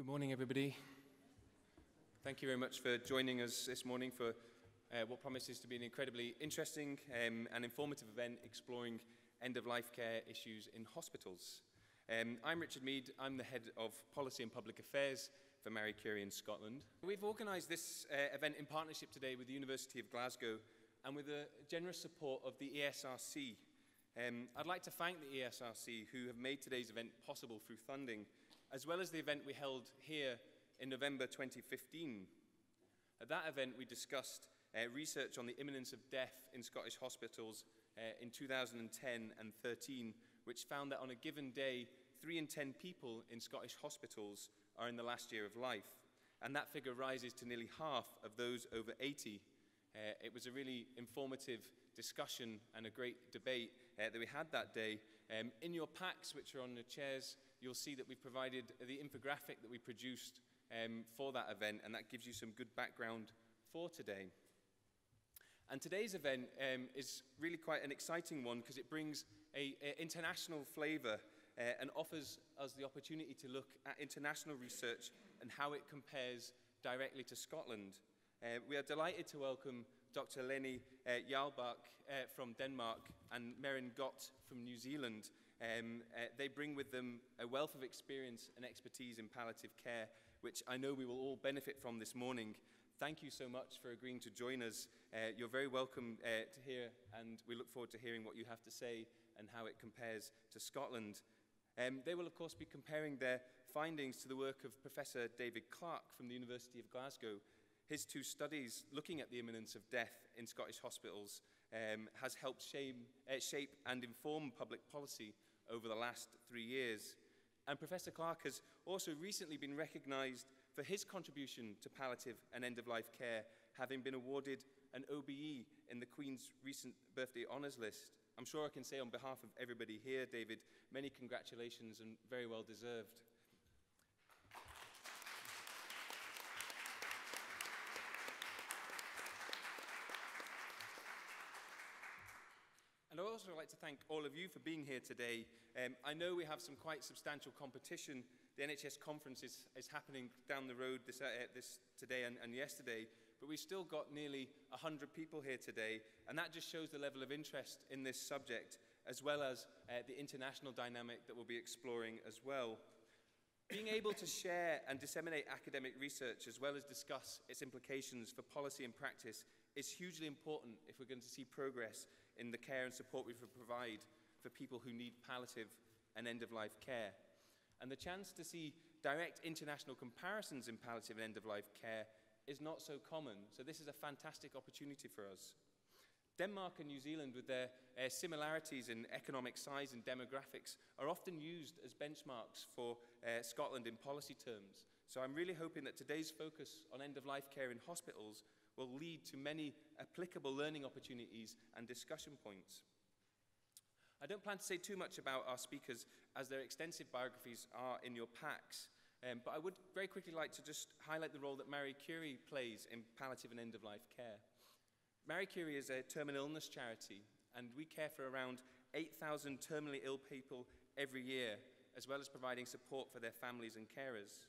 Good morning, everybody. Thank you very much for joining us this morning for uh, what promises to be an incredibly interesting um, and informative event exploring end of life care issues in hospitals. Um, I'm Richard Meade, I'm the head of policy and public affairs for Marie Curie in Scotland. We've organised this uh, event in partnership today with the University of Glasgow and with the generous support of the ESRC. Um, I'd like to thank the ESRC who have made today's event possible through funding, as well as the event we held here in November 2015. At that event, we discussed uh, research on the imminence of death in Scottish hospitals uh, in 2010 and 13, which found that on a given day, three in 10 people in Scottish hospitals are in the last year of life. And that figure rises to nearly half of those over 80. Uh, it was a really informative discussion and a great debate uh, that we had that day. Um, in your packs, which are on the chairs, you'll see that we've provided the infographic that we produced um, for that event, and that gives you some good background for today. And today's event um, is really quite an exciting one because it brings an international flavour uh, and offers us the opportunity to look at international research and how it compares directly to Scotland. Uh, we are delighted to welcome Dr. Lene uh, Jarlbæk uh, from Denmark and Merryn Gott from New Zealand. Um, uh, they bring with them a wealth of experience and expertise in palliative care, which I know we will all benefit from this morning. Thank you so much for agreeing to join us. Uh, you're very welcome uh, to hear, and we look forward to hearing what you have to say and how it compares to Scotland. Um, they will, of course, be comparing their findings to the work of Professor David Clark from the University of Glasgow. His two studies looking at the imminence of death in Scottish hospitals um, has helped shame, uh, shape and inform public policy over the last three years. And Professor Clark has also recently been recognised for his contribution to palliative and end-of-life care, having been awarded an OBE in the Queen's recent birthday honours list. I'm sure I can say on behalf of everybody here, David, many congratulations and very well deserved. And I'd also like to thank all of you for being here today. Um, I know we have some quite substantial competition. The NHS conference is, is happening down the road this, uh, this today and, and yesterday, but we've still got nearly 100 people here today, and that just shows the level of interest in this subject, as well as uh, the international dynamic that we'll be exploring as well. Being able to share and disseminate academic research, as well as discuss its implications for policy and practice, is hugely important if we're going to see progress in the care and support we provide for people who need palliative and end-of-life care. And the chance to see direct international comparisons in palliative and end-of-life care is not so common. So this is a fantastic opportunity for us. Denmark and New Zealand, with their uh, similarities in economic size and demographics, are often used as benchmarks for uh, Scotland in policy terms. So I'm really hoping that today's focus on end-of-life care in hospitals will lead to many applicable learning opportunities and discussion points. I don't plan to say too much about our speakers as their extensive biographies are in your packs, um, but I would very quickly like to just highlight the role that Marie Curie plays in palliative and end-of-life care. Marie Curie is a terminal illness charity, and we care for around 8,000 terminally ill people every year, as well as providing support for their families and carers.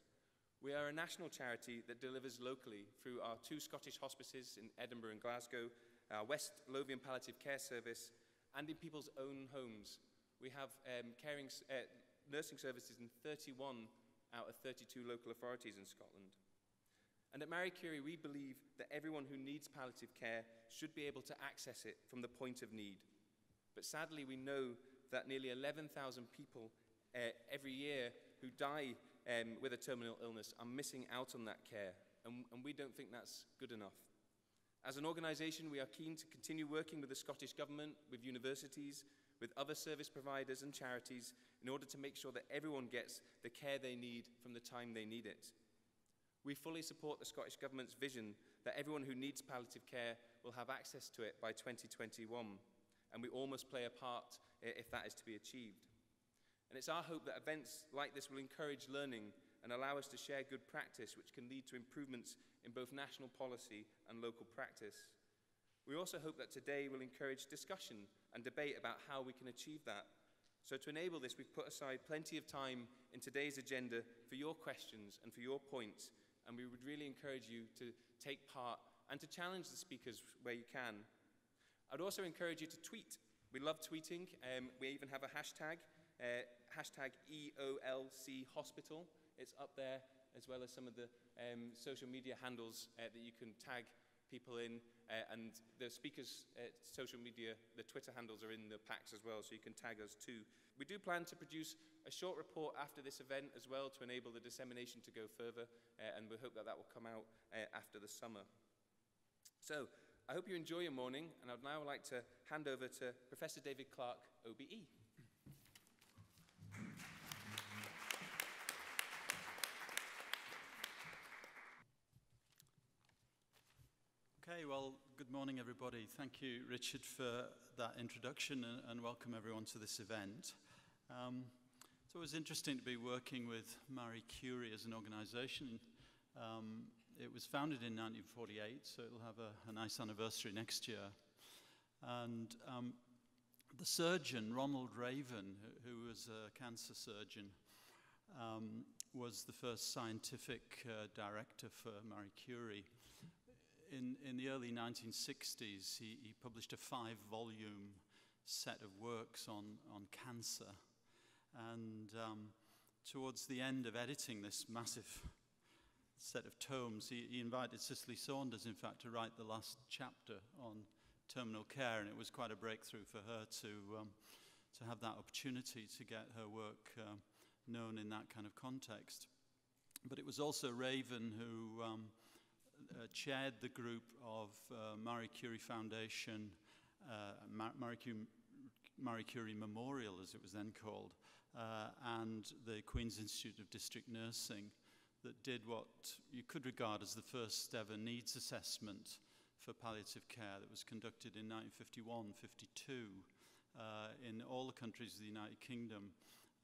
We are a national charity that delivers locally through our two Scottish hospices in Edinburgh and Glasgow, our West Lothian Palliative Care Service, and in people's own homes. We have um, caring, uh, nursing services in 31 out of 32 local authorities in Scotland. And at Marie Curie, we believe that everyone who needs palliative care should be able to access it from the point of need. But sadly, we know that nearly 11,000 people uh, every year who die um, with a terminal illness are missing out on that care, and, and we don't think that's good enough. As an organisation, we are keen to continue working with the Scottish Government, with universities, with other service providers and charities in order to make sure that everyone gets the care they need from the time they need it. We fully support the Scottish Government's vision that everyone who needs palliative care will have access to it by 2021, and we all must play a part if that is to be achieved. And it's our hope that events like this will encourage learning and allow us to share good practice, which can lead to improvements in both national policy and local practice. We also hope that today will encourage discussion and debate about how we can achieve that. So to enable this, we've put aside plenty of time in today's agenda for your questions and for your points, and we would really encourage you to take part and to challenge the speakers where you can. I'd also encourage you to tweet. We love tweeting. Um, we even have a hashtag, uh, hashtag EOLC Hospital. It's up there as well as some of the um, social media handles uh, that you can tag people in. Uh, and the speakers' uh, social media, the Twitter handles are in the packs as well, so you can tag us too. We do plan to produce a short report after this event as well to enable the dissemination to go further, uh, and we hope that that will come out uh, after the summer. So, I hope you enjoy your morning, and I'd now like to hand over to Professor David Clark, OBE. Okay, well, good morning, everybody. Thank you, Richard, for that introduction and, and welcome everyone to this event. Um, it's always interesting to be working with Marie Curie as an organization. Um, it was founded in 1948, so it'll have a, a nice anniversary next year. And um, the surgeon, Ronald Raven, who, who was a cancer surgeon, um, was the first scientific uh, director for Marie Curie in, in the early 1960s, he, he published a five volume set of works on, on cancer. And um, towards the end of editing this massive set of tomes, he, he invited Cicely Saunders, in fact, to write the last chapter on terminal care. And it was quite a breakthrough for her to, um, to have that opportunity to get her work uh, known in that kind of context. But it was also Raven who um, uh, chaired the group of uh, Marie Curie Foundation, uh, Marie, Curie, Marie, Curie, Memorial, as it was then called, uh, and the Queen's Institute of District Nursing that did what you could regard as the first ever needs assessment for palliative care that was conducted in 1951 52 uh, in all the countries of the United Kingdom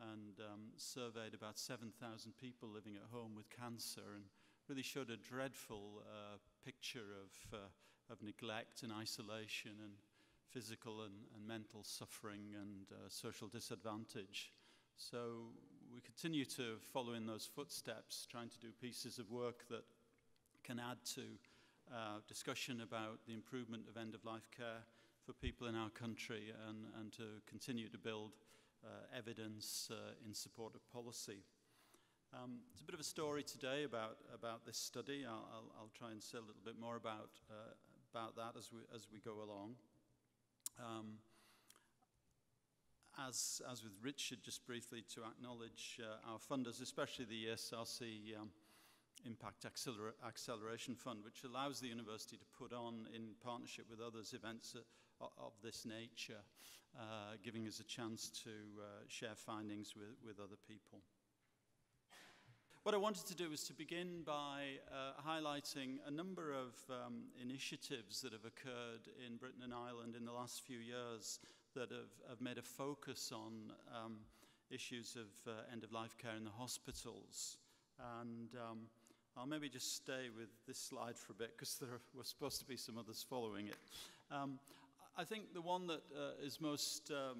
and um, surveyed about 7,000 people living at home with cancer and really showed a dreadful uh, picture of, uh, of neglect and isolation and physical and, and mental suffering and uh, social disadvantage. So we continue to follow in those footsteps, trying to do pieces of work that can add to uh, discussion about the improvement of end of life care for people in our country and, and to continue to build uh, evidence uh, in support of policy. Um, it's a bit of a story today about, about this study. I'll, I'll, I'll try and say a little bit more about, uh, about that as we, as we go along. Um, as, as with Richard, just briefly to acknowledge uh, our funders, especially the ESRC um, Impact Acceler Acceleration Fund, which allows the university to put on, in partnership with others, events uh, of this nature, uh, giving us a chance to uh, share findings with, with other people. What I wanted to do was to begin by uh, highlighting a number of um, initiatives that have occurred in Britain and Ireland in the last few years that have, have made a focus on um, issues of uh, end of life care in the hospitals. And um, I'll maybe just stay with this slide for a bit because there were supposed to be some others following it. Um, I think the one that uh, is most um,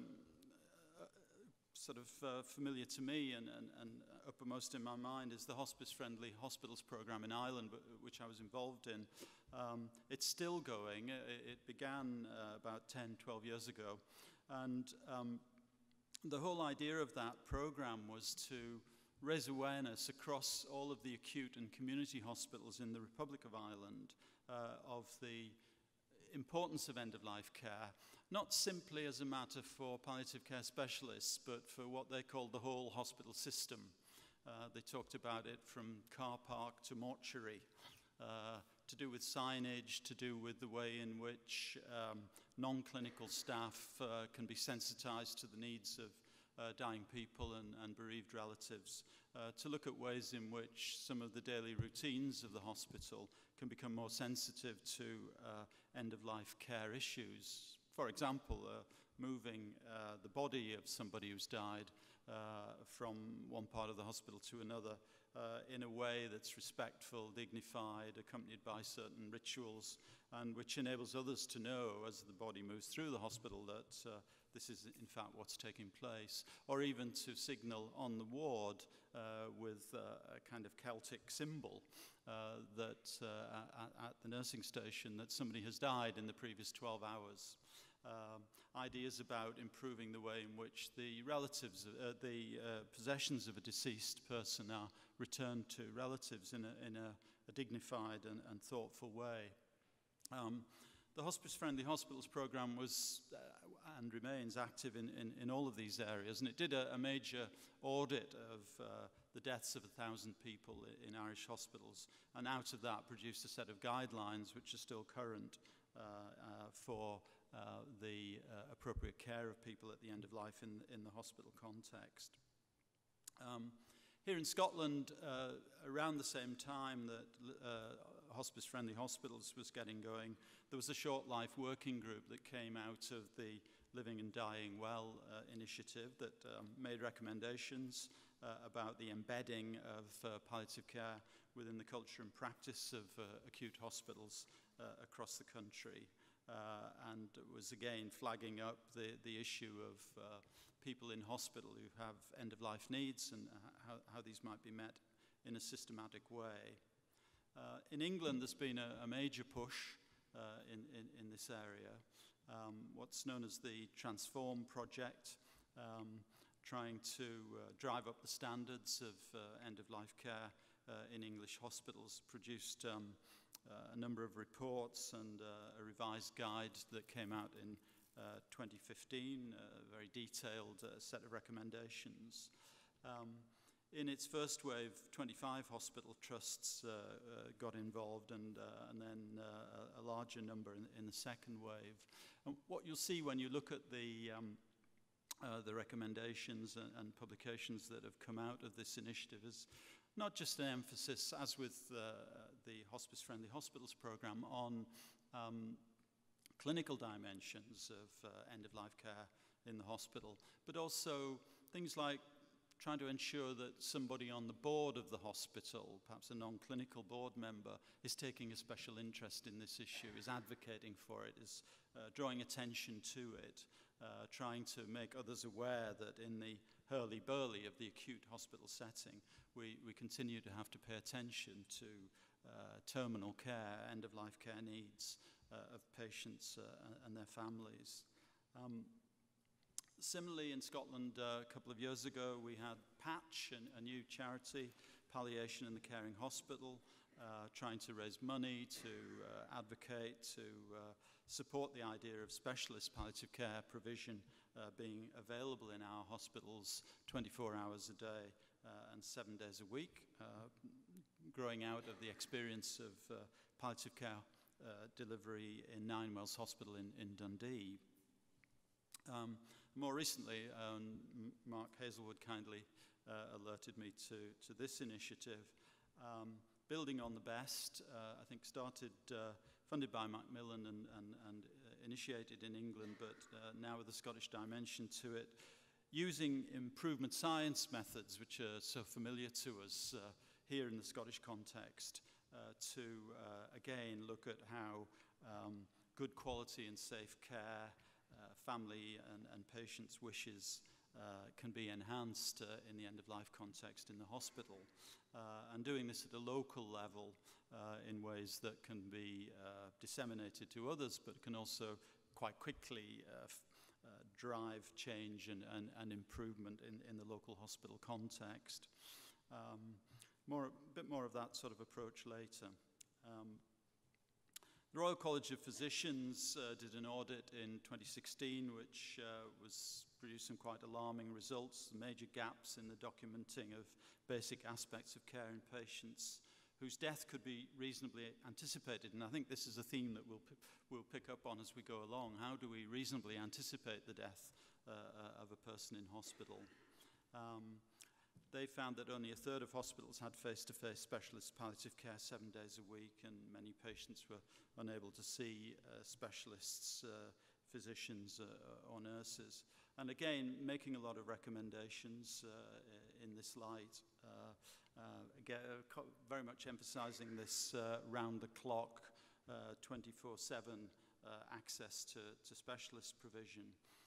sort of uh, familiar to me and, and, and uppermost in my mind is the Hospice Friendly Hospitals program in Ireland, which I was involved in. Um, it's still going. It, began uh, about 10, 12 years ago. And um, the whole idea of that program was to raise awareness across all of the acute and community hospitals in the Republic of Ireland uh, of the importance of end of life care not simply as a matter for palliative care specialists, but for what they called the whole hospital system. Uh, they talked about it from car park to mortuary, uh, to do with signage, to do with the way in which um, non clinical staff uh, can be sensitized to the needs of uh, dying people and, and bereaved relatives, uh, to look at ways in which some of the daily routines of the hospital can become more sensitive to end of life care issues, for example, moving the body of somebody who's died uh, from one part of the hospital to another uh, in a way that's respectful, dignified, accompanied by certain rituals, and which enables others to know as the body moves through the hospital that uh, this is in fact what's taking place, or even to signal on the ward uh, with uh, a kind of Celtic symbol uh, that uh, at, at the nursing station that somebody has died in the previous 12 hours. Um, ideas about improving the way in which the relatives, uh, the uh, possessions of a deceased person are returned to relatives in a, in a, a dignified and, and thoughtful way. Um, the Hospice Friendly Hospitals program was uh, and remains active in, in, in all of these areas, and it did a, a major audit of uh, the deaths of a thousand people in Irish hospitals, and out of that produced a set of guidelines which are still current uh, uh, for uh, the uh, appropriate care of people at the end of life in, in the hospital context. Um, here in Scotland, uh, around the same time that uh, Hospice Friendly Hospitals was getting going, there was a short life working group that came out of the Living and Dying Well uh, initiative that um, made recommendations uh, about the embedding of uh, palliative care within the culture and practice of uh, acute hospitals uh, across the country. Uh, and was again flagging up the, the issue of uh, people in hospital who have end of life needs and how, how these might be met in a systematic way. Uh, in England, there's been a, a major push uh, in, in, in this area, um, what's known as the Transform Project, um, trying to uh, drive up the standards of uh, end of life care uh, in English hospitals, produced um, a number of reports and uh, a revised guide that came out in uh, 2015, a very detailed uh, set of recommendations. Um, in its first wave, 25 hospital trusts uh, uh, got involved and, uh, and then uh, a larger number in, in the second wave. And what you'll see when you look at the, um, uh, the recommendations and, and publications that have come out of this initiative is not just an emphasis, as with uh, the Hospice Friendly Hospitals program, on um, clinical dimensions of uh, end of life care in the hospital, but also things like trying to ensure that somebody on the board of the hospital, perhaps a non-clinical board member, is taking a special interest in this issue, is advocating for it, is uh, drawing attention to it, uh, trying to make others aware that in the hurly-burly of the acute hospital setting, we, we continue to have to pay attention to uh, terminal care, end-of-life care needs uh, of patients uh, and their families. Um, Similarly, in Scotland, uh, a couple of years ago, we had Patch, an, a new charity, Palliation in the Caring Hospital, uh, trying to raise money to advocate, to support the idea of specialist palliative care provision being available in our hospitals 24 hours a day and seven days a week, growing out of the experience of uh, palliative care uh, delivery in Ninewells Hospital in, in Dundee. Um, more recently, um, Mark Hazelwood kindly uh, alerted me to, to this initiative. Um, building on the best, uh, I think started, uh, funded by Macmillan and, and, and uh, initiated in England, but uh, now with a Scottish dimension to it, using improvement science methods, which are so familiar to us uh, here in the Scottish context, uh, to uh, again look at how um, good quality and safe care uh, family and, and patients' wishes uh, can be enhanced uh, in the end-of-life context in the hospital. Uh, and doing this at a local level uh, in ways that can be disseminated to others, but can also quite quickly drive change and, and, and improvement in, in the local hospital context. Um, more, a bit more of that sort of approach later. Um, The Royal College of Physicians uh, did an audit in 2016 which uh, was producing quite alarming results, major gaps in the documenting of basic aspects of care in patients whose death could be reasonably anticipated. And I think this is a theme that we'll, we'll pick up on as we go along. How do we reasonably anticipate the death uh, uh, of a person in hospital? Um, They found that only a third of hospitals had face-to-face -face specialist palliative care seven days a week and many patients were unable to see uh, specialists, uh, physicians uh, or nurses. And again, making a lot of recommendations uh, in this light. Uh, uh, uh, very much emphasizing this uh, round the clock, 24 7 access to, to specialist provision. Uh,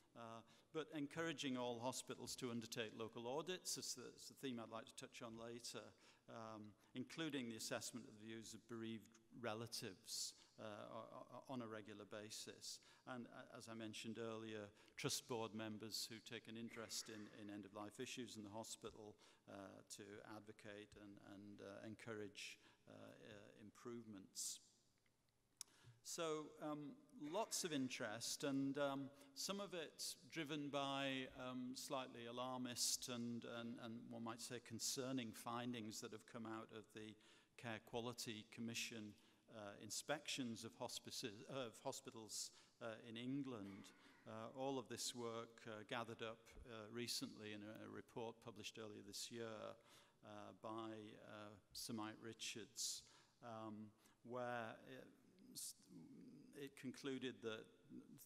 but encouraging all hospitals to undertake local audits, as the, as the theme I'd like to touch on later, um, including the assessment of the views of bereaved relatives uh, on a regular basis. And uh, as I mentioned earlier, trust board members who take an interest in, in end of life issues in the hospital uh, to advocate and, and uh, encourage uh, uh, improvements. So um, lots of interest, and um, some of it driven by um, slightly alarmist and, and, and one might say concerning findings that have come out of the Care Quality Commission uh, inspections of, hospices, of hospitals uh, in England. Uh, all of this work uh, gathered up uh, recently in a, a, report published earlier this year uh, by Sir Mike Richards, um, where it concluded that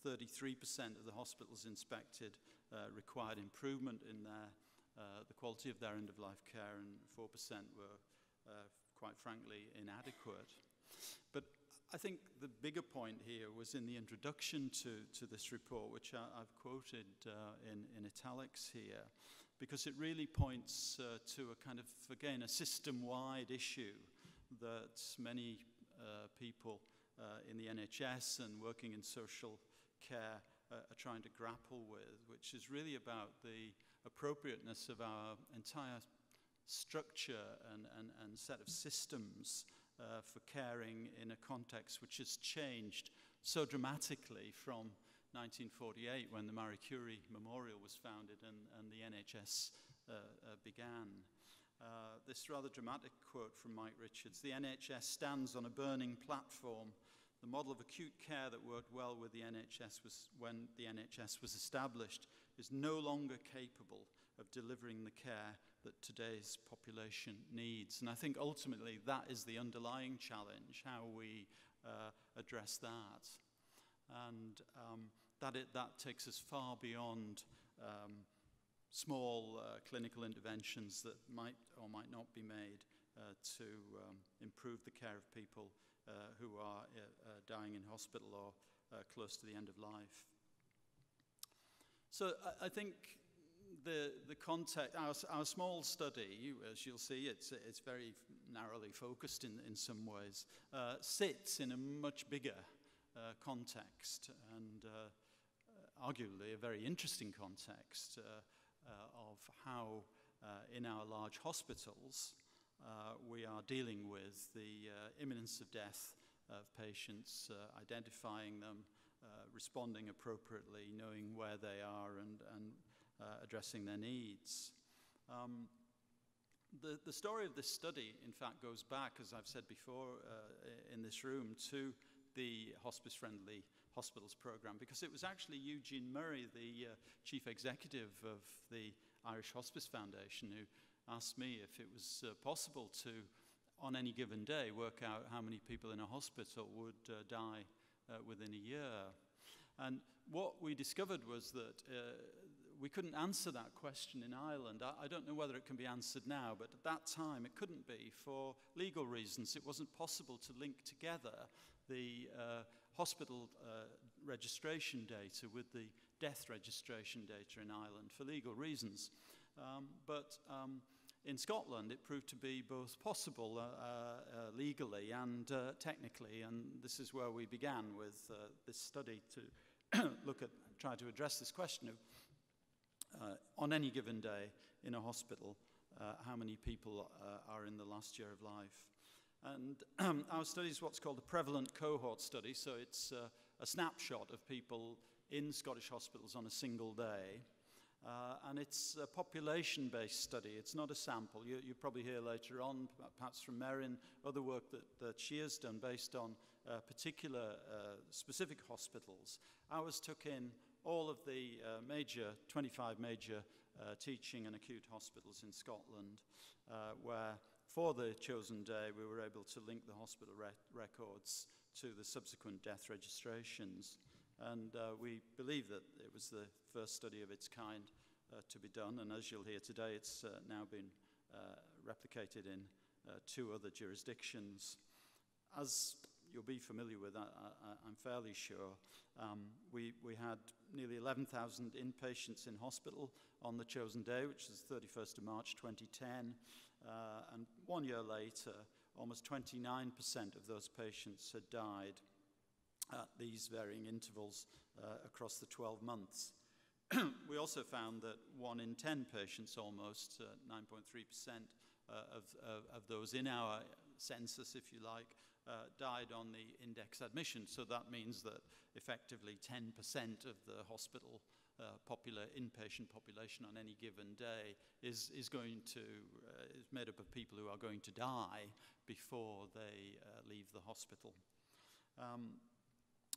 33% of the hospitals inspected uh, required improvement in their, uh, the quality of their end of life care, and 4% were, uh, quite frankly, inadequate. But I think the bigger point here was in the introduction to, to this report, which I, have quoted uh, in, in italics here, because it really points uh, to a kind of, again, a system wide issue that many uh, people uh, in the NHS and working in social care uh, are trying to grapple with, which is really about the appropriateness of our entire structure and, and, and set of systems uh, for caring in a context which has changed so dramatically from 1948 when the Marie Curie Memorial was founded and, and the NHS uh, uh, began. Uh, this rather dramatic quote from Mike Richards The NHS stands on a burning platform the model of acute care that worked well with the NHS was, when the NHS was established is no longer capable of delivering the care that today's population needs. And I think ultimately that is the underlying challenge, how we uh, address that. And um, that, it, that takes us far beyond um, small uh, clinical interventions that might or might not be made uh, to um, improve the care of people who are uh, uh, dying in hospital or close to the end of life. So I, I think the, the context, our, our small study, as you'll see, it's, it's very narrowly focused in, in some ways, uh, sits in a much bigger uh, context and uh, arguably a very interesting context of how in our large hospitals uh, we are dealing with the uh, imminence of death of patients, uh, identifying them, uh, responding appropriately, knowing where they are, and, and uh, addressing their needs. Um, the, the story of this study, in fact, goes back, as I've said before in this room, to the hospice friendly hospitals program because it was actually Eugene Murray, the uh, chief executive of the Irish Hospice Foundation, who asked me if it was uh, possible to, on any given day, work out how many people in a hospital would uh, die uh, within a year. And what we discovered was that uh, we couldn't answer that question in Ireland. I, I, don't know whether it can be answered now, but at that time it couldn't be for legal reasons. It wasn't possible to link together the uh, hospital uh, registration data with the death registration data in Ireland for legal reasons. Um, but um, in Scotland, it proved to be both possible uh, uh, legally and uh, technically, and this is where we began with uh, this study to look at, try to address this question of, uh, on any given day in a hospital, uh, how many people are in the last year of life. And um, our study is what's called a prevalent cohort study, so it's a snapshot of people in Scottish hospitals on a single day. Uh, and it's a population based study, it's not a sample. You, you probably hear later on, perhaps from Merryn, other work that, that she has done based on uh, particular uh, specific hospitals. Ours took in all of the uh, major, 25 major uh, teaching and acute hospitals in Scotland, uh, where for the chosen day we were able to link the hospital re records to the subsequent death registrations. And uh, we believe that it was the first study of its kind uh, to be done. And as you'll hear today, it's uh, now been uh, replicated in uh, two other jurisdictions. As you'll be familiar with, I, am fairly sure, um, we, we had nearly 11,000 inpatients in hospital on the chosen day, which is 31st of March 2010. Uh, and one year later, almost 29% of those patients had died at these varying intervals uh, across the 12 months. we also found that one in 10 patients, almost 9.3% uh, uh, of, of, those in our census, if you like, uh, died on the index admission. So that means that effectively 10% of the hospital uh, popular inpatient population on any given day is, is going to uh, is made up of people who are going to die before they uh, leave the hospital. Um,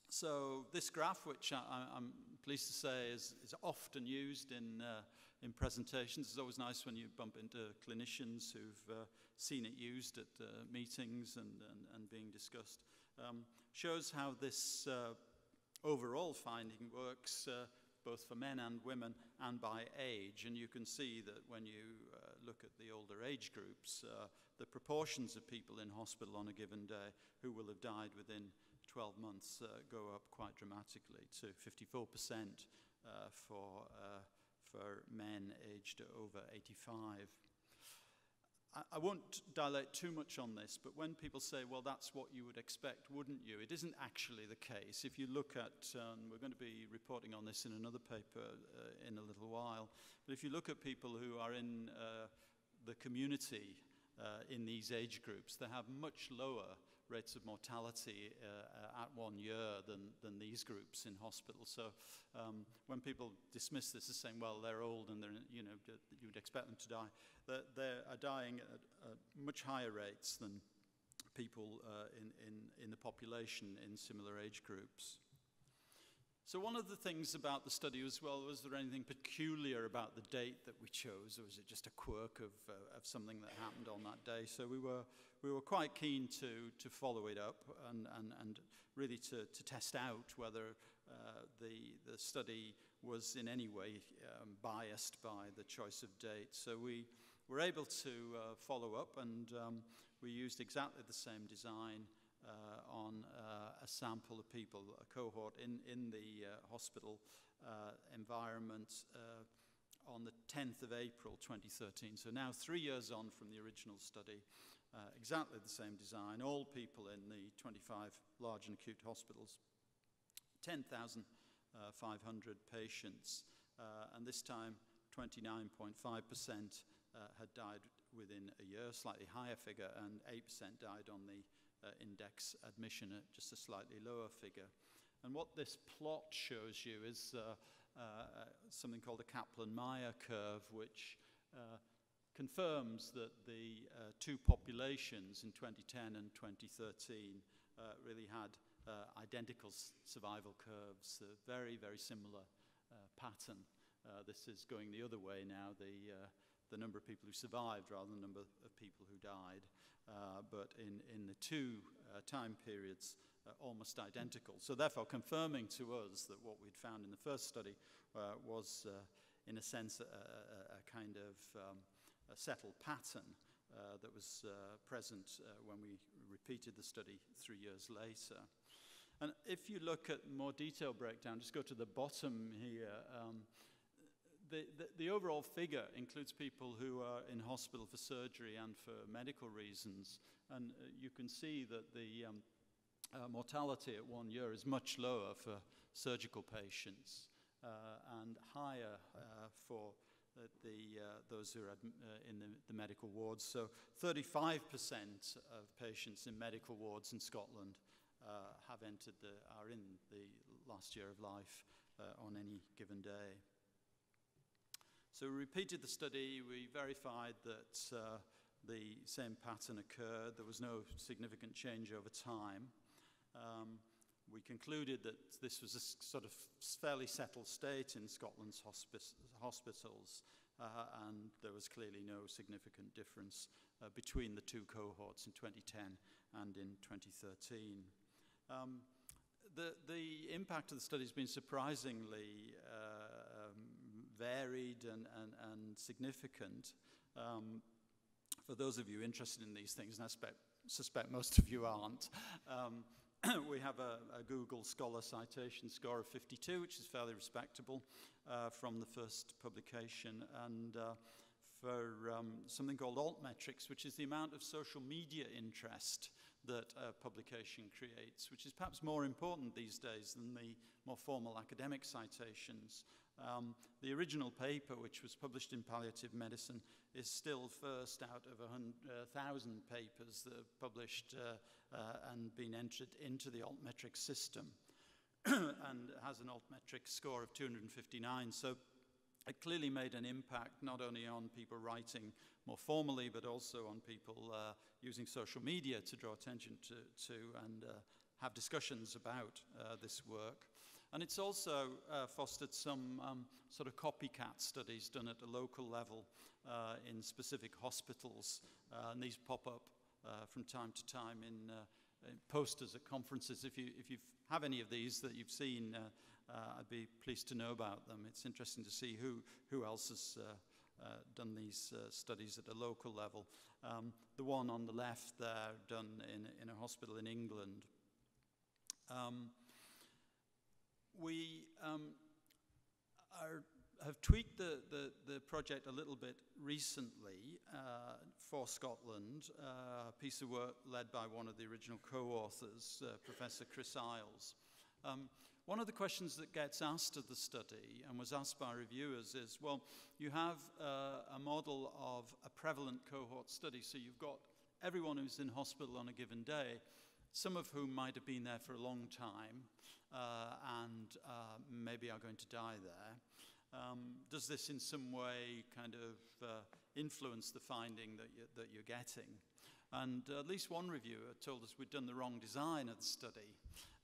so this graph, which I, am pleased to say is, is often used in, uh, in presentations, it's always nice when you bump into clinicians who've uh, seen it used at uh, meetings and, and, and, being discussed, um, shows how this uh, overall finding works uh, both for men and women and by age. And you can see that when you uh, look at the older age groups, the proportions of people in hospital on a given day who will have died within 12 months uh, go up quite dramatically to 54% uh, for, uh, for men aged over 85. I, won't dilate too much on this, but when people say, well, that's what you would expect, wouldn't you? It isn't actually the case. If you look at, um, we're going to be reporting on this in another paper uh, in a little while, but if you look at people who are in uh, the community uh, in these age groups, they have much lower rates of mortality uh, at one year than, than these groups in hospital. So um, when people dismiss this as saying, well, they're old and they're, you know, you'd expect them to die, they are dying at, at, much higher rates than people uh, in, in, in the population in similar age groups. So one of the things about the study as well, was there anything peculiar about the date that we chose, or was it just a quirk of, uh, of something that happened on that day? So we were, we were quite keen to, to follow it up and, and, and really to, to test out whether uh, the, the study was in any way um, biased by the choice of date. So we were able to uh, follow up and um, we used exactly the same design on uh, a sample of people, a cohort in, in the uh, hospital environment on the 10th of April 2013. So now three years on from the original study, uh, exactly the same design, all people in the 25 large and acute hospitals, 10,500 uh, patients, uh, and this time 29.5% had died within a year, slightly higher figure, and 8% died on the uh, index admission at just a slightly lower figure. And what this plot shows you is uh, uh, something called a Kaplan-Meier curve, which uh, confirms that the uh, two populations in 2010 and 2013 uh, really had identical survival curves, a very, very similar pattern. this is going the other way now. The, the number of people who survived rather than the number of people who died. Uh, but in, in the two uh, time periods, uh, almost identical. So therefore confirming to us that what we'd found in the first study uh, was, uh, in a sense, a, a, a kind of um, a settled pattern that was present when we repeated the study three years later. And if you look at more detailed breakdown, just go to the bottom here, um, the, the, the, overall figure includes people who are in hospital for surgery and for medical reasons. And uh, you can see that the um, uh, mortality at one year is much lower for surgical patients uh, and higher uh, for the, uh, those who are in the, the, medical wards. So 35% of patients in medical wards in Scotland have entered the, are in the last year of life on any given day. So we repeated the study, we verified that uh, the same pattern occurred, there was no significant change over time. Um, we concluded that this was a sort of fairly settled state in Scotland's hospitals, uh, and there was clearly no significant difference uh, between the two cohorts in 2010 and in 2013. Um, the, the impact of the study has been surprisingly uh, varied and, and, and significant. Um, for those of you interested in these things, and I suspect, suspect most of you aren't, um, we have a, a, Google Scholar citation score of 52, which is fairly respectable uh, from the first publication. And uh, for um, something called altmetrics, which is the amount of social media interest that a publication creates, which is perhaps more important these days than the more formal academic citations. Um, the original paper, which was published in Palliative Medicine, is still first out of a uh, thousand papers that have published uh, uh, and been entered into the altmetric system, and has an altmetric score of 259. So it clearly made an impact not only on people writing more formally, but also on people uh, using social media to draw attention to, to and uh, have discussions about uh, this work. And it's also uh, fostered some um, sort of copycat studies done at a local level uh, in specific hospitals. Uh, and these pop up from time to time in, in, posters at conferences. If you, if you have any of these that you've seen, uh, I'd be pleased to know about them. It's interesting to see who, who else has uh, uh, done these uh, studies at a local level. Um, the one on the left there, done in, in a hospital in England. Um, we um, are, have tweaked the, the, the, project a little bit recently uh, for Scotland, uh, a piece of work led by one of the original co-authors, Professor Chris Isles. Um, one of the questions that gets asked of the study and was asked by reviewers is well, you have uh, a model of a prevalent cohort study, so you've got everyone who's in hospital on a given day, some of whom might have been there for a long time uh, and uh, maybe are going to die there. Um, does this in some way kind of uh, influence the finding that, you, that you're getting? And at least one reviewer told us we'd done the wrong design of the study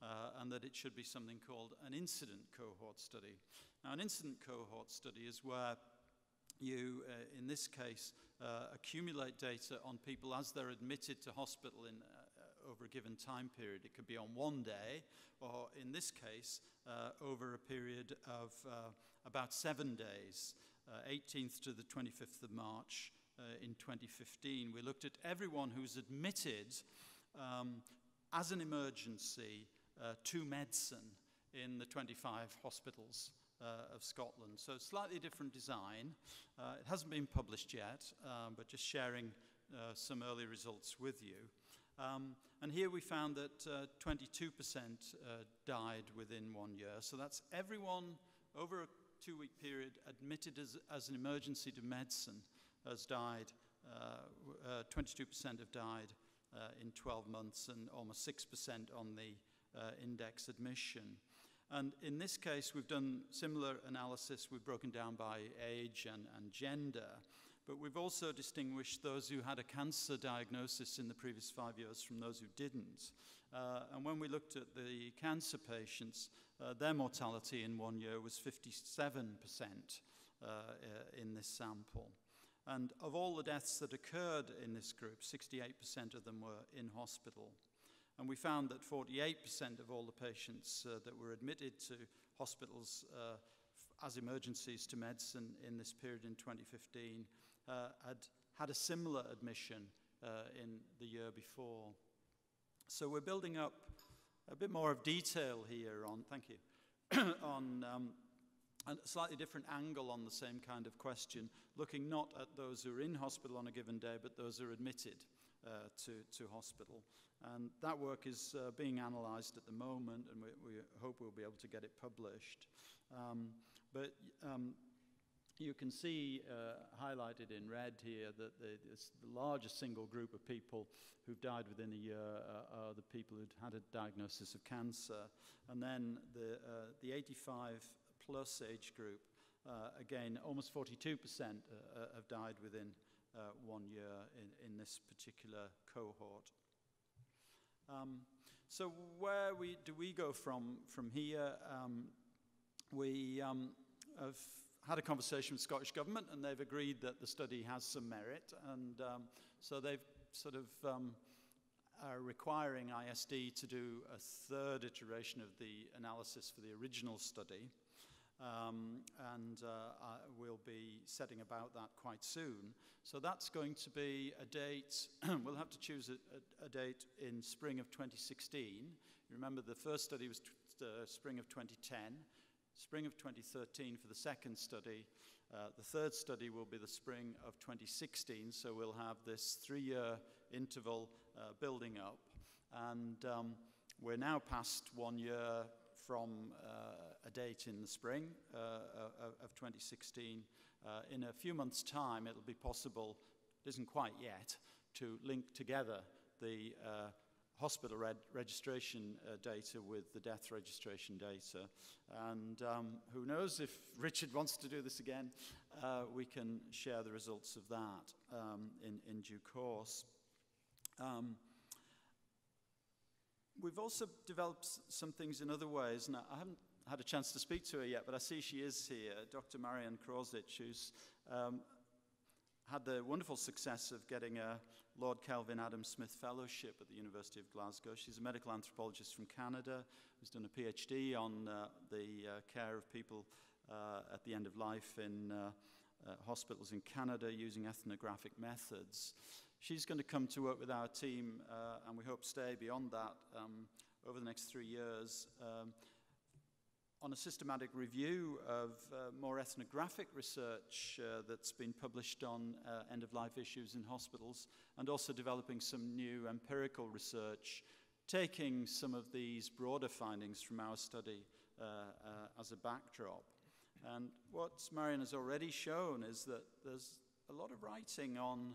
uh, and that it should be something called an incident cohort study. Now, an incident cohort study is where you, uh, in this case, uh, accumulate data on people as they're admitted to hospital in, over a given time period. It could be on one day, or in this case, uh, over a period of uh, about seven days, 18th to the 25th of March in 2015. We looked at everyone who's admitted um, as an emergency uh, to medicine in the 25 hospitals uh, of Scotland. So slightly different design. Uh, it hasn't been published yet, um, but just sharing uh, some early results with you. Um, and here we found that 22% uh, died within one year. So that's everyone over a two-week period admitted as, as an emergency to medicine has died. 22% have died uh, in 12 months and almost 6% on the uh, index admission. And in this case, we've done similar analysis. We've broken down by age and, and gender. But we've also distinguished those who had a cancer diagnosis in the previous five years from those who didn't. Uh, and when we looked at the cancer patients, uh, their mortality in one year was 57% uh, in this sample. And of all the deaths that occurred in this group, 68% of them were in hospital. And we found that 48% of all the patients uh, that were admitted to hospitals uh, as emergencies to medicine in this period in 2015 uh, had had a similar admission uh, in the year before. So we're building up a bit more of detail here on, thank you, on um, a slightly different angle on the same kind of question, looking not at those who are in hospital on a given day, but those who are admitted uh, to, to hospital. And that work is uh, being analysed at the moment, and we, we, hope we'll be able to get it published. Um, but um, you can see uh, highlighted in red here that the, the, largest single group of people who've died within a year uh, are the people who'd had a diagnosis of cancer. And then the, uh, the 85 plus age group, uh, again, almost 42% uh, uh, have died within one year in, in this particular cohort. Um, so where we, do we go from, from here? Um, we um, have had a conversation with Scottish Government and they've agreed that the study has some merit. And um, so they've sort of um, are requiring ISD to do a third iteration of the analysis for the original study. Um, and uh, I, we'll be setting about that quite soon. So that's going to be a date, we'll have to choose a, a, a, date in spring of 2016. You remember the first study was uh, spring of 2010, spring of 2013 for the second study. Uh, the third study will be the spring of 2016, so we'll have this three year interval uh, building up. And um, we're now past one year from uh, a date in the spring uh, of 2016. Uh, in a few months' time, it'll be possible, it isn't quite yet, to link together the uh, hospital registration uh, data with the death registration data. And um, who knows if Richard wants to do this again, uh, we can share the results of that um, in, in due course. Um, we've also developed some things in other ways, and I haven't had a chance to speak to her yet, but I see she is here, Dr. Marian Krawczyk, who's um, had the wonderful success of getting a Lord Kelvin Adam Smith Fellowship at the University of Glasgow. She's a medical anthropologist from Canada who's done a PhD on uh, the uh, care of people uh, at the end of life in uh, uh, hospitals in Canada using ethnographic methods. She's going to come to work with our team, uh, and we hope stay beyond that um, over the next three years. Um, on a systematic review of uh, more ethnographic research uh, that's been published on uh, end of life issues in hospitals, and also developing some new empirical research, taking some of these broader findings from our study uh, uh, as a backdrop. And what Marian has already shown is that there's a lot of writing on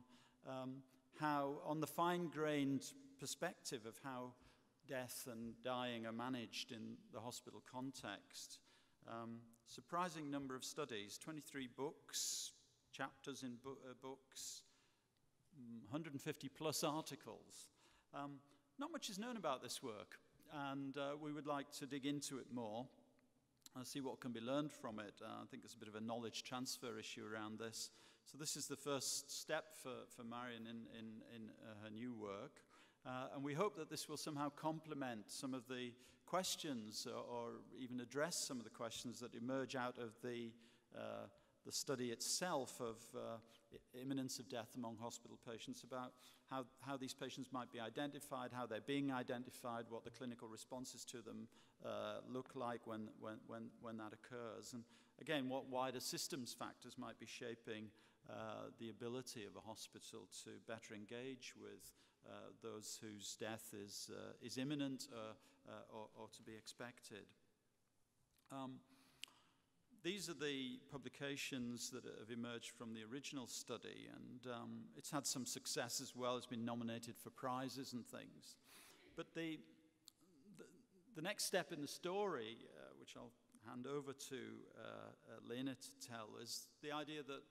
um, how, on the fine grained perspective of how death and dying are managed in the hospital context. Um, surprising number of studies 23 books, chapters in bu- uh, books, 150 mm, plus articles. Um, not much is known about this work, and uh, we would like to dig into it more and see what can be learned from it. Uh, I think there's a bit of a knowledge transfer issue around this. So, this is the first step for, for Marian in, in, in uh, her new work. Uh, and we hope that this will somehow complement some of the questions or, or, even address some of the questions that emerge out of the, uh, the study itself of uh, imminence of death among hospital patients, about how, how these patients might be identified, how they're being identified, what the clinical responses to them uh, look like when, when, when, when that occurs. And again, what wider systems factors might be shaping uh, the ability of a hospital to better engage with uh, those whose death is, uh, is imminent uh, or, or, to be expected. Um, these are the publications that have emerged from the original study, and um, it's had some success as well. It's been nominated for prizes and things. But the, the, the next step in the story, uh, which I'll hand over to uh, uh, Lene to tell, is the idea that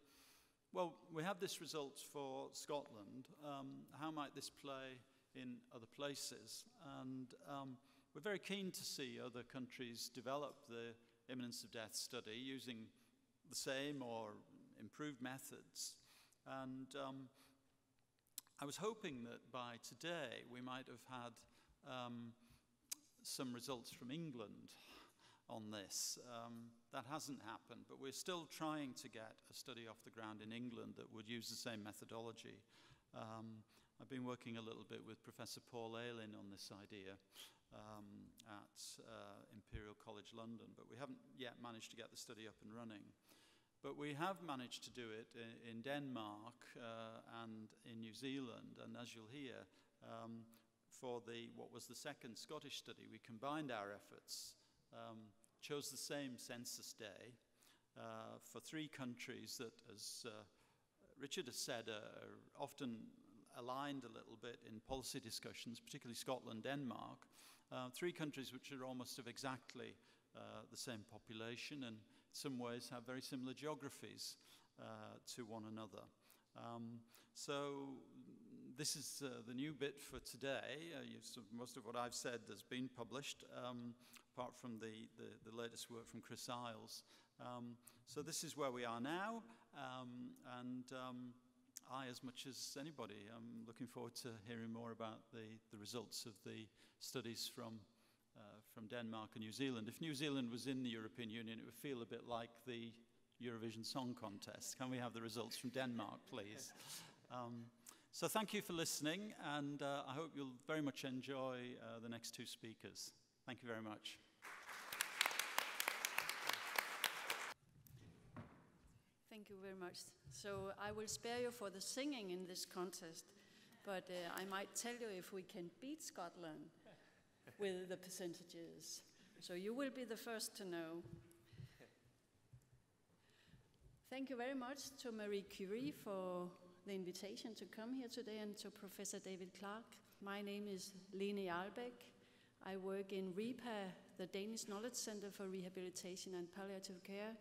well, we have this result for Scotland. Um, how might this play in other places? And um, we're very keen to see other countries develop the imminence of death study using the same or improved methods. And um, I was hoping that by today we might have had um, some results from England on this. Um, that hasn't happened, but we're still trying to get a study off the ground in England that would use the same methodology. Um, I've been working a little bit with Professor Paul Aylin on this idea um, at uh, Imperial College London, but we haven't yet managed to get the study up and running. But we have managed to do it in, Denmark uh, and in New Zealand, and as you'll hear, um, for the, what was the second Scottish study, we combined our efforts um, chose the same census day uh, for three countries that, as uh, Richard has said, are often aligned a little bit in policy discussions, particularly Scotland, Denmark. Uh, three countries which are almost of exactly uh, the same population and in some ways have very similar geographies uh, to one another. Um, so this is uh, the new bit for today. Uh, most of what I've said has been published. Um, apart from the, the, the latest work from Chris Isles. Um, so this is where we are now, um, and um, I, as much as anybody, am looking forward to hearing more about the, the results of the studies from, uh, from from Denmark and New Zealand. If New Zealand was in the European Union, it would feel a bit like the Eurovision Song Contest. Can we have the results from Denmark, please? Um, so thank you for listening, and uh, I hope you'll very much enjoy uh, the next two speakers. Thank you very much. Thank you very much. So I will spare you for the singing in this contest, but uh, I might tell you if we can beat Scotland with the percentages. So you will be the first to know. Thank you very much to Marie Curie for the invitation to come here today and to Professor David Clark. My name is Lene Jarlbæk. I work in REHPA, the Danish Knowledge Center for Rehabilitation and Palliative Care.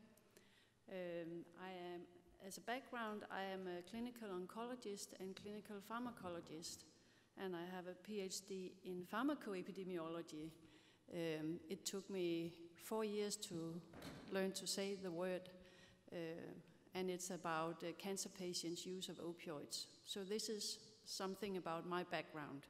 Um, I am, as a background, I am a clinical oncologist and clinical pharmacologist, and I have a PhD in pharmacoepidemiology. Um, it took me four years to learn to say the word. Uh, and it's about uh, cancer patients' use of opioids. So, this is something about my background.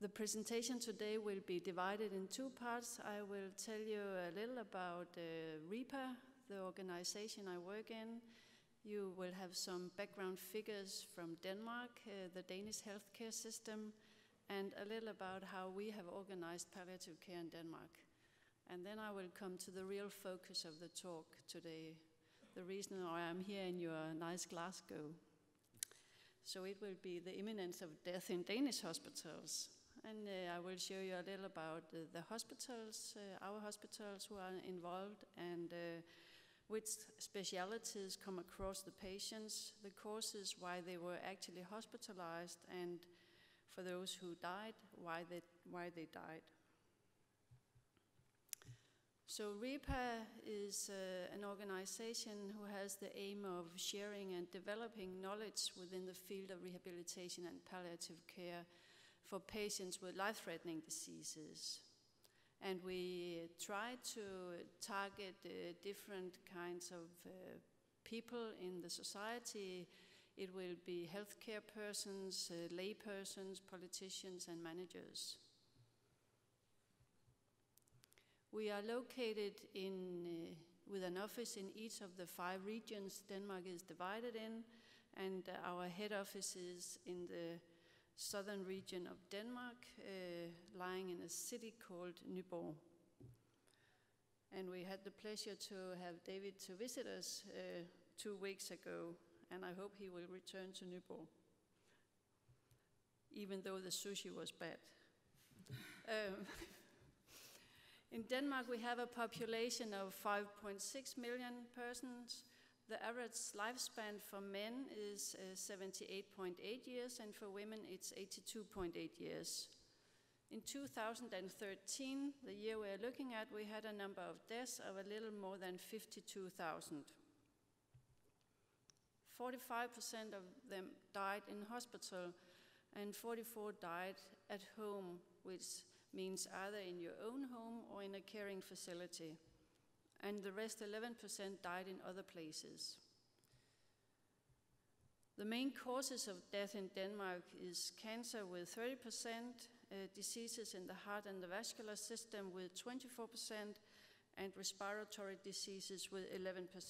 The presentation today will be divided in two parts. I will tell you a little about uh, REHPA, the organization I work in. You will have some background figures from Denmark, uh, the Danish healthcare system, and a little about how we have organized palliative care in Denmark. And then I will come to the real focus of the talk today, the reason why I'm here in your nice Glasgow. So it will be the imminence of death in Danish hospitals. And uh, I will show you a little about uh, the hospitals, uh, our hospitals who are involved, and uh, which specialities come across the patients, the causes why they were actually hospitalized, and for those who died, why they, why they died. So REHPA is uh, an organization who has the aim of sharing and developing knowledge within the field of rehabilitation and palliative care for patients with life-threatening diseases. And we try to target uh, different kinds of uh, people in the society. It will be healthcare persons, uh, lay persons, politicians, and managers. We are located in, uh, with an office in each of the five regions Denmark is divided in, and our head office is in the southern region of Denmark, uh, lying in a city called Nyborg. And we had the pleasure to have David to visit us uh, two weeks ago, and I hope he will return to Nyborg, even though the sushi was bad. um, in Denmark, we have a population of 5.6 million persons. The average lifespan for men is uh, 78.8 years, and for women, it's 82.8 years. In 2013, the year we're looking at, we had a number of deaths of a little more than 52,000. 45% of them died in hospital, and 44 died at home, which means either in your own home or in a caring facility. And the rest, 11%, died in other places. The main causes of death in Denmark is cancer with 30%, uh, diseases in the heart and the vascular system with 24%, and respiratory diseases with 11%. Was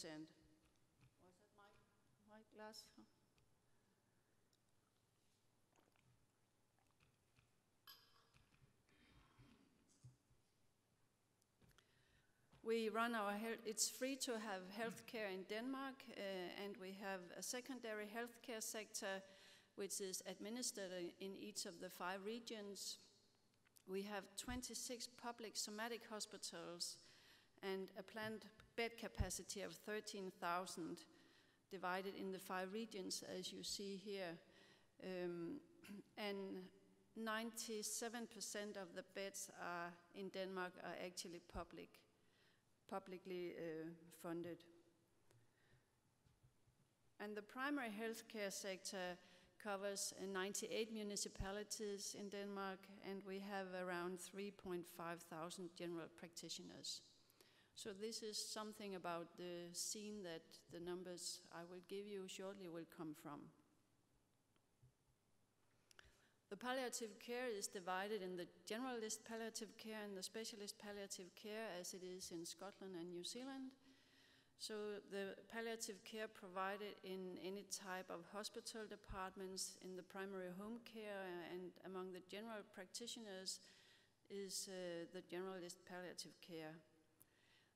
that my, my glass? We run our health, it's free to have healthcare in Denmark, uh, and we have a secondary healthcare sector which is administered in each of the five regions. We have 26 public somatic hospitals and a planned bed capacity of 13,000 divided in the five regions, as you see here. Um, and 97% of the beds are in Denmark are actually public publicly uh, funded. And the primary healthcare sector covers uh, 98 municipalities in Denmark, and we have around 3.5 thousand general practitioners. So this is something about the scene that the numbers I will give you shortly will come from. The palliative care is divided in the generalist palliative care and the specialist palliative care as it is in Scotland and New Zealand. So the palliative care provided in any type of hospital departments, in the primary home care and among the general practitioners is uh, the generalist palliative care.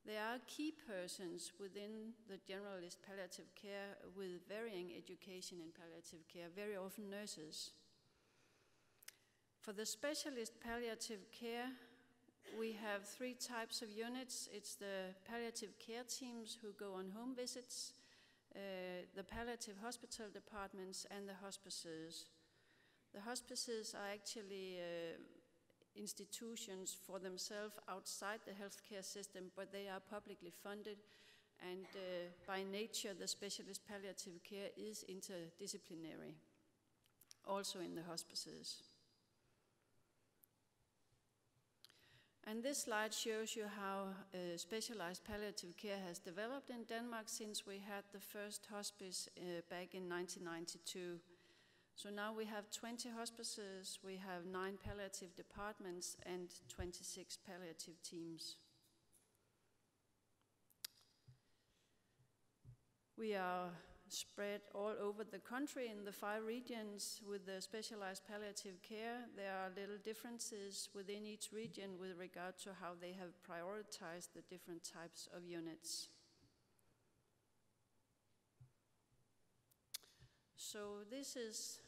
There are key persons within the generalist palliative care with varying education in palliative care, very often nurses. For the specialist palliative care, we have three types of units. It's the palliative care teams who go on home visits, uh, the palliative hospital departments, and the hospices. The hospices are actually uh, institutions for themselves outside the healthcare system, but they are publicly funded. And uh, by nature, the specialist palliative care is interdisciplinary, also in the hospices. And this slide shows you how uh, specialized palliative care has developed in Denmark since we had the first hospice uh, back in 1992. So now we have 20 hospices, we have nine palliative departments, and 26 palliative teams. We are spread all over the country in the five regions with the specialized palliative care. There are little differences within each region with regard to how they have prioritized the different types of units. So this is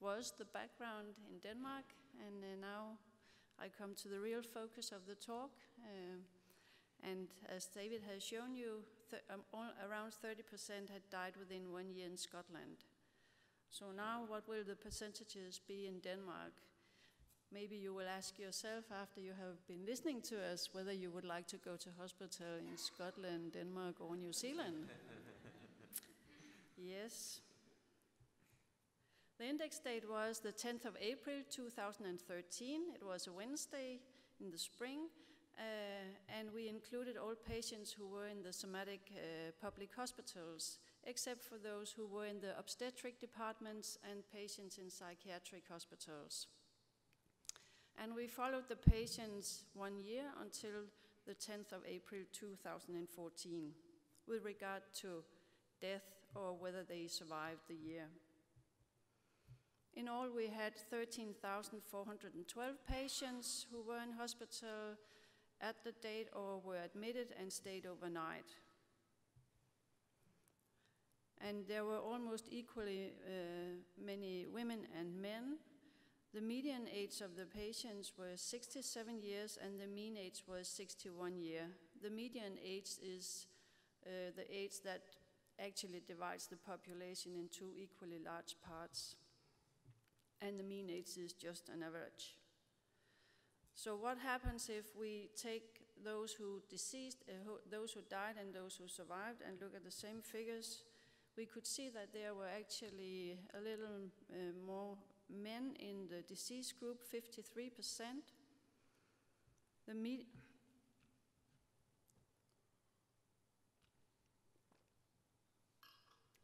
was the background in Denmark, and uh, now I come to the real focus of the talk. Uh, and as David has shown you, th um, around 30% had died within one year in Scotland. So now what will the percentages be in Denmark? Maybe you will ask yourself after you have been listening to us whether you would like to go to hospital in Scotland, Denmark or New Zealand. yes. The index date was the 10th of April 2013. It was a Wednesday in the spring and we included all patients who were in the somatic uh, public hospitals, except for those who were in the obstetric departments and patients in psychiatric hospitals. And we followed the patients one year until the 10th of April 2014 with regard to death or whether they survived the year. In all, we had 13,412 patients who were in hospital at the date or were admitted and stayed overnight. And there were almost equally uh, many women and men. The median age of the patients was 67 years and the mean age was 61 year. The median age is uh, the age that actually divides the population in two equally large parts. And the mean age is just an average. So what happens if we take those who deceased, uh, who, those who died and those who survived and look at the same figures? We could see that there were actually a little uh, more men in the deceased group, 53%. The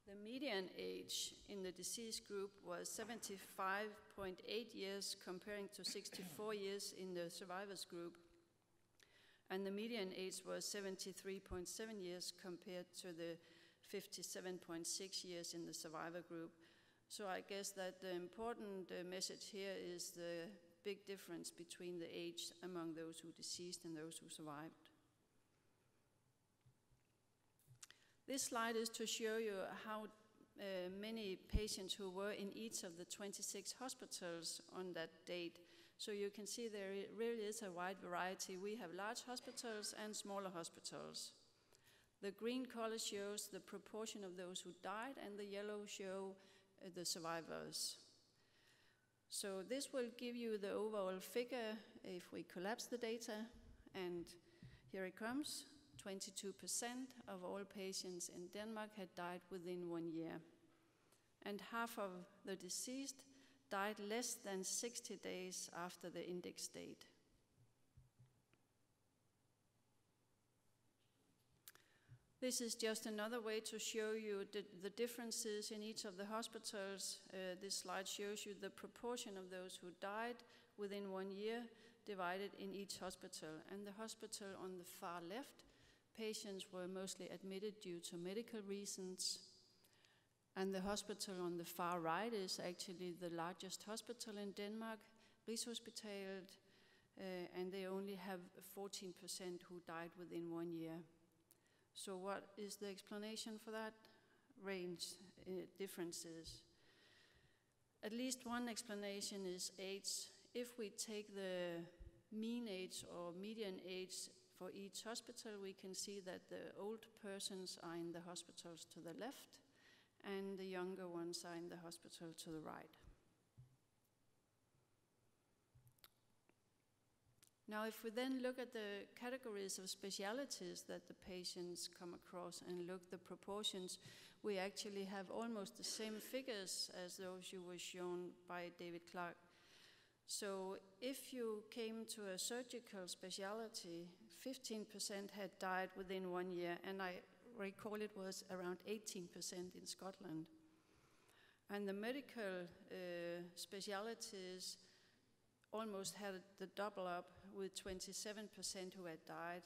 The median age in the disease group was 75.8 years comparing to 64 years in the survivors group. And the median age was 73.7 years compared to the 57.6 years in the survivor group. So I guess that the important uh, message here is the big difference between the age among those who deceased and those who survived. This slide is to show you how uh, many patients who were in each of the 26 hospitals on that date. So you can see there really is a wide variety. We have large hospitals and smaller hospitals. The green color shows the proportion of those who died, and the yellow show uh, the survivors. So this will give you the overall figure if we collapse the data, and here it comes. 22% of all patients in Denmark had died within one year. And half of the deceased died less than 60 days after the index date. This is just another way to show you the, differences in each of the hospitals. Uh, this slide shows you the proportion of those who died within one year divided in each hospital. And the hospital on the far left, patients were mostly admitted due to medical reasons. And the hospital on the far right is actually the largest hospital in Denmark, Rigshospitalet, uh, and they only have 14% who died within one year. So what is the explanation for that range uh, differences? At least one explanation is age. If we take the mean age or median age for each hospital, we can see that the old persons are in the hospitals to the left and the younger ones are in the hospital to the right. Now, if we then look at the categories of specialities that the patients come across and look the proportions, we actually have almost the same figures as those you were shown by David Clark. So if you came to a surgical specialty, 15% had died within one year, and I recall it was around 18% in Scotland. And the medical uh, specialities almost had the double up with 27% who had died,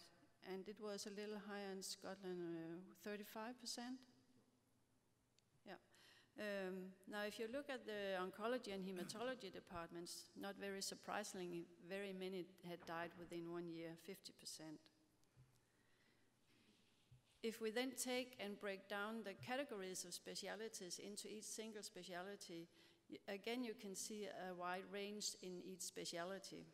and it was a little higher in Scotland, uh, 35%. Um, now, if you look at the oncology and hematology departments, not very surprisingly, very many had died within one year, 50%. If we then take and break down the categories of specialities into each single specialty, again you can see a wide range in each specialty.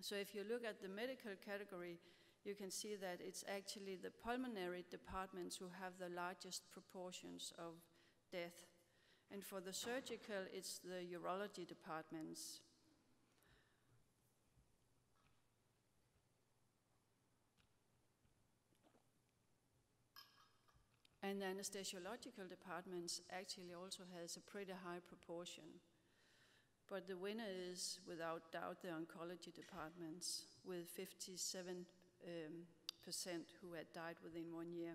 So if you look at the medical category, you can see that it's actually the pulmonary departments who have the largest proportions of death. And for the surgical, it's the urology departments. And the anesthesiological departments actually also has a pretty high proportion. But the winner is, without doubt, the oncology departments with 57 um, percent who had died within one year.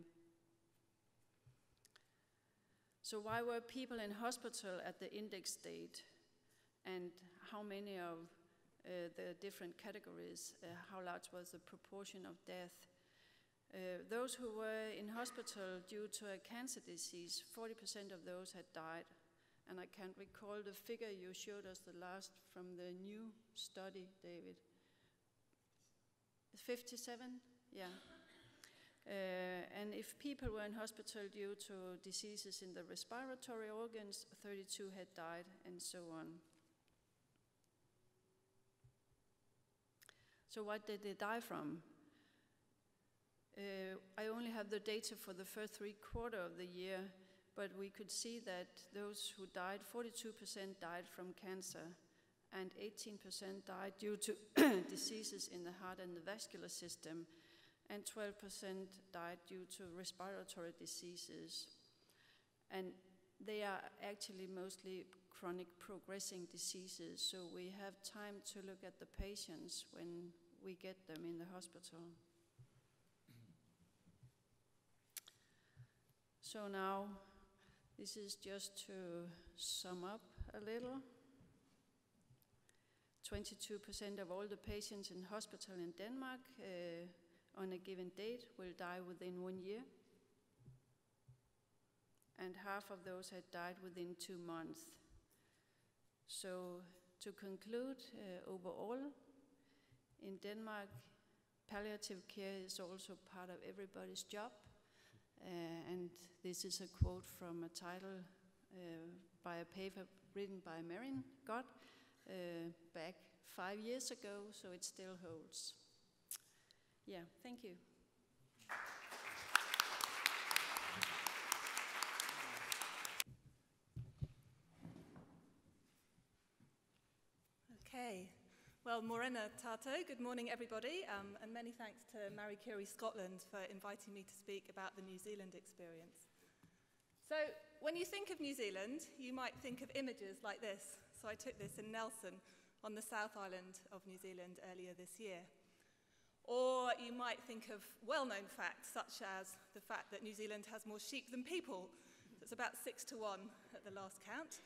So why were people in hospital at the index date and how many of uh, the different categories, uh, how large was the proportion of death? Uh, those who were in hospital due to a cancer disease, 40% of those had died and I can't recall the figure you showed us the last from the new study, David. 57? Yeah. Uh, and if people were in hospital due to diseases in the respiratory organs, 32 had died, and so on. So, what did they die from? Uh, I only have the data for the first three quarter of the year, but we could see that those who died, 42% died from cancer, and 18% died due to diseases in the heart and the vascular system, and 12% died due to respiratory diseases. And they are actually mostly chronic progressing diseases, so we have time to look at the patients when we get them in the hospital. So now this is just to sum up a little. 22% of all the patients in hospital in Denmark uh, on a given date will die within one year. And half of those had died within two months. So, to conclude, uh, overall, in Denmark, palliative care is also part of everybody's job. Uh, and this is a quote from a title uh, by a paper written by Merryn Gott uh, back five years ago, so it still holds. Yeah, thank you. Okay, well, Mōrena tātou, good morning, everybody, um, and many thanks to Marie Curie Scotland for inviting me to speak about the New Zealand experience. So, when you think of New Zealand, you might think of images like this. So, I took this in Nelson on the South Island of New Zealand earlier this year. Or you might think of well-known facts, such as the fact that New Zealand has more sheep than people. It's about six to one at the last count.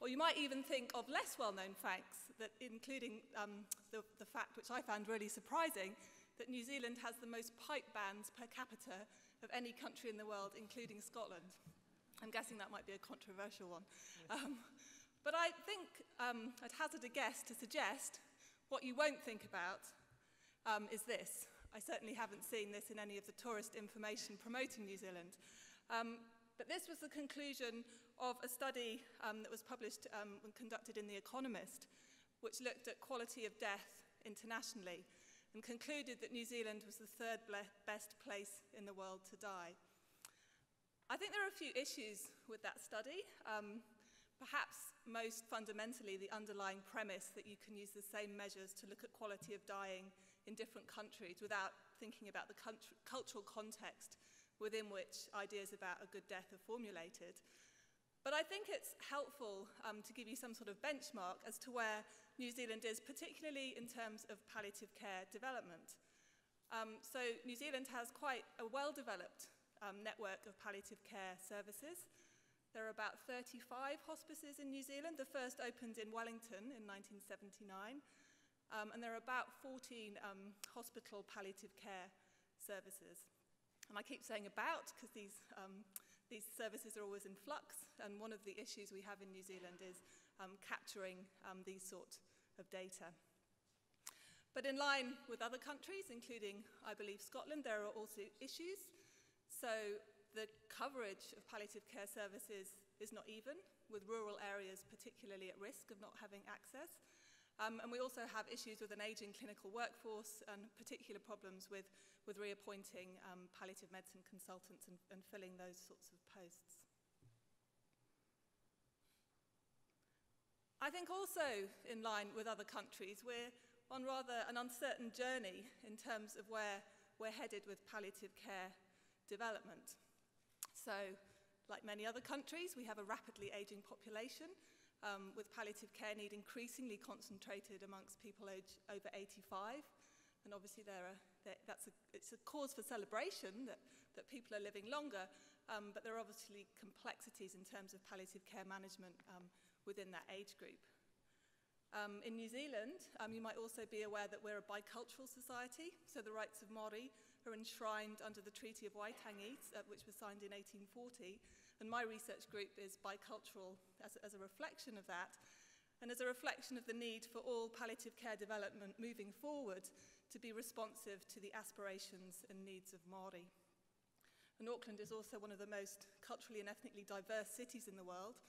Or you might even think of less well-known facts, that including um, the, the fact which I found really surprising, that New Zealand has the most pipe bands per capita of any country in the world, including Scotland. I'm guessing that might be a controversial one. Yes. Um, but I think um, I'd hazard a guess to suggest what you won't think about um, is this. I certainly haven't seen this in any of the tourist information promoting New Zealand. Um, but this was the conclusion of a study um, that was published um, and conducted in The Economist, which looked at quality of death internationally and concluded that New Zealand was the third best place in the world to die. I think there are a few issues with that study. Um, perhaps most fundamentally, the underlying premise that you can use the same measures to look at quality of dying in different countries without thinking about the cultural context within which ideas about a good death are formulated. But I think it's helpful um, to give you some sort of benchmark as to where New Zealand is, particularly in terms of palliative care development. Um, so New Zealand has quite a well-developed um, network of palliative care services. There are about 35 hospices in New Zealand. The first opened in Wellington in 1979. Um, and there are about 14 um, hospital palliative care services. And I keep saying about because these, um, these services are always in flux. And one of the issues we have in New Zealand is um, capturing um, these sort of data. But in line with other countries, including, I believe, Scotland, there are also issues. So the coverage of palliative care services is not even, with rural areas particularly at risk of not having access. Um, and we also have issues with an aging clinical workforce and particular problems with, with reappointing um, palliative medicine consultants and, and filling those sorts of posts. I think also in line with other countries, we're on rather an uncertain journey in terms of where we're headed with palliative care development. So, like many other countries, we have a rapidly aging population um, with palliative care need increasingly concentrated amongst people age over 85. And obviously there are, there, that's a, it's a cause for celebration that, that people are living longer, um, but there are obviously complexities in terms of palliative care management um, within that age group. Um, in New Zealand, um, you might also be aware that we're a bicultural society, so the rights of Māori are enshrined under the Treaty of Waitangi, uh, which was signed in 1840, and my research group is bicultural as, as a reflection of that, and as a reflection of the need for all palliative care development moving forward to be responsive to the aspirations and needs of Māori. And Auckland is also one of the most culturally and ethnically diverse cities in the world.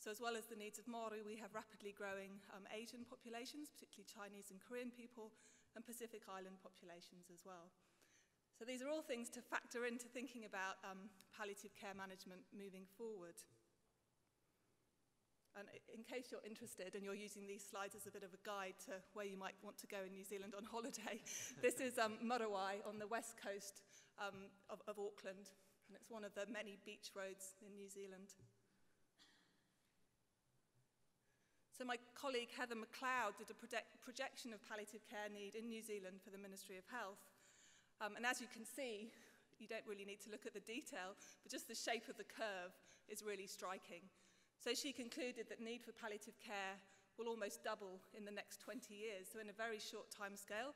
So as well as the needs of Māori, we have rapidly growing um, Asian populations, particularly Chinese and Korean people, and Pacific Island populations as well. So these are all things to factor into thinking about um, palliative care management moving forward. And in case you're interested and you're using these slides as a bit of a guide to where you might want to go in New Zealand on holiday, this is um, Muriwai on the west coast um, of, of Auckland. And it's one of the many beach roads in New Zealand. So my colleague Heather McLeod did a project projection of palliative care need in New Zealand for the Ministry of Health. Um, and as you can see, you don't really need to look at the detail, but just the shape of the curve is really striking. So she concluded that need for palliative care will almost double in the next 20 years, so in a very short time scale,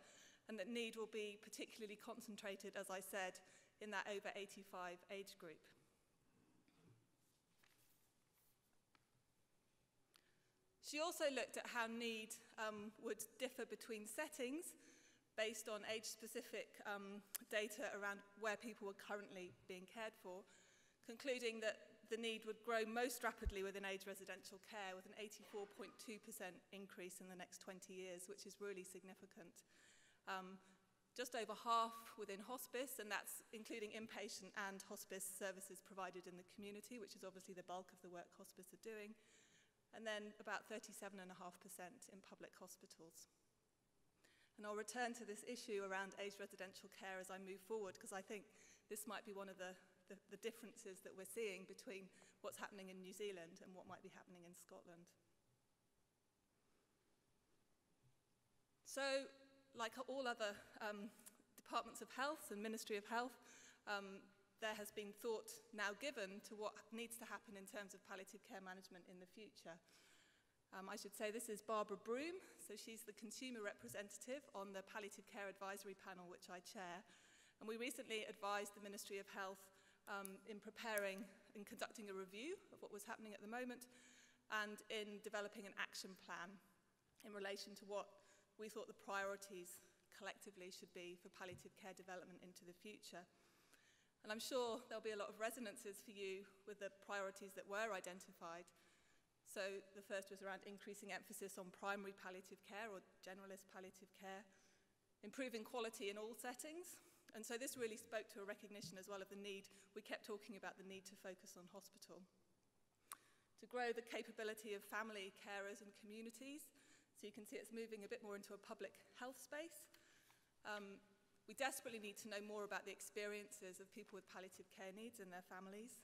and that need will be particularly concentrated, as I said, in that over 85 age group. She also looked at how need um, would differ between settings based on age-specific um, data around where people were currently being cared for, concluding that the need would grow most rapidly within age residential care with an 84.2% increase in the next 20 years, which is really significant. Um, just over half within hospice, and that's including inpatient and hospice services provided in the community, which is obviously the bulk of the work hospice are doing, and then about 37.5% in public hospitals. And I'll return to this issue around aged residential care as I move forward, because I think this might be one of the, the, the differences that we're seeing between what's happening in New Zealand and what might be happening in Scotland. So, like all other um, departments of health and Ministry of Health, um, there has been thought now given to what needs to happen in terms of palliative care management in the future. Um, I should say this is Barbara Broom, so she's the consumer representative on the Palliative Care Advisory Panel, which I chair. And we recently advised the Ministry of Health um, in preparing and conducting a review of what was happening at the moment and in developing an action plan in relation to what we thought the priorities collectively should be for palliative care development into the future. And I'm sure there'll be a lot of resonances for you with the priorities that were identified. So the first was around increasing emphasis on primary palliative care or generalist palliative care, improving quality in all settings. And so this really spoke to a recognition as well of the need. We kept talking about the need to focus on hospital. To grow the capability of family carers and communities. So you can see it's moving a bit more into a public health space. Um, we desperately need to know more about the experiences of people with palliative care needs and their families.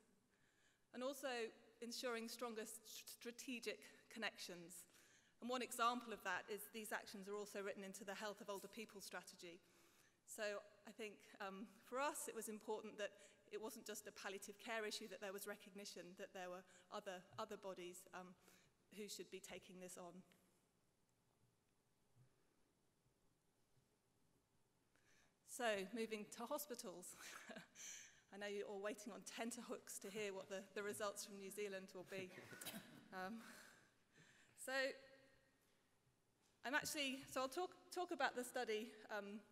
And also ensuring stronger strategic connections. And one example of that is these actions are also written into the Health of Older People strategy. So I think um, for us it was important that it wasn't just a palliative care issue, that there was recognition that there were other, other bodies um, who should be taking this on. So, moving to hospitals. I know you're all waiting on tenterhooks to hear what the, the results from New Zealand will be. Um, so, I'm actually, so I'll talk, talk about the study um,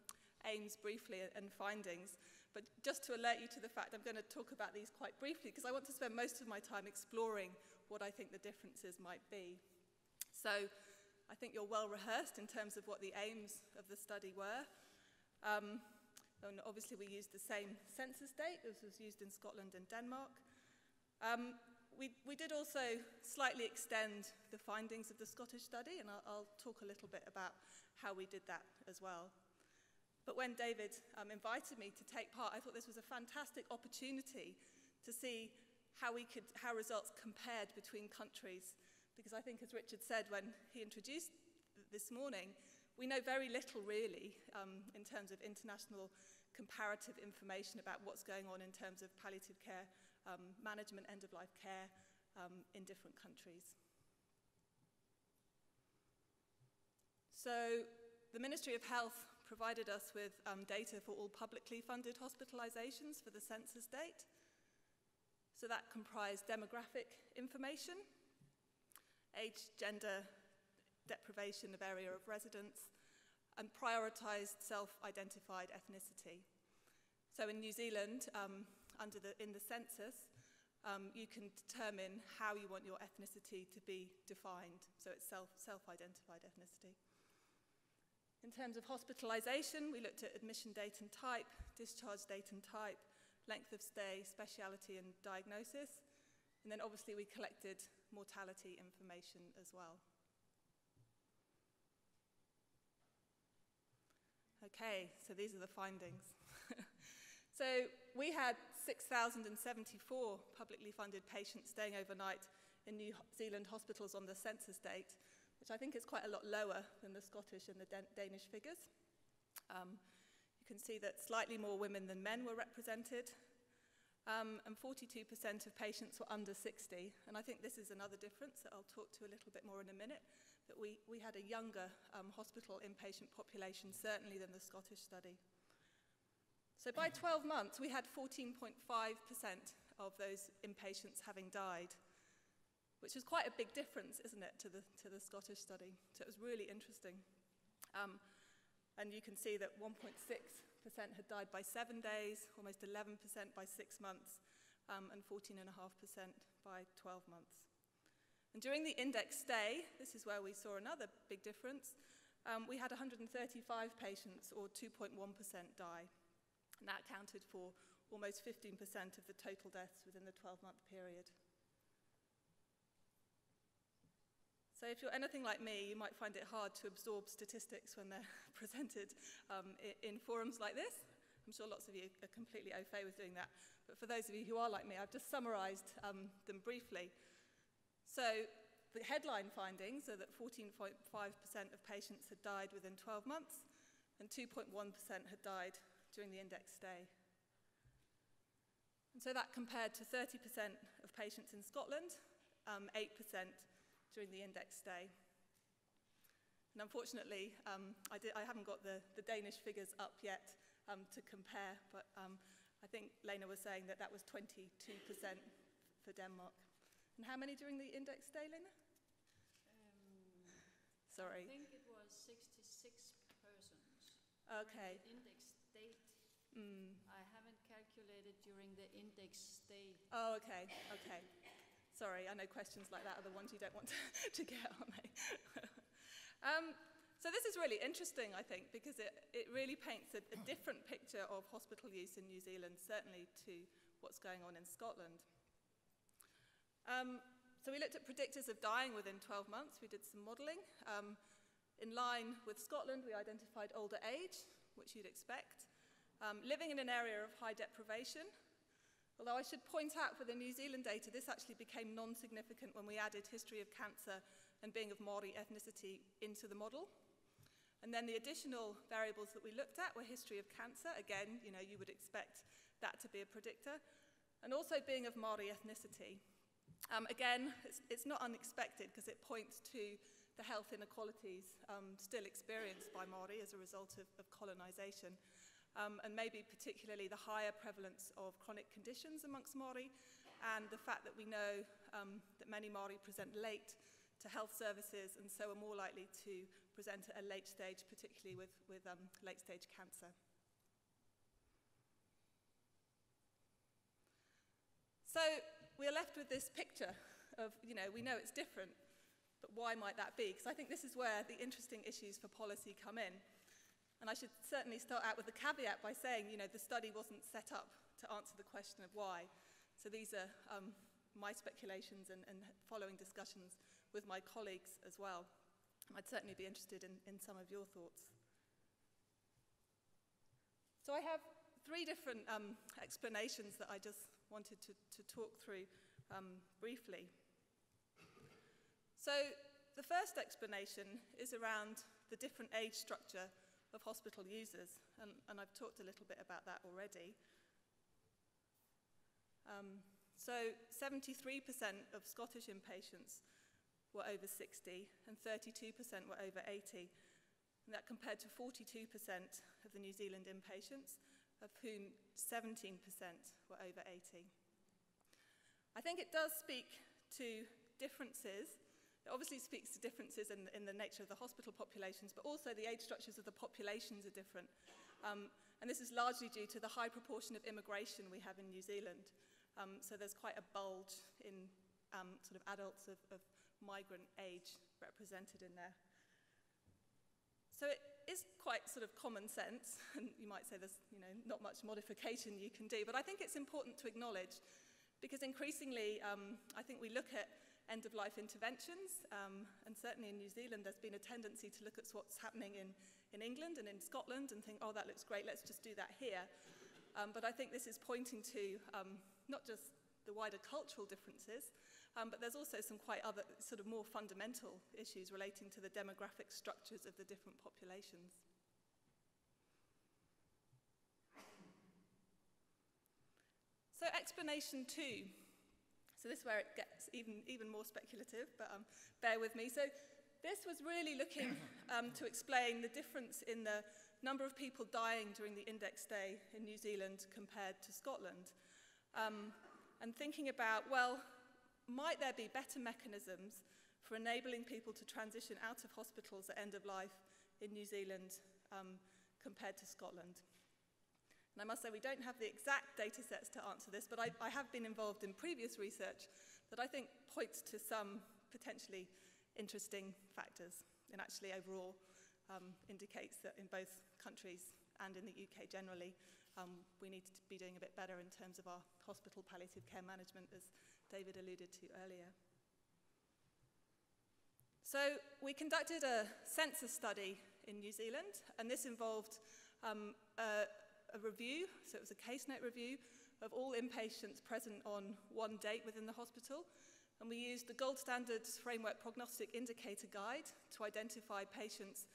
aims briefly and findings, but just to alert you to the fact I'm going to talk about these quite briefly because I want to spend most of my time exploring what I think the differences might be. So, I think you're well rehearsed in terms of what the aims of the study were. Um, and obviously, we used the same census date as was used in Scotland and Denmark. Um, we, we did also slightly extend the findings of the Scottish study, and I'll, I'll talk a little bit about how we did that as well. But when David um, invited me to take part, I thought this was a fantastic opportunity to see how, we could, how results compared between countries. Because I think, as Richard said when he introduced this morning, we know very little, really, um, in terms of international comparative information about what's going on in terms of palliative care um, management, end of life care um, in different countries. So, the Ministry of Health provided us with um, data for all publicly funded hospitalizations for the census date. So, that comprised demographic information, age, gender, deprivation of area of residence, and prioritised self-identified ethnicity. So in New Zealand, um, under the, in the census, um, you can determine how you want your ethnicity to be defined. So it's self, self-identified ethnicity. In terms of hospitalisation, we looked at admission date and type, discharge date and type, length of stay, speciality and diagnosis. And then obviously we collected mortality information as well. Okay, so these are the findings. so we had 6,074 publicly funded patients staying overnight in New Zealand hospitals on the census date, which I think is quite a lot lower than the Scottish and the Danish figures. Um, you can see that slightly more women than men were represented, um, and 42% of patients were under 60. And I think this is another difference that I'll talk to a little bit more in a minute that we, we had a younger um, hospital inpatient population, certainly than the Scottish study. So by 12 months, we had 14.5% of those inpatients having died, which is quite a big difference, isn't it, to the, to the Scottish study. So it was really interesting. Um, and you can see that 1.6% had died by seven days, almost 11% by six months, um, and 14.5% by 12 months. And during the index stay, this is where we saw another big difference, um, we had 135 patients, or 2.1%, die. And that accounted for almost 15% of the total deaths within the 12 month period. So, if you're anything like me, you might find it hard to absorb statistics when they're presented um, in, in forums like this. I'm sure lots of you are completely au fait with doing that. But for those of you who are like me, I've just summarized um, them briefly. So the headline findings are that 14.5% of patients had died within 12 months and 2.1% had died during the index stay. And so that compared to 30% of patients in Scotland, um, 8% during the index stay. And unfortunately, um, I, did, I, haven't got the, the, Danish figures up yet um, to compare, but um, I think Lene was saying that that was 22% for Denmark. And how many during the index stay, Lene? Um, Sorry. I think it was 66 persons. Okay. index date. Mm. I haven't calculated during the index stay. Oh, okay, okay. Sorry, I know questions like that are the ones you don't want to, to get, aren't they? um, so this is really interesting, I think, because it, it really paints a, a different picture of hospital use in New Zealand, certainly to what's going on in Scotland. Um, so we looked at predictors of dying within 12 months. We did some modelling. Um, in line with Scotland, we identified older age, which you'd expect. Um, living in an area of high deprivation. Although I should point out for the New Zealand data, this actually became non-significant when we added history of cancer and being of Māori ethnicity into the model. And then the additional variables that we looked at were history of cancer. Again, you know, you would expect that to be a predictor. And also being of Māori ethnicity. Um, again, it's, it's, not unexpected because it points to the health inequalities um, still experienced by Māori as a result of, of colonisation, um, and maybe particularly the higher prevalence of chronic conditions amongst Māori, and the fact that we know um, that many Māori present late to health services and so are more likely to present at a late stage, particularly with, with um, late stage cancer. So we are left with this picture of, you know, we know it's different, but why might that be? Because I think this is where the interesting issues for policy come in. And I should certainly start out with a caveat by saying, you know, the study wasn't set up to answer the question of why. So these are um, my speculations and, and, following discussions with my colleagues as well. I'd certainly be interested in, in some of your thoughts. So I have three different um, explanations that I just wanted to, to talk through um, briefly. So, the first explanation is around the different age structure of hospital users, and, and I've talked a little bit about that already. Um, so, 73% of Scottish inpatients were over 60, and 32% were over 80. And that compared to 42% of the New Zealand inpatients, of whom 17% were over 80. I think it does speak to differences. It obviously speaks to differences in, in the nature of the hospital populations, but also the age structures of the populations are different. Um, and this is largely due to the high proportion of immigration we have in New Zealand. Um, so there's quite a bulge in um, sort of adults of, of migrant age represented in there. So it is quite sort of common sense, and you might say there's you know, not much modification you can do, but I think it's important to acknowledge because increasingly um, I think we look at end-of-life interventions, um, and certainly in New Zealand there's been a tendency to look at what's happening in, in England and in Scotland and think, oh, that looks great, let's just do that here. Um, but I think this is pointing to um, not just the wider cultural differences, um, but there's also some quite other sort of more fundamental issues relating to the demographic structures of the different populations. So explanation two. So this is where it gets even, even more speculative, but um, bear with me. So this was really looking um, to explain the difference in the number of people dying during the index day in New Zealand compared to Scotland. Um, and thinking about, well, might there be better mechanisms for enabling people to transition out of hospitals at end of life in New Zealand um, compared to Scotland? And I must say, we don't have the exact data sets to answer this, but I, I have been involved in previous research that I think points to some potentially interesting factors and actually overall um, indicates that in both countries and in the UK generally, um, we need to be doing a bit better in terms of our hospital palliative care management, as David alluded to earlier. So we conducted a census study in New Zealand, and this involved um, a, a review, so it was a case note review, of all inpatients present on one date within the hospital. And we used the Gold Standards Framework Prognostic Indicator Guide to identify patients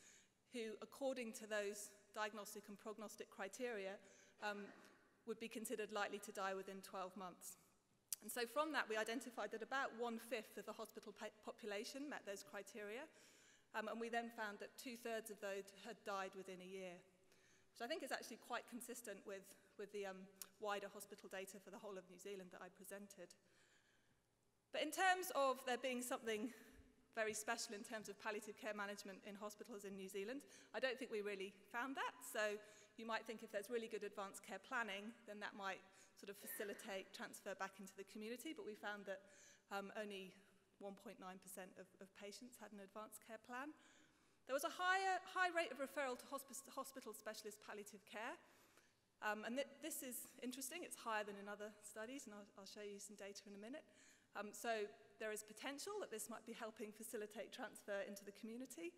who, according to those diagnostic and prognostic criteria um, would be considered likely to die within 12 months. And so from that, we identified that about one-fifth of the hospital population met those criteria, um, and we then found that two-thirds of those had died within a year, which I think is actually quite consistent with, with the um, wider hospital data for the whole of New Zealand that I presented. But in terms of there being something very special in terms of palliative care management in hospitals in New Zealand. I don't think we really found that. So you might think if there's really good advanced care planning, then that might sort of facilitate transfer back into the community. But we found that um, only 1.9% of, of patients had an advanced care plan. There was a higher, high rate of referral to hospital specialist palliative care. Um, and th this is interesting. It's higher than in other studies, and I'll, I'll show you some data in a minute. Um, so there is potential that this might be helping facilitate transfer into the community.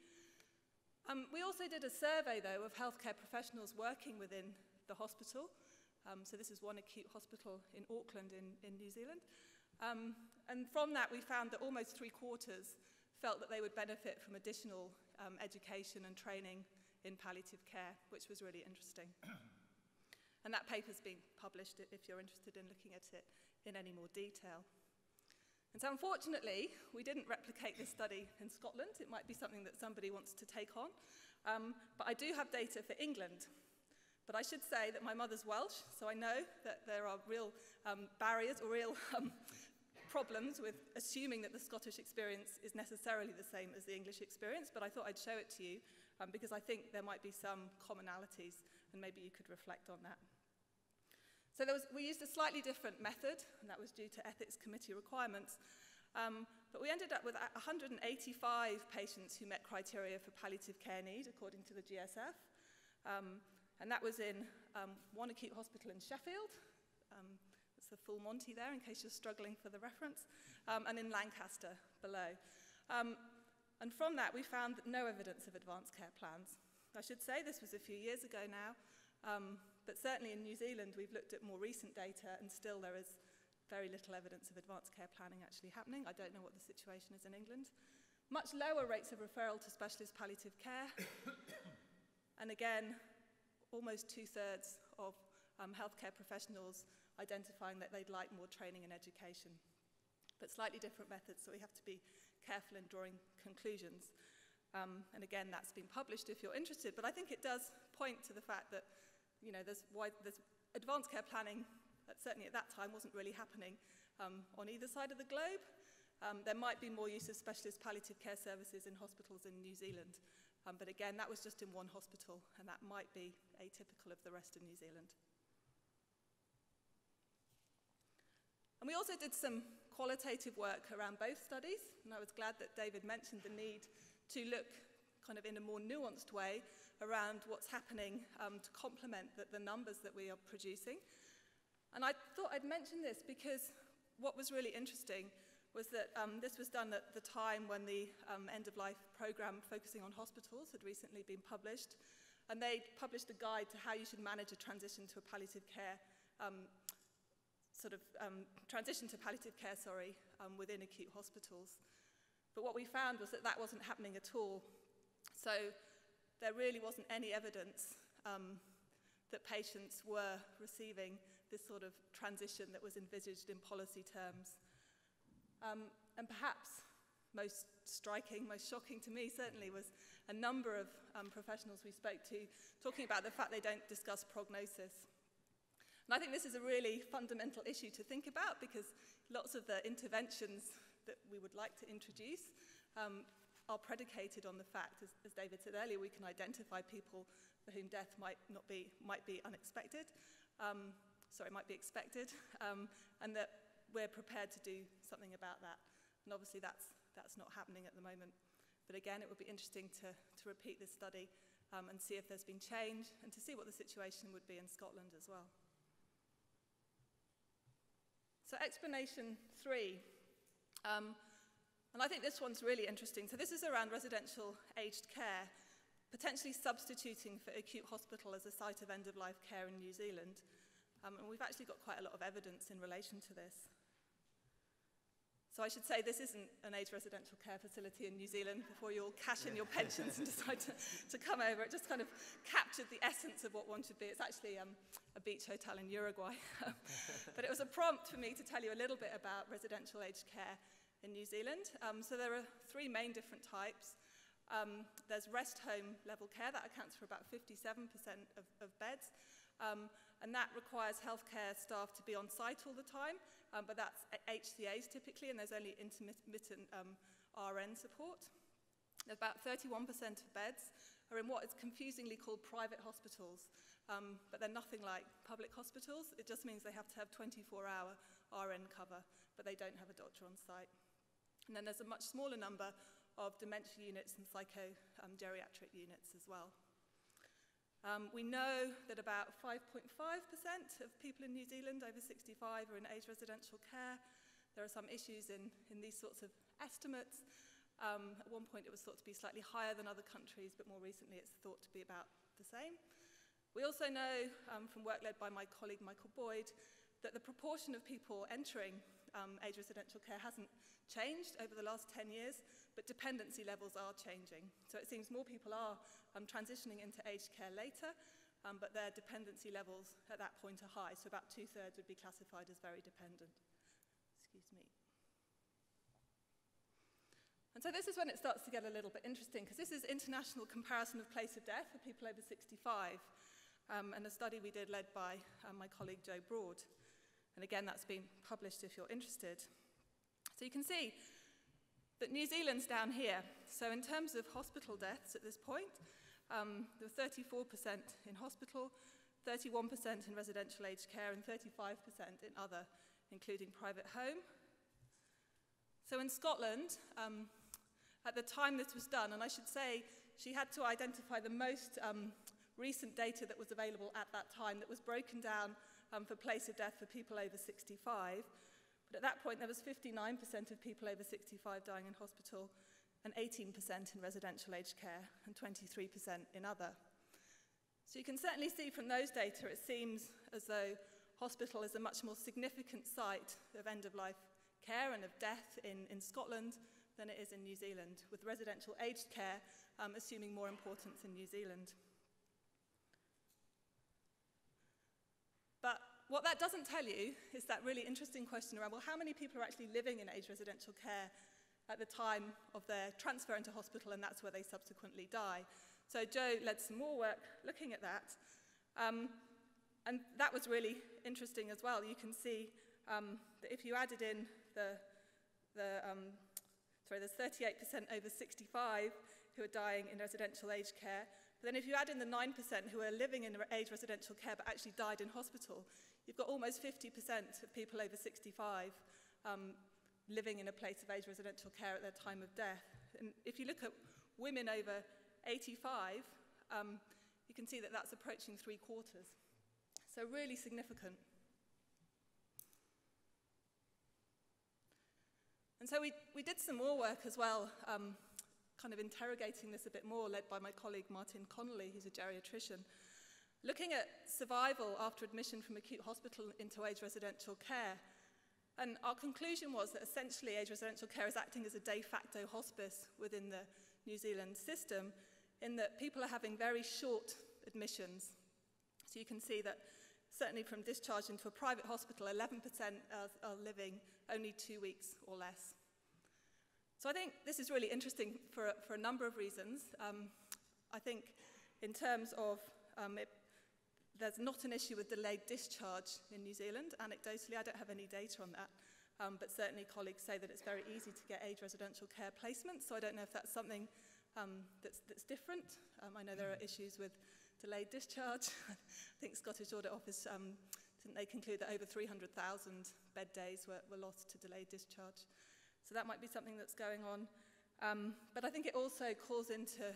Um, we also did a survey, though, of healthcare professionals working within the hospital. Um, so this is one acute hospital in Auckland in, in New Zealand. Um, and from that, we found that almost three quarters felt that they would benefit from additional um, education and training in palliative care, which was really interesting. and that paper's been published if you're interested in looking at it in any more detail. And so unfortunately, we didn't replicate this study in Scotland. It might be something that somebody wants to take on. Um, but I do have data for England. But I should say that my mother's Welsh, so I know that there are real um, barriers or real um, problems with assuming that the Scottish experience is necessarily the same as the English experience, but I thought I'd show it to you um, because I think there might be some commonalities and maybe you could reflect on that. So was, we used a slightly different method, and that was due to ethics committee requirements. Um, but we ended up with 185 patients who met criteria for palliative care need, according to the GSF. Um, and that was in um, one acute hospital in Sheffield. Um, that's the full Monty there, in case you're struggling for the reference. Um, and in Lancaster, below. Um, and from that, we found no evidence of advanced care plans. I should say this was a few years ago now. Um, but certainly in New Zealand, we've looked at more recent data, and still there is very little evidence of advanced care planning actually happening. I don't know what the situation is in England. Much lower rates of referral to specialist palliative care. and again, almost two-thirds of um, healthcare professionals identifying that they'd like more training and education. But slightly different methods, so we have to be careful in drawing conclusions. Um, and again, that's been published if you're interested. But I think it does point to the fact that you know, there's, wide, there's advanced care planning, that certainly at that time wasn't really happening um, on either side of the globe. Um, there might be more use of specialist palliative care services in hospitals in New Zealand. Um, but again, that was just in one hospital, and that might be atypical of the rest of New Zealand. And we also did some qualitative work around both studies, and I was glad that David mentioned the need to look kind of in a more nuanced way around what's happening um, to complement the, the numbers that we are producing. And I thought I'd mention this because what was really interesting was that um, this was done at the time when the um, end-of-life program focusing on hospitals had recently been published. And they published a guide to how you should manage a transition to a palliative care, um, sort of um, transition to palliative care, sorry, um, within acute hospitals. But what we found was that that wasn't happening at all. So there really wasn't any evidence um, that patients were receiving this sort of transition that was envisaged in policy terms. Um, and perhaps most striking, most shocking to me certainly was a number of um, professionals we spoke to talking about the fact they don't discuss prognosis. And I think this is a really fundamental issue to think about because lots of the interventions that we would like to introduce um, are predicated on the fact, as, as David said earlier, we can identify people for whom death might not be, might be unexpected, um, sorry, might be expected, um, and that we're prepared to do something about that. And obviously that's, that's not happening at the moment. But again, it would be interesting to, to repeat this study um, and see if there's been change and to see what the situation would be in Scotland as well. So explanation three. Um, and I think this one's really interesting. So this is around residential aged care, potentially substituting for acute hospital as a site of end-of-life care in New Zealand. Um, and we've actually got quite a lot of evidence in relation to this. So I should say this isn't an aged residential care facility in New Zealand before you all cash in your pensions and decide to, to come over. It just kind of captured the essence of what one should be. It's actually um, a beach hotel in Uruguay. but it was a prompt for me to tell you a little bit about residential aged care in New Zealand. Um, so there are three main different types. Um, there's rest home level care, that accounts for about 57% of, of beds. Um, and that requires healthcare staff to be on site all the time um, but that's HCAs typically, and there's only intermittent um, RN support. About 31% of beds are in what is confusingly called private hospitals, um, but they're nothing like public hospitals. It just means they have to have 24-hour RN cover, but they don't have a doctor on site. And then there's a much smaller number of dementia units and psycho-geriatric um, units as well. Um, we know that about 5.5% of people in New Zealand over 65 are in age residential care. There are some issues in, in these sorts of estimates. Um, at one point it was thought to be slightly higher than other countries, but more recently it's thought to be about the same. We also know um, from work led by my colleague Michael Boyd that the proportion of people entering um, age residential care hasn't changed over the last 10 years, but dependency levels are changing. So it seems more people are um, transitioning into aged care later, um, but their dependency levels at that point are high, so about two-thirds would be classified as very dependent. Excuse me. And so this is when it starts to get a little bit interesting, because this is international comparison of place of death for people over 65, um, and a study we did led by um, my colleague Joe Broad. And again, that's been published if you're interested. So you can see that New Zealand's down here. So in terms of hospital deaths at this point, um, there were 34% in hospital, 31% in residential aged care, and 35% in other, including private home. So in Scotland, um, at the time this was done, and I should say she had to identify the most um, recent data that was available at that time that was broken down um, for place of death for people over 65. But at that point, there was 59% of people over 65 dying in hospital and 18% in residential aged care and 23% in other. So you can certainly see from those data, it seems as though hospital is a much more significant site of end-of-life care and of death in, in Scotland than it is in New Zealand, with residential aged care um, assuming more importance in New Zealand. What that doesn't tell you is that really interesting question around, well, how many people are actually living in aged residential care at the time of their transfer into hospital, and that's where they subsequently die. So Joe led some more work looking at that. Um, and that was really interesting as well. You can see um, that if you added in the, the um, sorry, there's 38% over 65 who are dying in residential aged care. But then if you add in the 9% who are living in aged residential care but actually died in hospital, you've got almost 50% of people over 65 um, living in a place of aged residential care at their time of death. And if you look at women over 85, um, you can see that that's approaching three quarters. So really significant. And so we, we did some more work as well um, kind of interrogating this a bit more, led by my colleague Martin Connolly, who's a geriatrician, looking at survival after admission from acute hospital into age residential care and our conclusion was that essentially age residential care is acting as a de facto hospice within the New Zealand system in that people are having very short admissions. So you can see that certainly from discharge into a private hospital, 11% are, are living only two weeks or less. So I think this is really interesting for, for a number of reasons. Um, I think in terms of um, it there's not an issue with delayed discharge in New Zealand. Anecdotally, I don't have any data on that, um, but certainly colleagues say that it's very easy to get age residential care placements, so I don't know if that's something um, that's, that's different. Um, I know there are issues with delayed discharge. I think Scottish Audit Office, um, didn't they conclude that over 300,000 bed days were, were lost to delayed discharge? So that might be something that's going on. Um, but I think it also calls into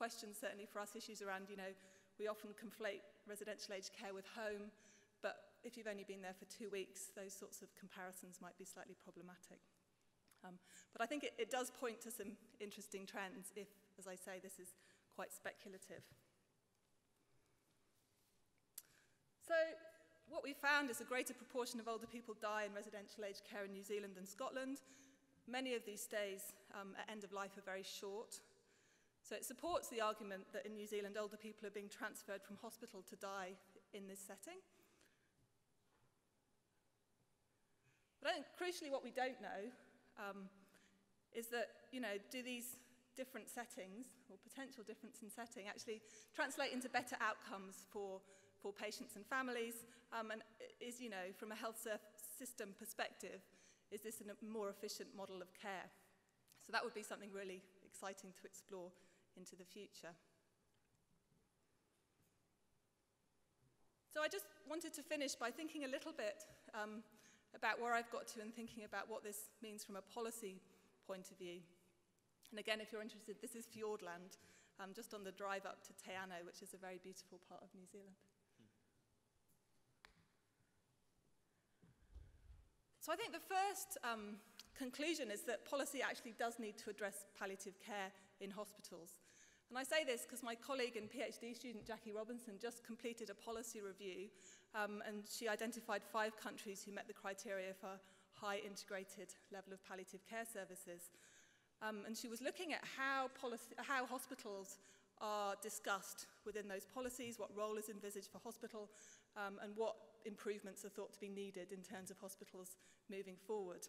questions, certainly for us, issues around, you know, we often conflate residential aged care with home, but if you've only been there for two weeks, those sorts of comparisons might be slightly problematic. Um, but I think it, it does point to some interesting trends if, as I say, this is quite speculative. So what we found is a greater proportion of older people die in residential aged care in New Zealand than Scotland. Many of these stays um, at end of life are very short. So it supports the argument that in New Zealand, older people are being transferred from hospital to die in this setting. But I think crucially what we don't know um, is that, you know, do these different settings or potential difference in setting actually translate into better outcomes for, for patients and families? Um, and is, you know, from a health system perspective, is this a more efficient model of care? So that would be something really exciting to explore into the future. So I just wanted to finish by thinking a little bit um, about where I've got to and thinking about what this means from a policy point of view. And again, if you're interested, this is Fiordland, um, just on the drive up to Te Anau, which is a very beautiful part of New Zealand. So I think the first um, conclusion is that policy actually does need to address palliative care in hospitals. And I say this because my colleague and PhD student Jackie Robinson just completed a policy review um, and she identified five countries who met the criteria for high integrated level of palliative care services. Um, and she was looking at how, policy, how hospitals are discussed within those policies, what role is envisaged for hospital, um, and what improvements are thought to be needed in terms of hospitals moving forward.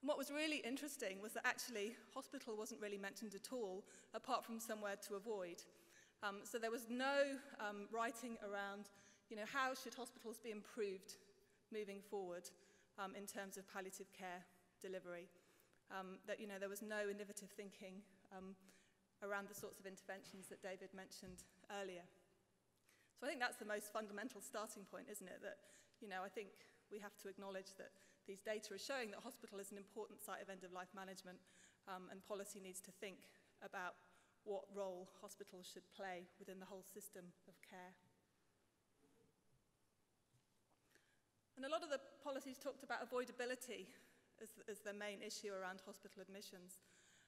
And what was really interesting was that actually hospital wasn't really mentioned at all, apart from somewhere to avoid. Um, so there was no um, writing around you know, how should hospitals be improved moving forward um, in terms of palliative care delivery? Um, that, you know, there was no innovative thinking um, around the sorts of interventions that David mentioned earlier. So I think that's the most fundamental starting point, isn't it? That, you know, I think we have to acknowledge that these data are showing that hospital is an important site of end-of-life management um, and policy needs to think about what role hospitals should play within the whole system of care. And a lot of the policies talked about avoidability as, as the main issue around hospital admissions.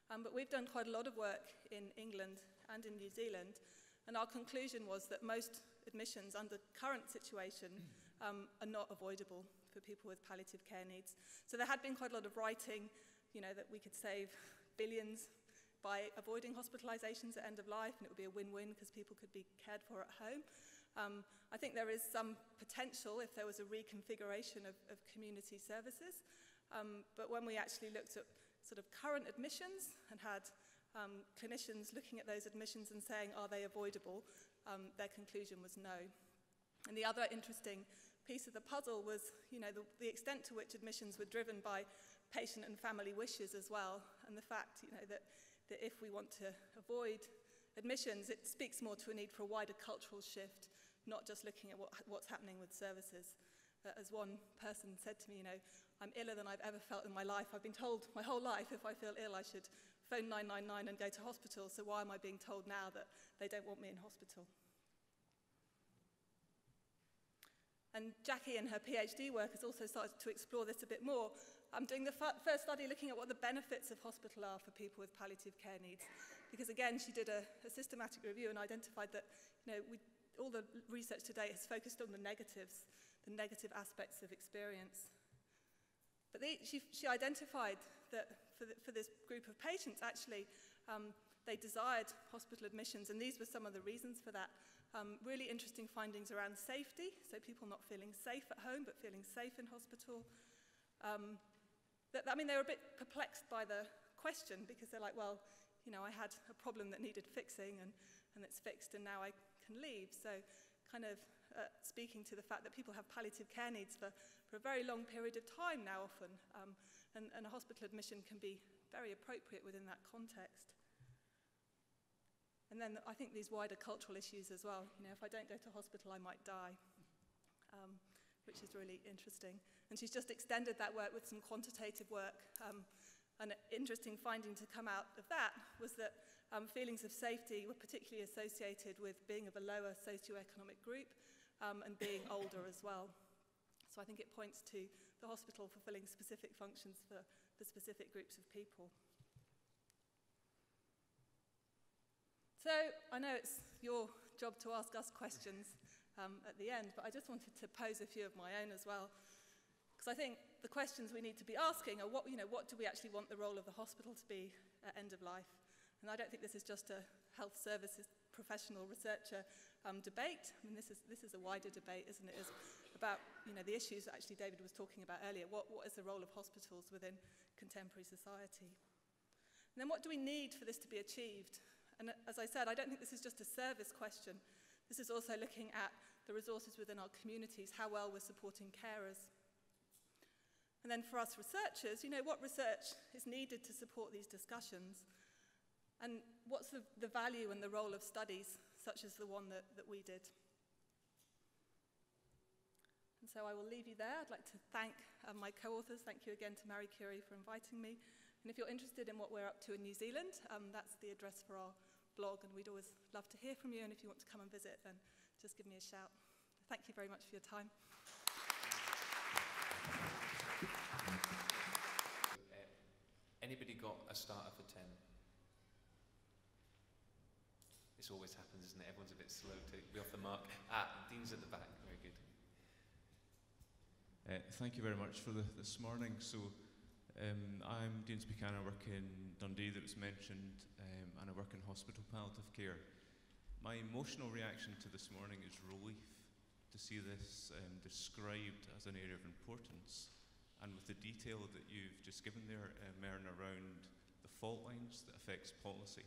Um, but we've done quite a lot of work in England and in New Zealand, and our conclusion was that most admissions under current situation um, are not avoidable for people with palliative care needs. So there had been quite a lot of writing, you know, that we could save billions by avoiding hospitalizations at end of life, and it would be a win-win because people could be cared for at home. Um, I think there is some potential if there was a reconfiguration of, of community services. Um, but when we actually looked at sort of current admissions and had um, clinicians looking at those admissions and saying, are they avoidable, um, their conclusion was no. And the other interesting piece of the puzzle was, you know, the, the extent to which admissions were driven by patient and family wishes as well, and the fact, you know, that, that if we want to avoid admissions, it speaks more to a need for a wider cultural shift not just looking at what, what's happening with services. Uh, as one person said to me, you know, I'm iller than I've ever felt in my life. I've been told my whole life if I feel ill, I should phone 999 and go to hospital. So why am I being told now that they don't want me in hospital? And Jackie in her PhD work has also started to explore this a bit more. I'm doing the first study looking at what the benefits of hospital are for people with palliative care needs. Because again, she did a, a systematic review and identified that you know, we all the research today has focused on the negatives, the negative aspects of experience. But they, she, she identified that for, the, for this group of patients, actually, um, they desired hospital admissions, and these were some of the reasons for that. Um, really interesting findings around safety, so people not feeling safe at home, but feeling safe in hospital. Um, that, I mean, they were a bit perplexed by the question because they're like, well, you know, I had a problem that needed fixing, and, and it's fixed, and now I can leave. So kind of uh, speaking to the fact that people have palliative care needs for, for a very long period of time now often. Um, and, and a hospital admission can be very appropriate within that context. And then I think these wider cultural issues as well. You know, if I don't go to hospital, I might die, um, which is really interesting. And she's just extended that work with some quantitative work. Um, an interesting finding to come out of that was that um, feelings of safety were particularly associated with being of a lower socioeconomic group um, and being older as well. So I think it points to the hospital fulfilling specific functions for, for specific groups of people. So I know it's your job to ask us questions, um, at the end, but I just wanted to pose a few of my own as well. Because I think the questions we need to be asking are what, you know, what do we actually want the role of the hospital to be at end of life? And I don't think this is just a health services professional researcher um, debate. I mean, this is, this is a wider debate, isn't it? It's about you know, the issues actually David was talking about earlier. What, what is the role of hospitals within contemporary society? And then what do we need for this to be achieved? And as I said, I don't think this is just a service question. This is also looking at the resources within our communities, how well we're supporting carers. And then for us researchers, you know, what research is needed to support these discussions? And what's the, the value and the role of studies such as the one that, that we did? And so I will leave you there. I'd like to thank uh, my co-authors. Thank you again to Marie Curie for inviting me. And if you're interested in what we're up to in New Zealand, um, that's the address for our blog, and we'd always love to hear from you. And if you want to come and visit, then just give me a shout. Thank you very much for your time. Uh, anybody got a starter for 10? This always happens, isn't it? Everyone's a bit slow to be off the mark. Ah, Dean's at the back. Very good. Uh, thank you very much for the, this morning. So, um, I'm Dean Buchanan. I work in Dundee, that was mentioned, um, and I work in hospital palliative care. My emotional reaction to this morning is relief to see this um, described as an area of importance, and with the detail that you've just given there, uh, Merryn, around the fault lines that affects policy.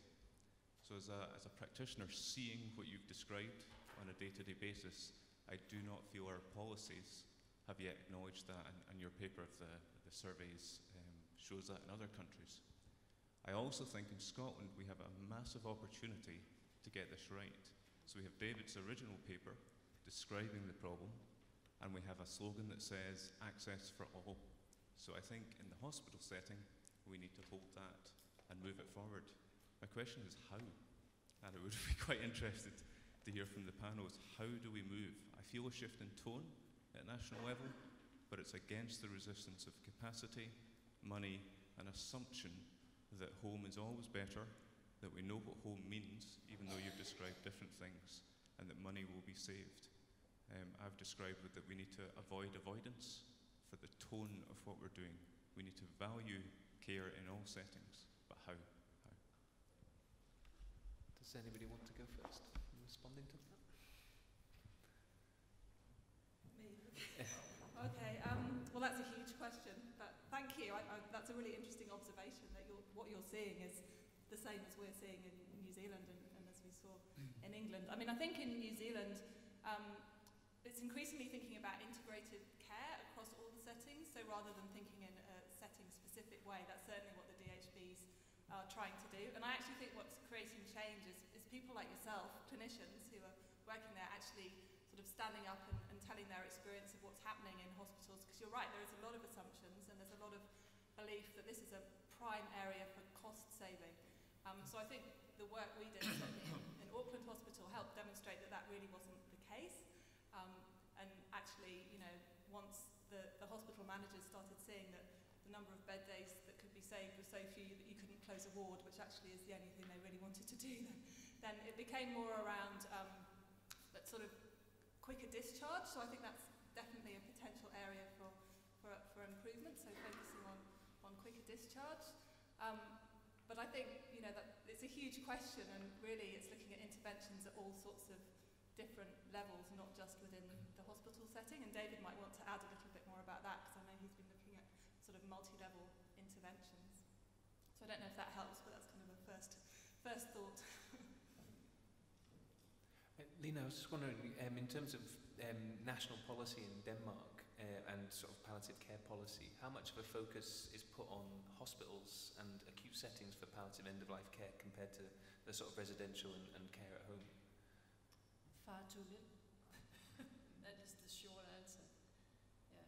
So, as a, as a practitioner, seeing what you've described on a day to day basis, I do not feel our policies have yet acknowledged that, and, and your paper of the, the surveys um, shows that in other countries. I also think in Scotland we have a massive opportunity to get this right. So, we have David's original paper describing the problem, and we have a slogan that says access for all. So, I think in the hospital setting, we need to hold that and move it forward. My question is how? And I would be quite interested to hear from the panels how do we move? I feel a shift in tone at national level, but it's against the resistance of capacity, money, and assumption that home is always better, that we know what home means, even though you've described different things, and that money will be saved. Um, I've described that we need to avoid avoidance for the tone of what we're doing. We need to value care in all settings, but how? Does anybody want to go first in responding to that? Me. okay. Um, well, that's a huge question, but thank you. I, I, that's a really interesting observation that you're, what you're seeing is the same as we're seeing in New Zealand and, and as we saw in England. I mean, I think in New Zealand, um, it's increasingly thinking about integrated care across all the settings. So rather than thinking in a setting-specific way, that's certainly what the DHBs are trying to do. And I actually think what's creating change is, is people like yourself, clinicians who are working there, actually sort of standing up and, and telling their experience of what's happening in hospitals. Because you're right, there is a lot of assumptions and there's a lot of belief that this is a prime area for cost saving. Um, so I think the work we did in, in Auckland Hospital helped demonstrate that that really wasn't the case. Um, and actually, you know, once the, the hospital managers started seeing that the number of bed days that could be saved was so few that you couldn't close a ward, which actually is the only thing they really wanted to do, then, then it became more around um, that sort of quicker discharge. So I think that's definitely a potential area for, for, for improvement, so focusing on, on quicker discharge. Um, but I think, you know, that it's a huge question and really it's looking at interventions at all sorts of different levels, not just within the hospital setting. And David might want to add a little bit more about that because I know he's been looking at sort of multi-level interventions. So I don't know if that helps, but that's kind of a first, first thought. Lene, I was just wondering, um, in terms of um, national policy in Denmark uh, and sort of palliative care policy, how much of a focus is put on hospitals and acute settings for palliative end-of-life care compared to the sort of residential and, and care at home? Far too little. that is the short answer. Yeah.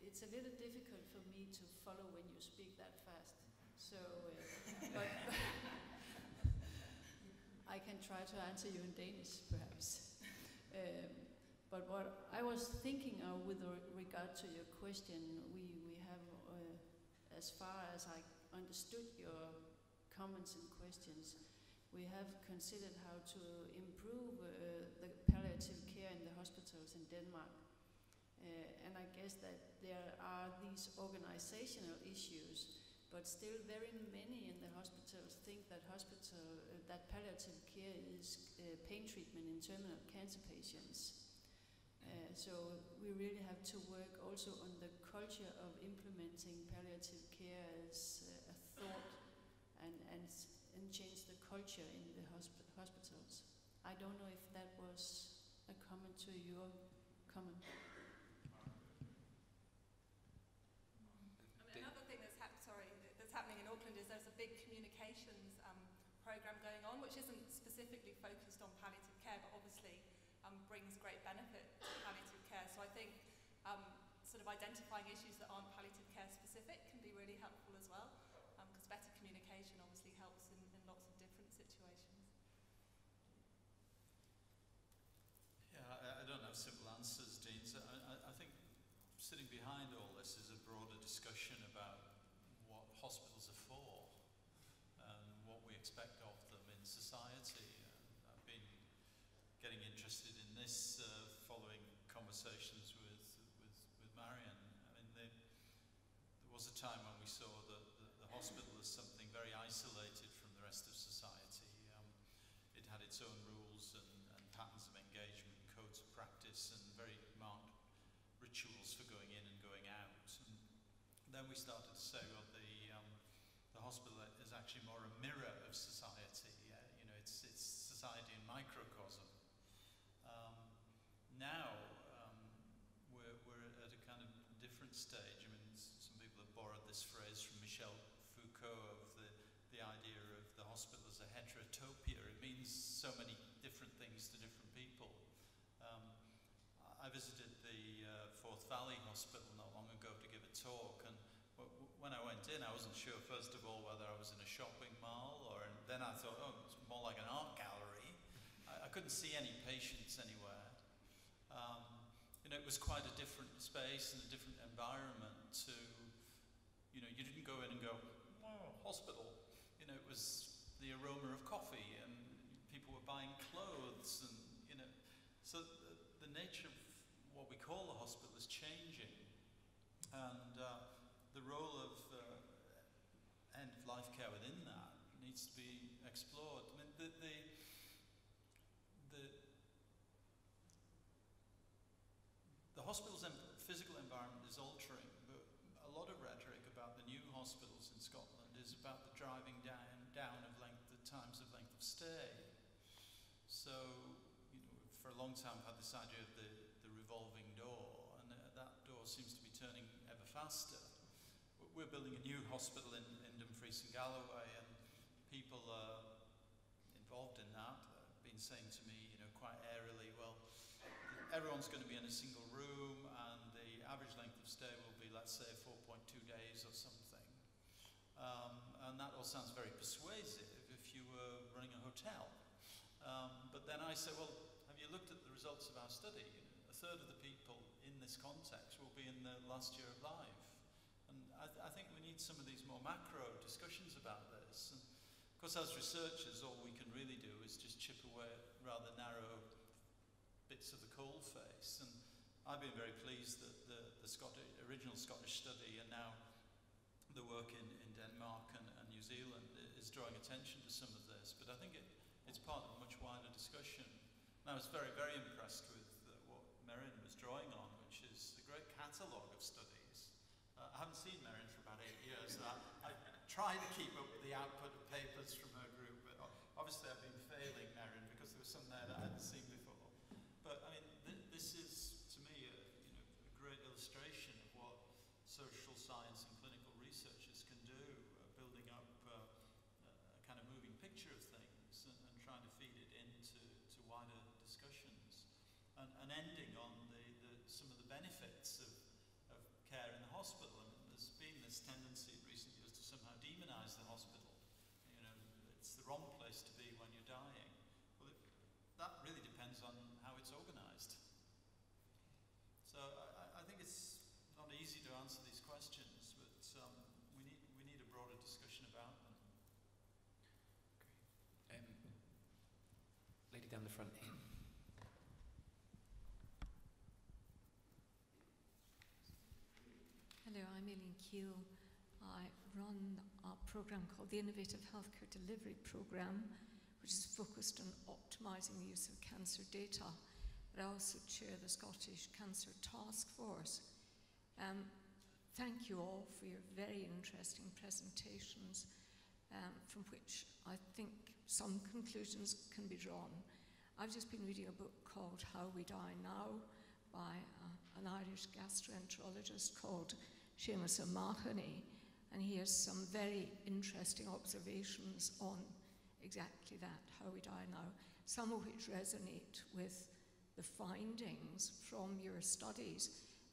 It's a little difficult for me to follow when you speak that fast. So, uh, but I can try to answer you in Danish, perhaps. Um, but what I was thinking of with regard to your question, we, we have, uh, as far as I understood your comments and questions, we have considered how to improve uh, the palliative care in the hospitals in Denmark. Uh, and I guess that there are these organizational issues, but still very many in the hospitals think that hospital uh, that palliative care is uh, pain treatment in terminal cancer patients. Uh, so we really have to work also on the culture of implementing palliative care as a thought and, and, and change the culture in the hosp- hospitals. I don't know if that was a comment to your comment. I mean, another thing that's, hap- sorry, that's happening in Auckland is there's a big communications um, program going on, which isn't specifically focused on palliative care, but obviously um, brings great benefit to palliative care. So I think um, sort of identifying issues that aren't palliative care specific can be really helpful as well, because better communication obviously helps in, in lots of different situations. Yeah, I, I don't have simple answers, Dean. So I, I, think sitting behind all this is a broader discussion about what hospitals are for and what we expect of them in society. And I've been getting interested in this uh, following conversations with, with, with Marian. I mean, there was a time when we saw the, the, the hospital as something very isolated from the rest of society. Um, it had its own rules and, and patterns of engagement, codes of practice, and very marked rituals for going in and going out. And then we started to say, well, the, um, the hospital is actually more a mirror of society. Uh, you know, it's, it's society in microcosm. Um, now um, we're, we're at a kind of different stage. I mean, s- some people have borrowed this phrase from Michel Foucault of the, the idea of the hospital as a heterotopia. It means so many different things to different people. Um, I visited the uh, Forth Valley Hospital not long ago to give a talk, and when I went in, I wasn't sure, first of all, whether I was in a shopping mall, or then I thought, oh, it's more like an art gallery. I, I couldn't see any patients anywhere. Um, you know, it was quite a different space and a different environment to, you know, you didn't go in and go, oh, hospital. You know, it was the aroma of coffee and buying clothes and, you know, so the, the nature of what we call the hospital is changing. And uh, the role of uh, end of life care within that needs to be explored. I mean, the, the, the, the hospital's physical environment is altering, but a lot of rhetoric about the new hospitals in Scotland is about the driving down, down of length, the times of length of stay. So, you know, for a long time I've had this idea of the, the revolving door, and uh, that door seems to be turning ever faster. We're building a new hospital in, in Dumfries and Galloway, and people involved in that have been saying to me, you know, quite airily, well, everyone's going to be in a single room, and the average length of stay will be, let's say, 4.2 days or something. Um, and that all sounds very persuasive if you were running a hotel. Um, but then I said, well, have you looked at the results of our study? A third of the people in this context will be in their last year of life. And I, th- I think we need some of these more macro discussions about this. And of course, as researchers, all we can really do is just chip away at rather narrow bits of the coal face. And I've been very pleased that the, the Scottish, original Scottish study and now the work in, in Denmark and, and New Zealand is drawing attention to some of this. But I think it, it's part of a much wider discussion. And I was very, very impressed with uh, what Merryn was drawing on, which is a great catalogue of studies. Uh, I haven't seen Merryn for about eight years. I, I try to keep up with the output of papers from her group, but obviously I've been failing Merryn because there was some there that I hadn't seen before. But I mean, th- this is to me a, you know, a great illustration of what social science and clinical researchers can do, uh, building up uh, a kind of moving picture of things and, and trying to feed it into to wider discussions, and, and ending on the, the, some of the benefits of, of care in the hospital. I mean, there's been this tendency in recent years to somehow demonise the hospital. You know, it's the wrong place to be when you're dying. Well, it, that really depends on how it's organised. So I, I- I think it's not easy to answer these questions, but um, we, need, we need a broader discussion about them. Um, lady down the front here. Hello, I'm Aileen Keel. I run a program called the Innovative Healthcare Delivery Program, which is focused on optimising the use of cancer data. But I also chair the Scottish Cancer Task Force. Um, thank you all for your very interesting presentations, um, from which I think some conclusions can be drawn. I've just been reading a book called How We Die Now by uh, an Irish gastroenterologist called Seamus O'Mahony, and he has some very interesting observations on exactly that, how we die now, some of which resonate with the findings from your studies,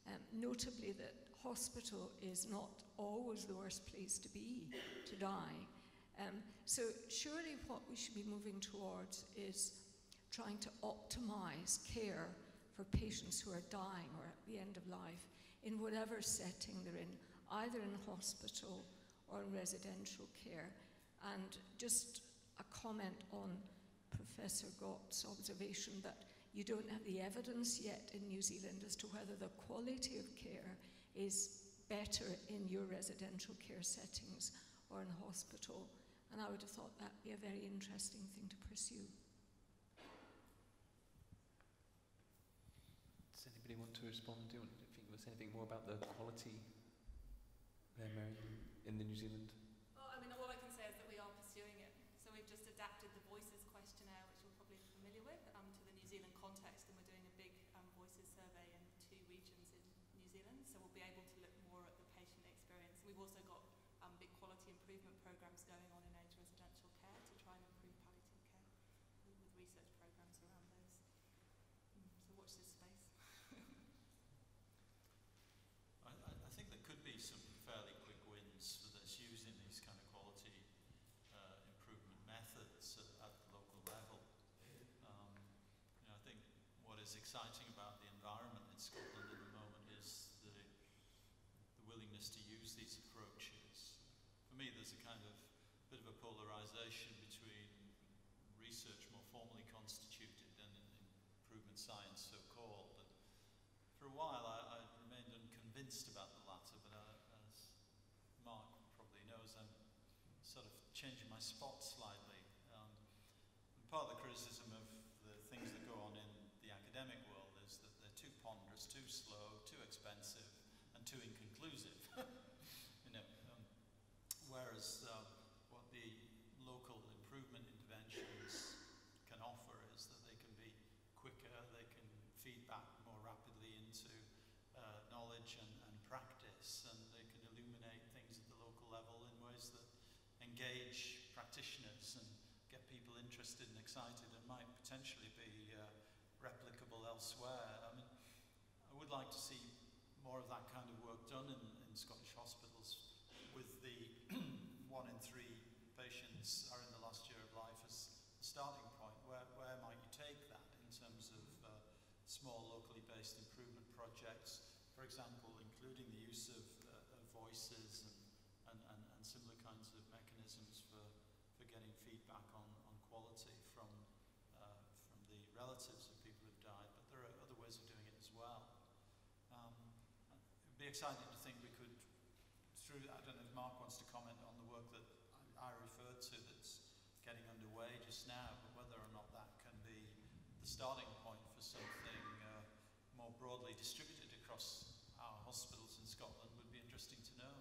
um, notably that hospital is not always the worst place to be to die. Um, so surely what we should be moving towards is trying to optimize care for patients who are dying or at the end of life in whatever setting they're in, either in hospital or in residential care. And just a comment on Professor Gott's observation that you don't have the evidence yet in New Zealand as to whether the quality of care is better in your residential care settings or in hospital. And I would have thought that would be a very interesting thing to pursue. Does anybody want to respond? Do you think there's anything more about the quality there, Merryn, in the New Zealand? Well, I mean, all I can say is that we are pursuing it. So we've just adapted the Voices questionnaire, which you're probably familiar with, um, to the New Zealand context, and we're doing a big um, Voices survey in two regions in New Zealand. So we'll be able to look more at the patient experience. We've also got um, big quality improvement programs going on in aged residential care to try and improve palliative care with, with research programs around those. Mm, so watch this space. I, I, I think there could be some fairly quick wins for this using these kind of quality uh, improvement methods at, at the local level. Um, you know, I think what is exciting about the environment in Scotland at the moment is the, the willingness to use these approaches. For me, there's a kind of bit of a polarization between research more formally constituted and improvement science, so called. For a while, I, I remained unconvinced about the latter, but uh, as Mark probably knows, I'm sort of changing my spot slightly. Um, part of the criticism of the things that go on in the academic world is that they're too ponderous, too slow, too expensive, and too inconclusive. you know, um, whereas um, what the local improvement interventions can offer is that they can be quicker, they can feed back more rapidly into uh, knowledge and, and practice, and they can illuminate things at the local level in ways that engage practitioners and get people interested and excited and might potentially be uh, replicable elsewhere. I mean, I would like to see more of that kind of work done in, in Scottish hospitals with the one in three patients are in the last year of life as the starting point. Where, where might you take that in terms of uh, small locally based improvement projects, for example, including the use of, uh, of voices and, and, and, and similar kinds of mechanisms for, for getting feedback on, on quality from, uh, from the relatives of people who've died, but there are other ways of doing it as well. Um, it would be exciting to think we could, through, I don't know if Mark wants to comment on the work that I, I referred to that's getting underway just now, but whether or not that can be the starting point for something uh, more broadly distributed across our hospitals in Scotland would be interesting to know.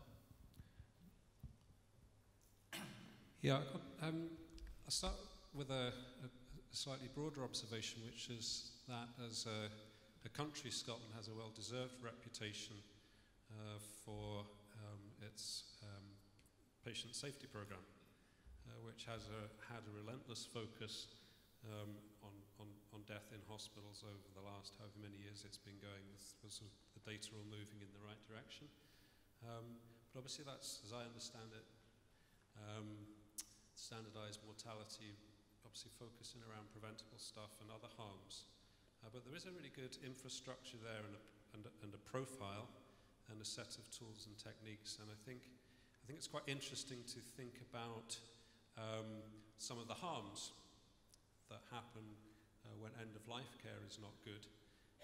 Yeah, um, I'll start with a, a, slightly broader observation, which is that as a, a country, Scotland has a well deserved reputation uh, for um, its um, patient safety programme, uh, which has a, had a relentless focus um, on, on, on death in hospitals over the last however many years it's been going. The data all moving in the right direction. Um, but obviously, that's, as I understand it, um, standardized mortality, obviously focusing around preventable stuff and other harms. Uh, but there is a really good infrastructure there and a, and, and a profile and a set of tools and techniques. And I think, I think it's quite interesting to think about um, some of the harms that happen when end of life care is not good.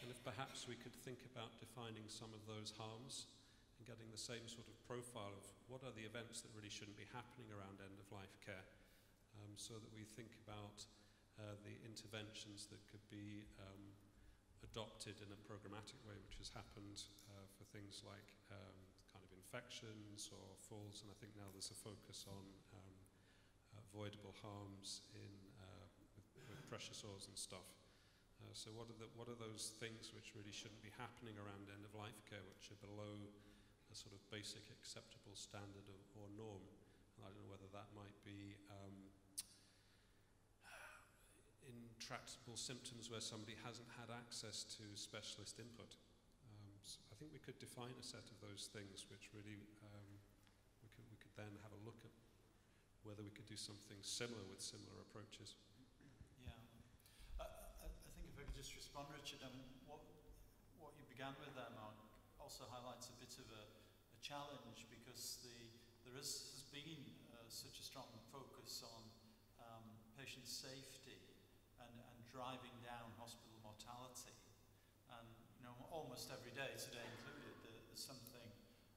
And if perhaps we could think about defining some of those harms and getting the same sort of profile of what are the events that really shouldn't be happening around end of life care, um, so that we think about uh, the interventions that could be um, adopted in a programmatic way, which has happened uh, for things like um, kind of infections or falls, and I think now there's a focus on um, avoidable harms in uh, with, with pressure ulcers and stuff. Uh, so what are, the, what are those things which really shouldn't be happening around end-of-life care, which are below a sort of basic acceptable standard of, or norm? And I don't know whether that might be um, intractable symptoms where somebody hasn't had access to specialist input. Um, so I think we could define a set of those things which really um, we, could, we could then have a look at whether we could do something similar with similar approaches. Yeah. I, I, think if I could just respond, Richard, I mean, what, what you began with there, Mark, also highlights a bit of a, a challenge because the, there is, has been uh, such a strong focus on um, patient safety driving down hospital mortality. And you know, almost every day, today included, there's something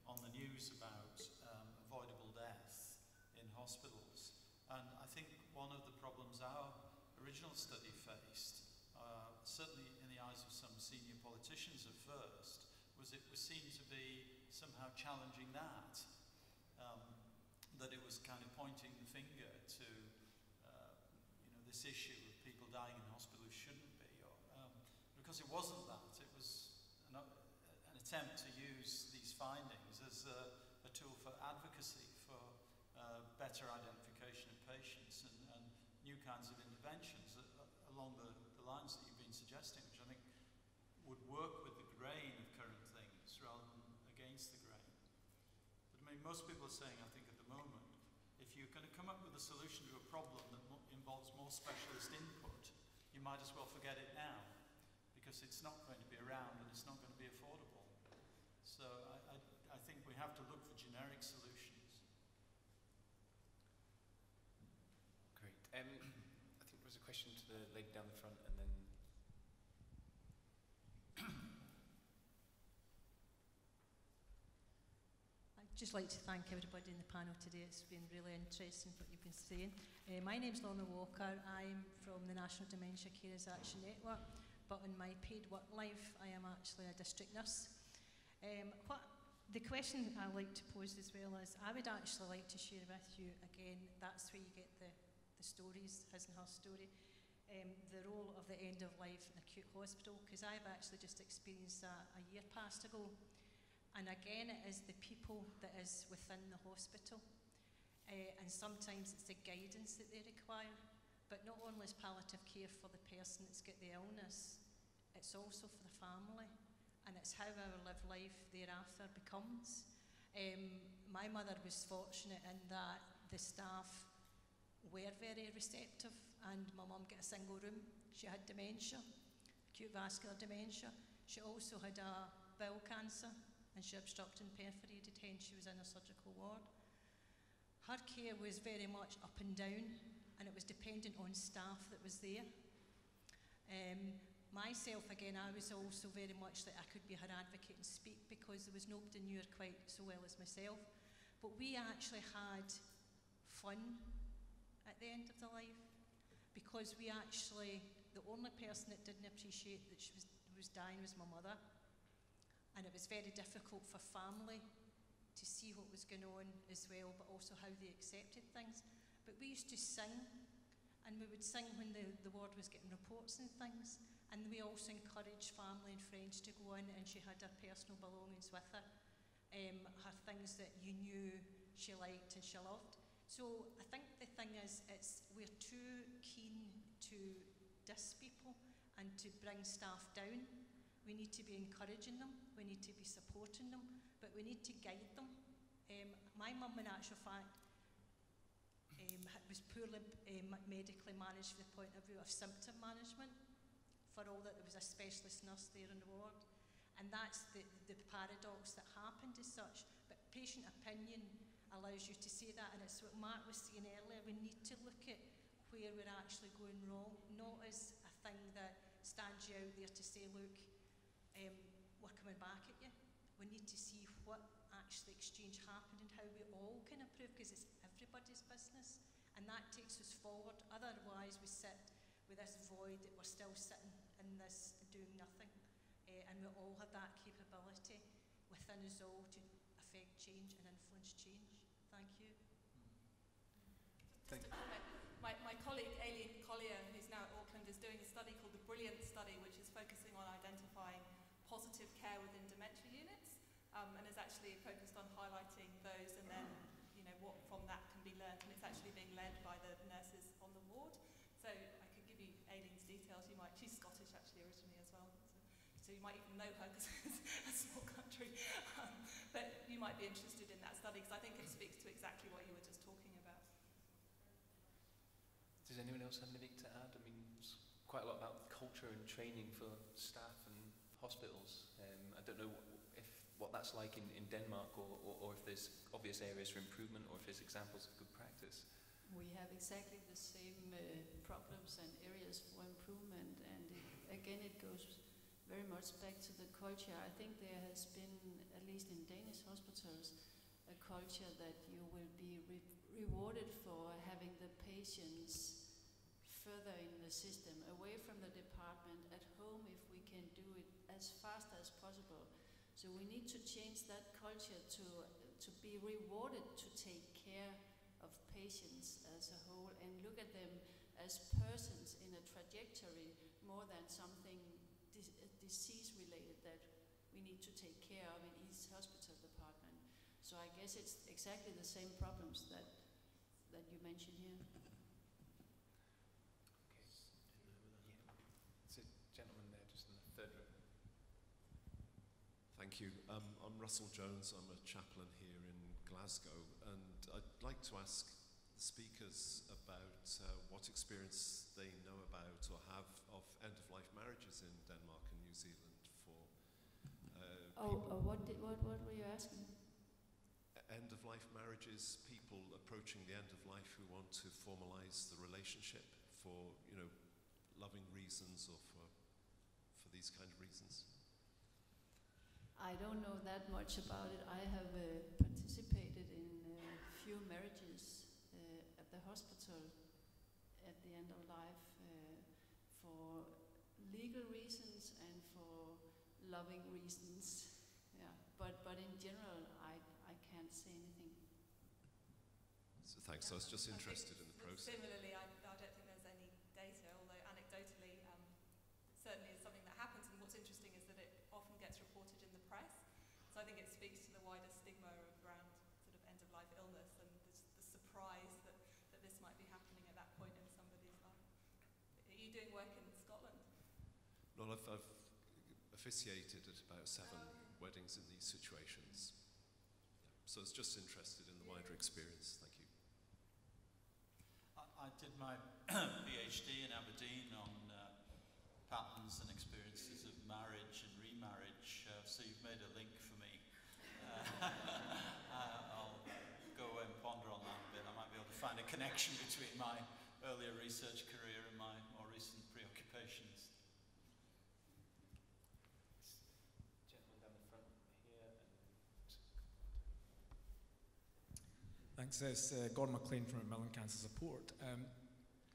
on the news about um, avoidable death in hospitals. And I think one of the problems our original study faced, uh, certainly in the eyes of some senior politicians at first, was it was seen to be somehow challenging that. Um, that it was kind of pointing the finger to uh, you know, this issue dying in hospital who shouldn't be. Or, um, because it wasn't that. It was an, an, attempt to use these findings as a, a tool for advocacy, for uh, better identification of patients and, and, new kinds of interventions uh, along the, the lines that you've been suggesting, which I think would work with the grain of current things rather than against the grain. But I mean, most people are saying, I think at the moment, if you're going to come up with a solution to a problem that involves more specialist input, you might as well forget it now because it's not going to be around and it's not going to be affordable. So I, I, I think we have to look for generic solutions. just like to thank everybody in the panel today. It's been really interesting what you've been saying. Uh, my name's Lorna Walker. I'm from the National Dementia Carers Action Network, but in my paid work life, I am actually a district nurse. Um, what the question I like to pose as well is, I would actually like to share with you again, that's where you get the, the stories, his and her story, um, the role of the end of life in acute hospital, because I've actually just experienced that a year past ago. And again, it is the people that is within the hospital uh, and sometimes it's the guidance that they require. But not only is palliative care for the person that's got the illness, it's also for the family, and it's how our live life thereafter becomes. Um, my mother was fortunate in that the staff were very receptive, and my mum got a single room. She had dementia, acute vascular dementia. She also had a bowel cancer, and she obstructed perforated, hence she was in a surgical ward. Her care was very much up and down, and it was dependent on staff that was there. Um, myself, again, I was also very much that I could be her advocate and speak because there was nobody knew her quite so well as myself. But we actually had fun at the end of the life because we actually, the only person that didn't appreciate that she was, was dying was my mother. And it was very difficult for family to see what was going on as well, but also how they accepted things. But we used to sing, and we would sing when the, the ward was getting reports and things. And we also encouraged family and friends to go in, and she had her personal belongings with her, um, her things that you knew she liked and she loved. So I think the thing is, it's we're too keen to diss people and to bring staff down. We need to be encouraging them. We need to be supporting them but we need to guide them. Um, my mum, in actual fact, um, was poorly um, medically managed from the point of view of symptom management, for all that there was a specialist nurse there in the ward. And that's the, the paradox that happened as such. But patient opinion allows you to say that, and it's what Mark was saying earlier. We need to look at where we're actually going wrong, not as a thing that stands you out there to say, look, um, we're coming back at you. We need to see what actually exchange happened and how we all can improve because it's everybody's business and that takes us forward. Otherwise, we sit with this void that we're still sitting in this doing nothing. Uh, and we all have that capability within us all to affect change and influence change. Thank you. Just to comment, my, my colleague Aileen Collier, who's now at Auckland, is doing a study called the Brilliant Study, which is focusing on identifying positive care within dementia units, um, and is actually focused on highlighting those and then, you know, what from that can be learned. And it's actually being led by the nurses on the ward. So I could give you Aileen's details. You might, she's Scottish actually originally as well. So, so you might even know her because it's a small country. Um, but you might be interested in that study because I think it speaks to exactly what you were just talking about. Does anyone else have anything to add? I mean, quite a lot about culture and training for staff and hospitals. Um, I don't know if what that's like in, in Denmark or, or, or if there's obvious areas for improvement or if there's examples of good practice. We have exactly the same uh, problems and areas for improvement, and it, again, it goes very much back to the culture. I think there has been, at least in Danish hospitals, a culture that you will be re rewarded for having the patients further in the system, away from the department, at home if can do it as fast as possible. So we need to change that culture to, to be rewarded to take care of patients as a whole and look at them as persons in a trajectory more than something dis disease related that we need to take care of in each hospital department. So I guess it's exactly the same problems that, that you mentioned here. Thank you. Um, I'm Russell Jones. I'm a chaplain here in Glasgow, and I'd like to ask the speakers about uh, what experience they know about or have of end-of-life marriages in Denmark and New Zealand for uh, Oh, uh, what, did, what, what were you asking? end-of-life marriages, people approaching the end of life who want to formalize the relationship for, you know, loving reasons or for, for these kind of reasons? I don't know that much about it. I have uh, participated in a few marriages uh, at the hospital at the end of life uh, for legal reasons and for loving reasons. Yeah, but but in general, I I can't say anything. So thanks. I was just interested in the process. Similarly, I, I don't think there's any data, although anecdotally, um, certainly is something that happens. And what's interesting is that it often gets reported in the press. So I think it speaks to the wider stigma around sort of end-of-life illness and the, the surprise that, that this might be happening at that point in somebody's life. Are you doing work in Scotland? Well, I've, I've officiated at about seven weddings in these situations. So I was just interested in the wider experience. Thank you. I, I did my PhD in Aberdeen on uh, patterns and experiences of marriage and remarriage, uh, so you've made a link for me. Uh, I'll go and ponder on that a bit. I might be able to find a connection between my earlier research career and my more recent preoccupations. Gentleman down the front here. Thanks. It's uh, Gordon McLean from Macmillan Cancer Support. Um,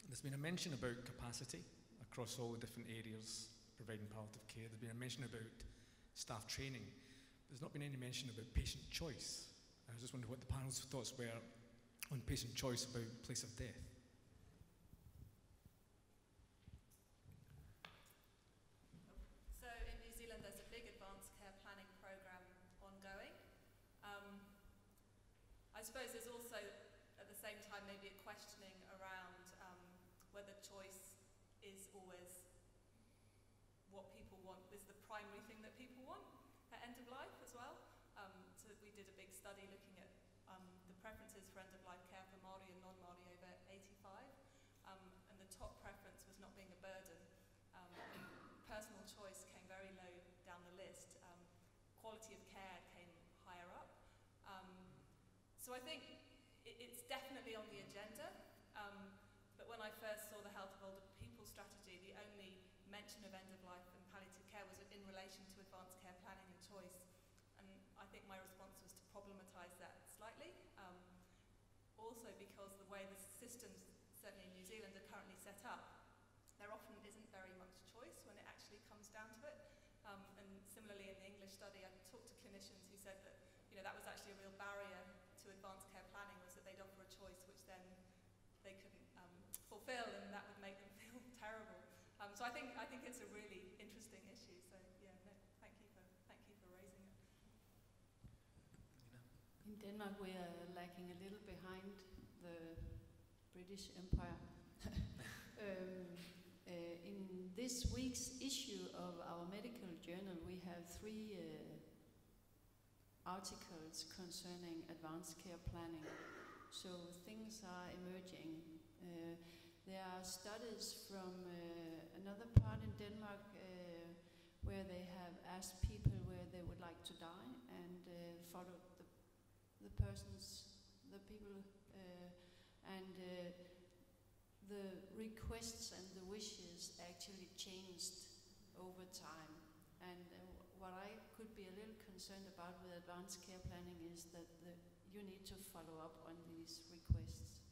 there's been a mention about capacity across all the different areas providing palliative care. There's been a mention about staff training. There's not been any mention about patient choice. I was just wondering what the panel's thoughts were on patient choice about place of death. So in New Zealand, there's a big advanced care planning program ongoing. Um, I suppose there's also, at the same time, maybe a questioning around um, whether choice is always what people want, is the primary thing that people want at end of life as well. Um, so we did a big study looking at um, the preferences for end of life care for Māori and non-Māori over 85, um, and the top preference was not being a burden. Um, and personal choice came very low down the list. Um, quality of care came higher up. Um, so I think it, it's definitely on the agenda. Um, but when I first saw the health of older People strategy, the only mention of end of life and palliative care was in relation to advanced care planning and choice. And I think my response was to problematise that slightly. Um, also because the way the systems, certainly in New Zealand, are currently set up, there often isn't very much choice when it actually comes down to it. Um, and similarly in the English study, I talked to clinicians who said that you know, that was actually a real barrier to advanced care planning was that they'd offer a choice which then they couldn't um, and that would make them feel terrible. Um, so I think, I think it's a really interesting issue. So yeah, no, thank you for, thank you for raising it. In Denmark, we are lagging a little behind the British Empire. um, uh, in this week's issue of our medical journal, we have three uh, articles concerning advanced care planning. So things are emerging. Uh, there are studies from uh, another part in Denmark uh, where they have asked people where they would like to die and uh, followed the, the persons, the people, and the requests and the wishes actually changed over time. And uh, what I could be a little concerned about with advanced care planning is that the, you need to follow up on these requests.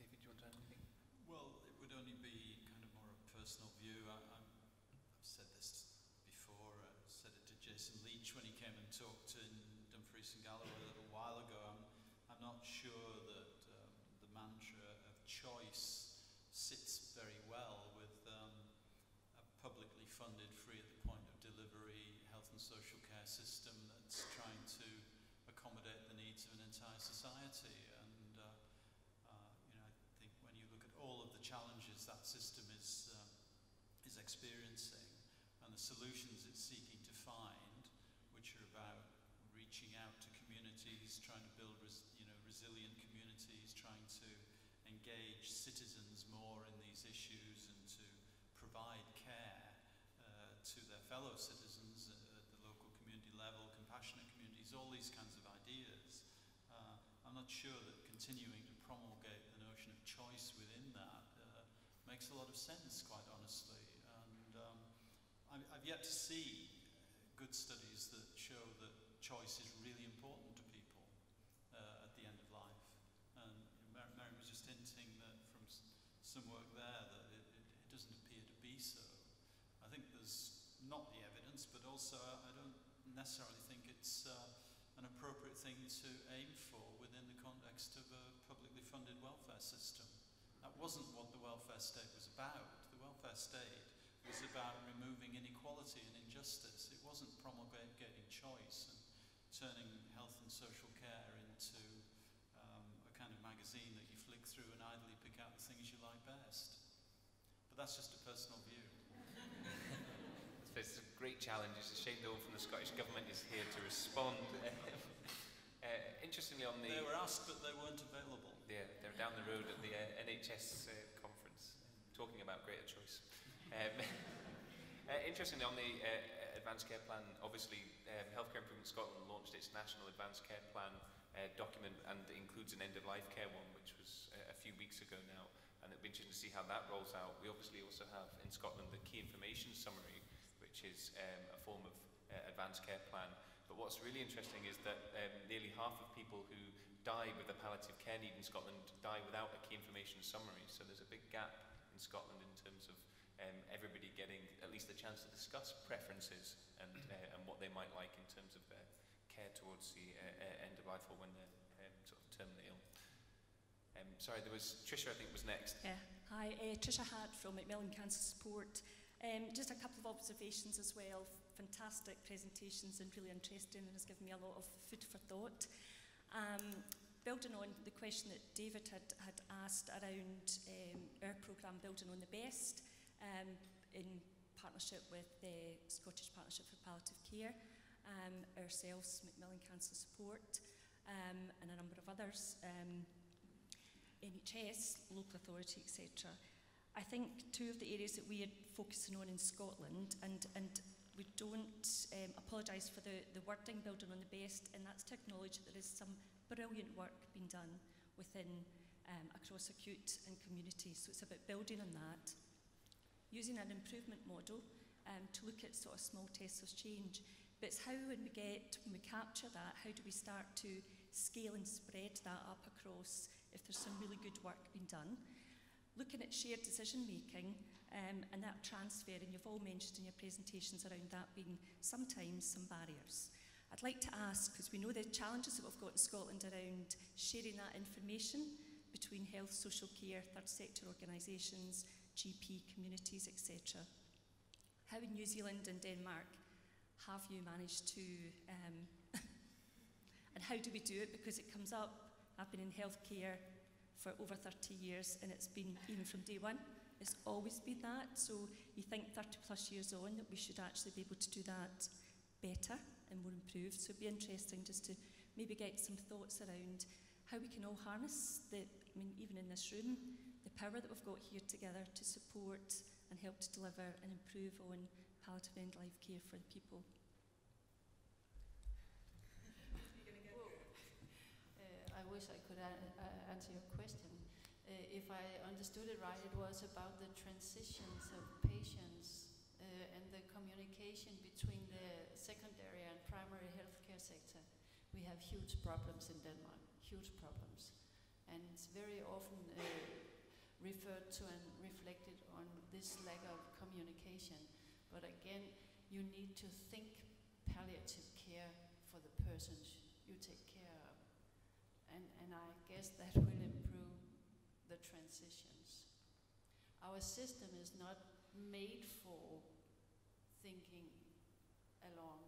David, do you want to add anything? Well, it would only be kind of more a personal view. I, I'm, I've said this before. I said it to Jason Leitch when he came and talked in Dumfries and Galloway a little while ago. I'm, I'm not sure that um, the mantra of choice sits very well with um, a publicly funded, free at the point of delivery health and social care system that's trying to accommodate the needs of an entire society. And uh, uh, you know, I think when you look at all of the challenges that system is uh, is experiencing and the solutions it's seeking to find, about reaching out to communities, trying to build res- you know resilient communities, trying to engage citizens more in these issues and to provide care uh, to their fellow citizens at, the local community level, compassionate communities, all these kinds of ideas. Uh, I'm not sure that continuing to promulgate the notion of choice within that uh, makes a lot of sense, quite honestly. And um, I've yet to see good studies that show that choice is really important to people uh, at the end of life. And Merryn, Merryn was just hinting that from some work there that it, it, it doesn't appear to be so. I think there's not the evidence, but also I don't necessarily think it's uh, an appropriate thing to aim for within the context of a publicly funded welfare system. That wasn't what the welfare state was about. The welfare state was about removing inequality and injustice. It wasn't promulgating choice and turning health and social care into um, a kind of magazine that you flick through and idly pick out the things you like best. But that's just a personal view. It's a great challenge. It's a shame, though, from the Scottish Government is here to respond. uh, interestingly, on the... They were asked, but they weren't available. Yeah, they're down the road at the uh, NHS uh, conference talking about greater choice. Um, uh, interestingly, on the uh, Advanced Care Plan, obviously, um, Healthcare Improvement Scotland launched its National Advanced Care Plan uh, document and includes an end-of-life care one, which was uh, a few weeks ago now. And it'll be interesting to see how that rolls out. We obviously also have in Scotland the Key Information Summary, which is um, a form of uh, advanced care plan. But what's really interesting is that um, nearly half of people who die with a palliative care need in Scotland die without a key information summary. So there's a big gap in Scotland in terms of um, everybody getting at least a chance to discuss preferences and, uh, and what they might like in terms of their care towards the uh, uh, end of life or when they're um, sort of terminally ill. Um, sorry, there was Trisha, I think, was next. Yeah. Hi, uh, Trisha Hart from Macmillan Cancer Support. Um, just a couple of observations as well. Fantastic presentations and really interesting and has given me a lot of food for thought. Um, building on the question that David had, had asked around um, our programme Building on the Best um, in partnership with the Scottish Partnership for Palliative Care, um, ourselves, Macmillan Cancer Support, um, and a number of others, um, NHS, local authority, etc. I think two of the areas that we are focusing on in Scotland, and, and we don't um, apologise for the, the wording building on the best, and that's to acknowledge that there is some brilliant work being done within um, across acute and community. So it's about building on that using an improvement model um, to look at sort of small tests of change. But it's how when we get, when we capture that, how do we start to scale and spread that up across if there's some really good work being done. Looking at shared decision making um, and that transfer, and you've all mentioned in your presentations around that being sometimes some barriers. I'd like to ask, because we know the challenges that we've got in Scotland around sharing that information between health, social care, third sector organisations, GP communities, etc. How in New Zealand and Denmark have you managed to, um, and how do we do it? Because it comes up, I've been in healthcare for over 30 years and it's been, even from day one, it's always been that. So you think 30 plus years on that we should actually be able to do that better and more improved. So it'd be interesting just to maybe get some thoughts around how we can all harness the, I mean, even in this room, power that we've got here together to support and help to deliver and improve on palliative end life care for the people. Uh, I wish I could uh, answer your question. Uh, if I understood it right, it was about the transitions of patients uh, and the communication between the secondary and primary healthcare sector. We have huge problems in Denmark, huge problems. And it's very often uh, referred to and reflected on this lack of communication. But again, you need to think palliative care for the persons you take care of. And, and I guess that will improve the transitions. Our system is not made for thinking along.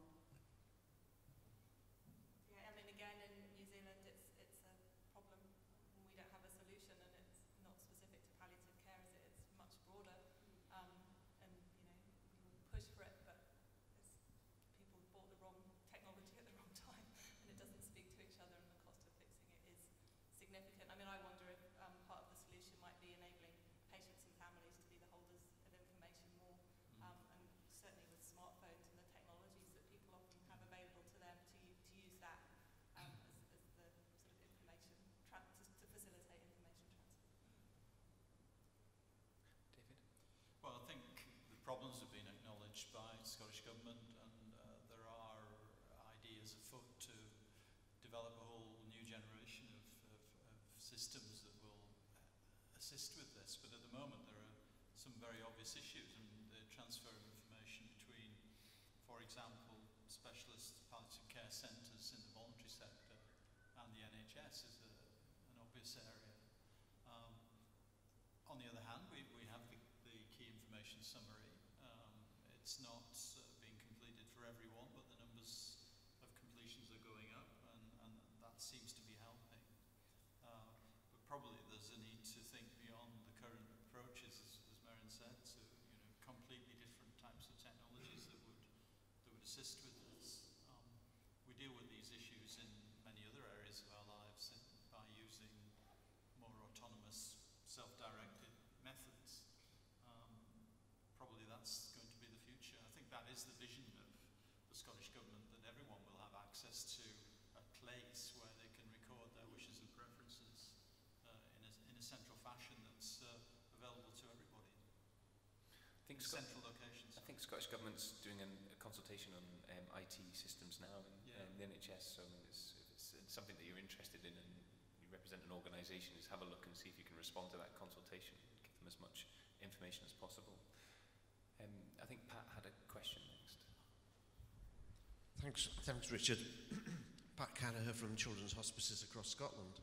Yeah, I mean, again, in New Zealand, it's, it's a problem when we don't have a solution and it's not specific to palliative care, is it? It's much broader. Um, and, you know, people push for it, but it's, people bought the wrong technology at the wrong time and it doesn't speak to each other and the cost of fixing it is significant. I mean, I wonder if um, part of the solution might be enabling patients and families to be the holders of information more um, and certainly with smartphones and the technologies that people often have available to them to, u- to use that um, as, as the sort of information, tra- to, to facilitate information transfer. David? Well, I think the problems have been acknowledged by Scottish Government and uh, there are ideas afoot to develop a whole new generation of, of, of systems that will uh, assist with this. But at the moment there are some very obvious issues and the transfer of information between, for example, specialist palliative care centres in the voluntary sector and the NHS is a, an obvious area. Um, on the other hand, we, we have the, the key information summary. Um, it's not uh, being completed for everyone, but the numbers of completions are going up, and, and that seems to be helping. Uh, but probably there's a need to think beyond the current approaches, as, as Marion said, to you know completely different types of technologies that would that would assist with this. Um, we deal with these issues in many other areas of our lives in, by using more autonomous, self-directed methods. Um, probably that's going to be the future. I think that is the vision of the Scottish Government, that everyone will have access to a place where they can record their wishes and preferences uh, in, a, in a central fashion that's uh, available to everybody. I think, in Scot- central locations. I think Scottish Government's doing an, a consultation on um, IT systems now in Yeah. um, the NHS, so I mean, it's, if it's, it's something that you're interested in and you represent an organisation, is have a look and see if you can respond to that consultation, give them as much information as possible. Um, I think Pat had a question next. Thanks, thanks Richard. Pat Carragher from Children's Hospices across Scotland.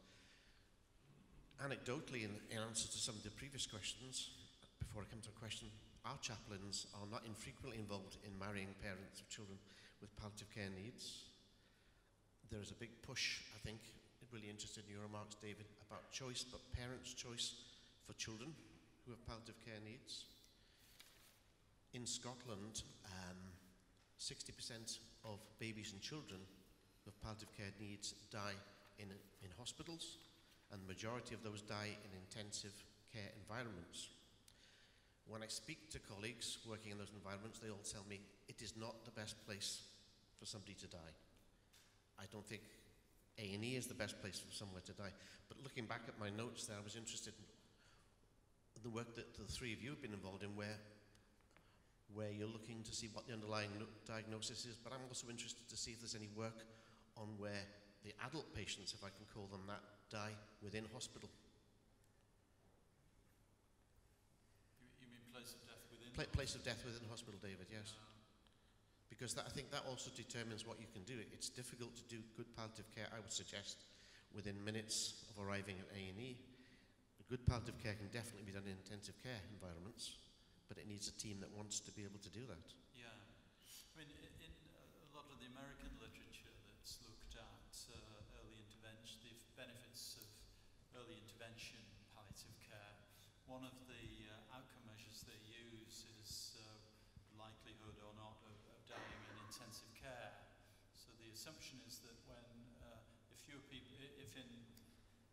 Anecdotally, in, in answer to some of the previous questions, before I come to a question, our chaplains are not infrequently involved in marrying parents of children with palliative care needs. There is a big push, I think, really interested in your remarks, David, about choice, but parents' choice for children who have palliative care needs. In Scotland, um, 60% of babies and children with palliative care needs die in, in hospitals, and the majority of those die in intensive care environments. When I speak to colleagues working in those environments, they all tell me it is not the best place for somebody to die. I don't think A&E is the best place for somewhere to die. But looking back at my notes there, I was interested in the work that the three of you have been involved in where where you're looking to see what the underlying no- diagnosis is, but I'm also interested to see if there's any work on where the adult patients, if I can call them that, die within hospital. You, you mean place of death within? Pla- place of death within the hospital, David, yes. Because that, I think that also determines what you can do. It's difficult to do good palliative care, I would suggest, within minutes of arriving at A&E. Good palliative care can definitely be done in intensive care environments, but it needs a team that wants to be able to do that. Yeah. I mean, in, in a lot of the American literature that's looked at uh, early intervention, the benefits of early intervention palliative care, one of the uh, outcome measures they use is uh, likelihood or not of, of dying in intensive care. So the assumption is that when, uh, if fewer people, i- if in,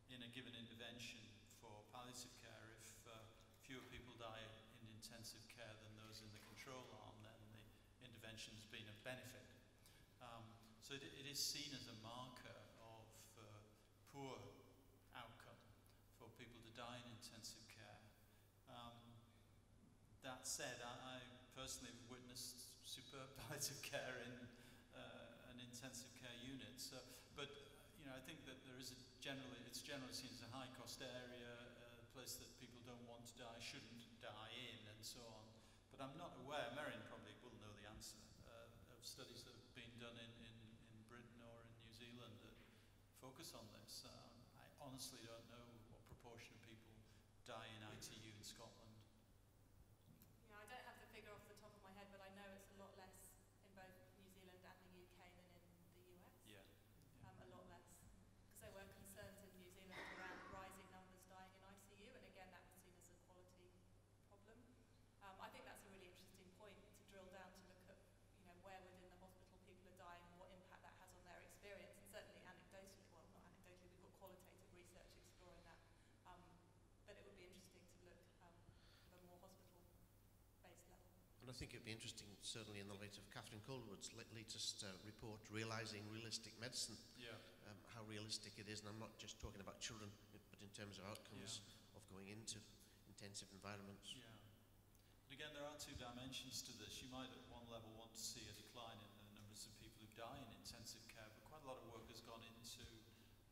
in a given intervention for palliative care, if uh, fewer people die in intensive care than those in the control arm, then the intervention's been of benefit. Um, so it, it is seen as a marker of uh, poor outcome for people to die in intensive care. Um, that said, I, I personally have witnessed superb palliative care in uh, an intensive care unit. So, but know, I think that there is a generally, it's generally seen as a high-cost area, a place that people don't want to die, shouldn't die in, and so on. But I'm not aware. Marion probably will know the answer uh, of studies that have been done in, in, in Britain or in New Zealand that focus on this. Um, I honestly don't know what proportion of people die in ITU in Scotland. Yeah, I don't have the figure off the top of my head, but I know it's a lot less in both New Zealand and the UK than in the US. Yeah. Um, a lot less. Because there were concerns in New Zealand around rising numbers dying in ICU, and again, that was seen as a quality problem. Um, I think that's a really interesting point to drill down to look at, you know, where within the hospital people are dying and what impact that has on their experience. And certainly anecdotally, well, not anecdotally, we've got qualitative research exploring that. Um, but it would be interesting to look um, at a more hospital-based level. And I think it'd be interesting, certainly in the light of Catherine Calderwood's latest uh, report, Realising Realistic Medicine, Yeah. um, how realistic it is. And I'm not just talking about children, but in terms of outcomes of going into intensive environments. Yeah. But again, there are two dimensions to this. You might at one level want to see a decline in the numbers of people who die in intensive care, but quite a lot of work has gone into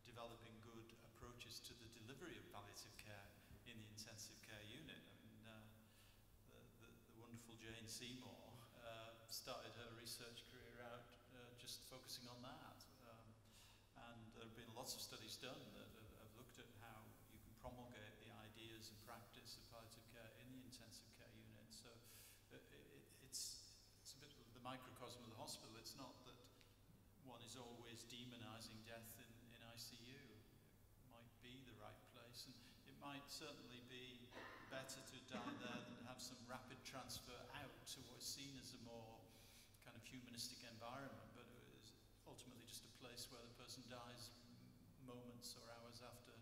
developing good approaches to the delivery of palliative care in the intensive care unit. I mean, uh, the, the, the wonderful Jane Seymour uh, started her research career out uh, just focusing on that. Um, and there have been lots of studies done that have, have looked at how you can promulgate the ideas and practice of palliative care in the intensive care unit. So uh, it, it, it's, it's a bit of the microcosm of the hospital. It's not that one is always demonising death in, in ICU. It might be the right place, and it might certainly be better to die there than have some rapid transfer out to what's seen as a more kind of humanistic environment, but it is ultimately just a place where the person dies moments or hours after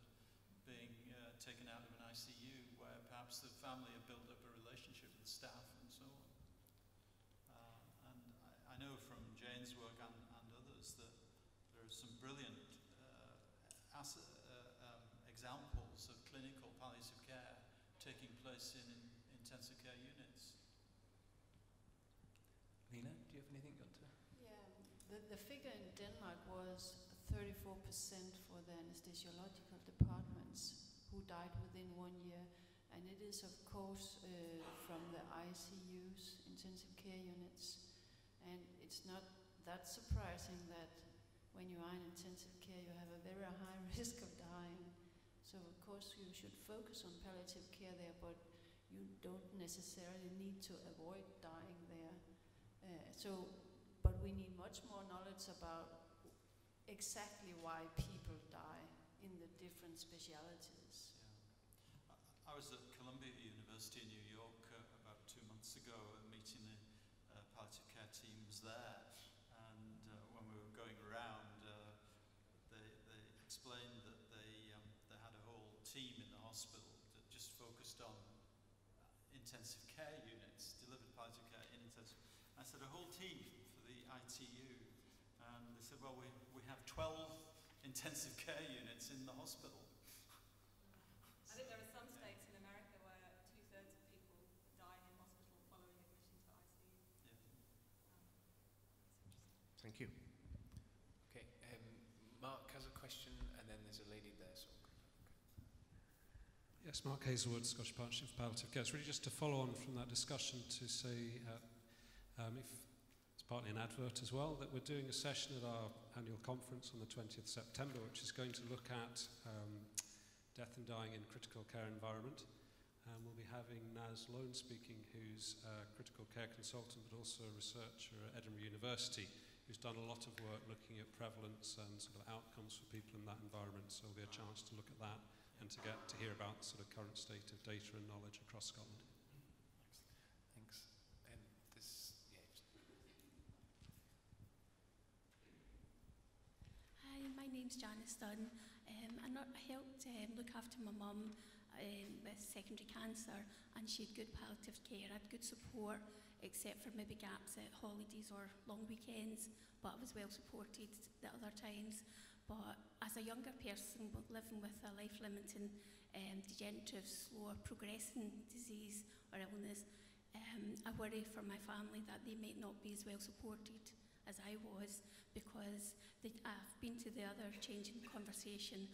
being uh, taken out of an ICU, where perhaps the family have built up a relationship with staff and so on. Uh, and I, I know from Jane's work and, and others that there are some brilliant uh, uh, um, examples of clinical palliative care taking place in, in intensive care units. Lene, do you have anything you want to? Yeah, the, the figure in Denmark was 34% for the anesthesiological departments who died within one year. And it is, of course, uh, from the ICUs, intensive care units. And it's not that surprising that when you are in intensive care, you have a very high risk of dying. So, of course, you should focus on palliative care there, but you don't necessarily need to avoid dying there. Uh, so, we need much more knowledge about exactly why people die in the different specialities. I, I was at Columbia University in New York uh, about two months ago and meeting the uh, palliative care teams there. And uh, when we were going around, uh, they, they explained that they, um, they had a whole team in the hospital that just focused on uh, intensive care units, delivered palliative care in intensive. I said, a whole team ITU. And they said, well, we, we have 12 intensive care units in the hospital. I think there are some states in America where two thirds of people die in hospital following admission to ICU. Thank you. Okay, um, Mark has a question, and then there's a lady there. So. Yes, Mark Hazelwood, Scottish Partnership for Palliative Care. It's really just to follow on from that discussion to say, uh, um, if it's partly an advert as well, that we're doing a session at our annual conference on the 20th September, which is going to look at um, death and dying in critical care environment. And we'll be having Naz Lone speaking, who's a critical care consultant, but also a researcher at Edinburgh University, who's done a lot of work looking at prevalence and sort of outcomes for people in that environment. So there'll be a chance to look at that and to get to hear about the sort of current state of data and knowledge across Scotland. Thanks. Um, this, yeah. Hi, my name's Janice Dunn. Um, I, I helped um, look after my mum um, with secondary cancer, and she had good palliative care. I had good support, except for maybe gaps at holidays or long weekends, but I was well supported at other times. But as a younger person living with a life-limiting, um, degenerative, slower progressing disease or illness, um, I worry for my family that they might not be as well supported as I was because they, I've been to the other changing conversation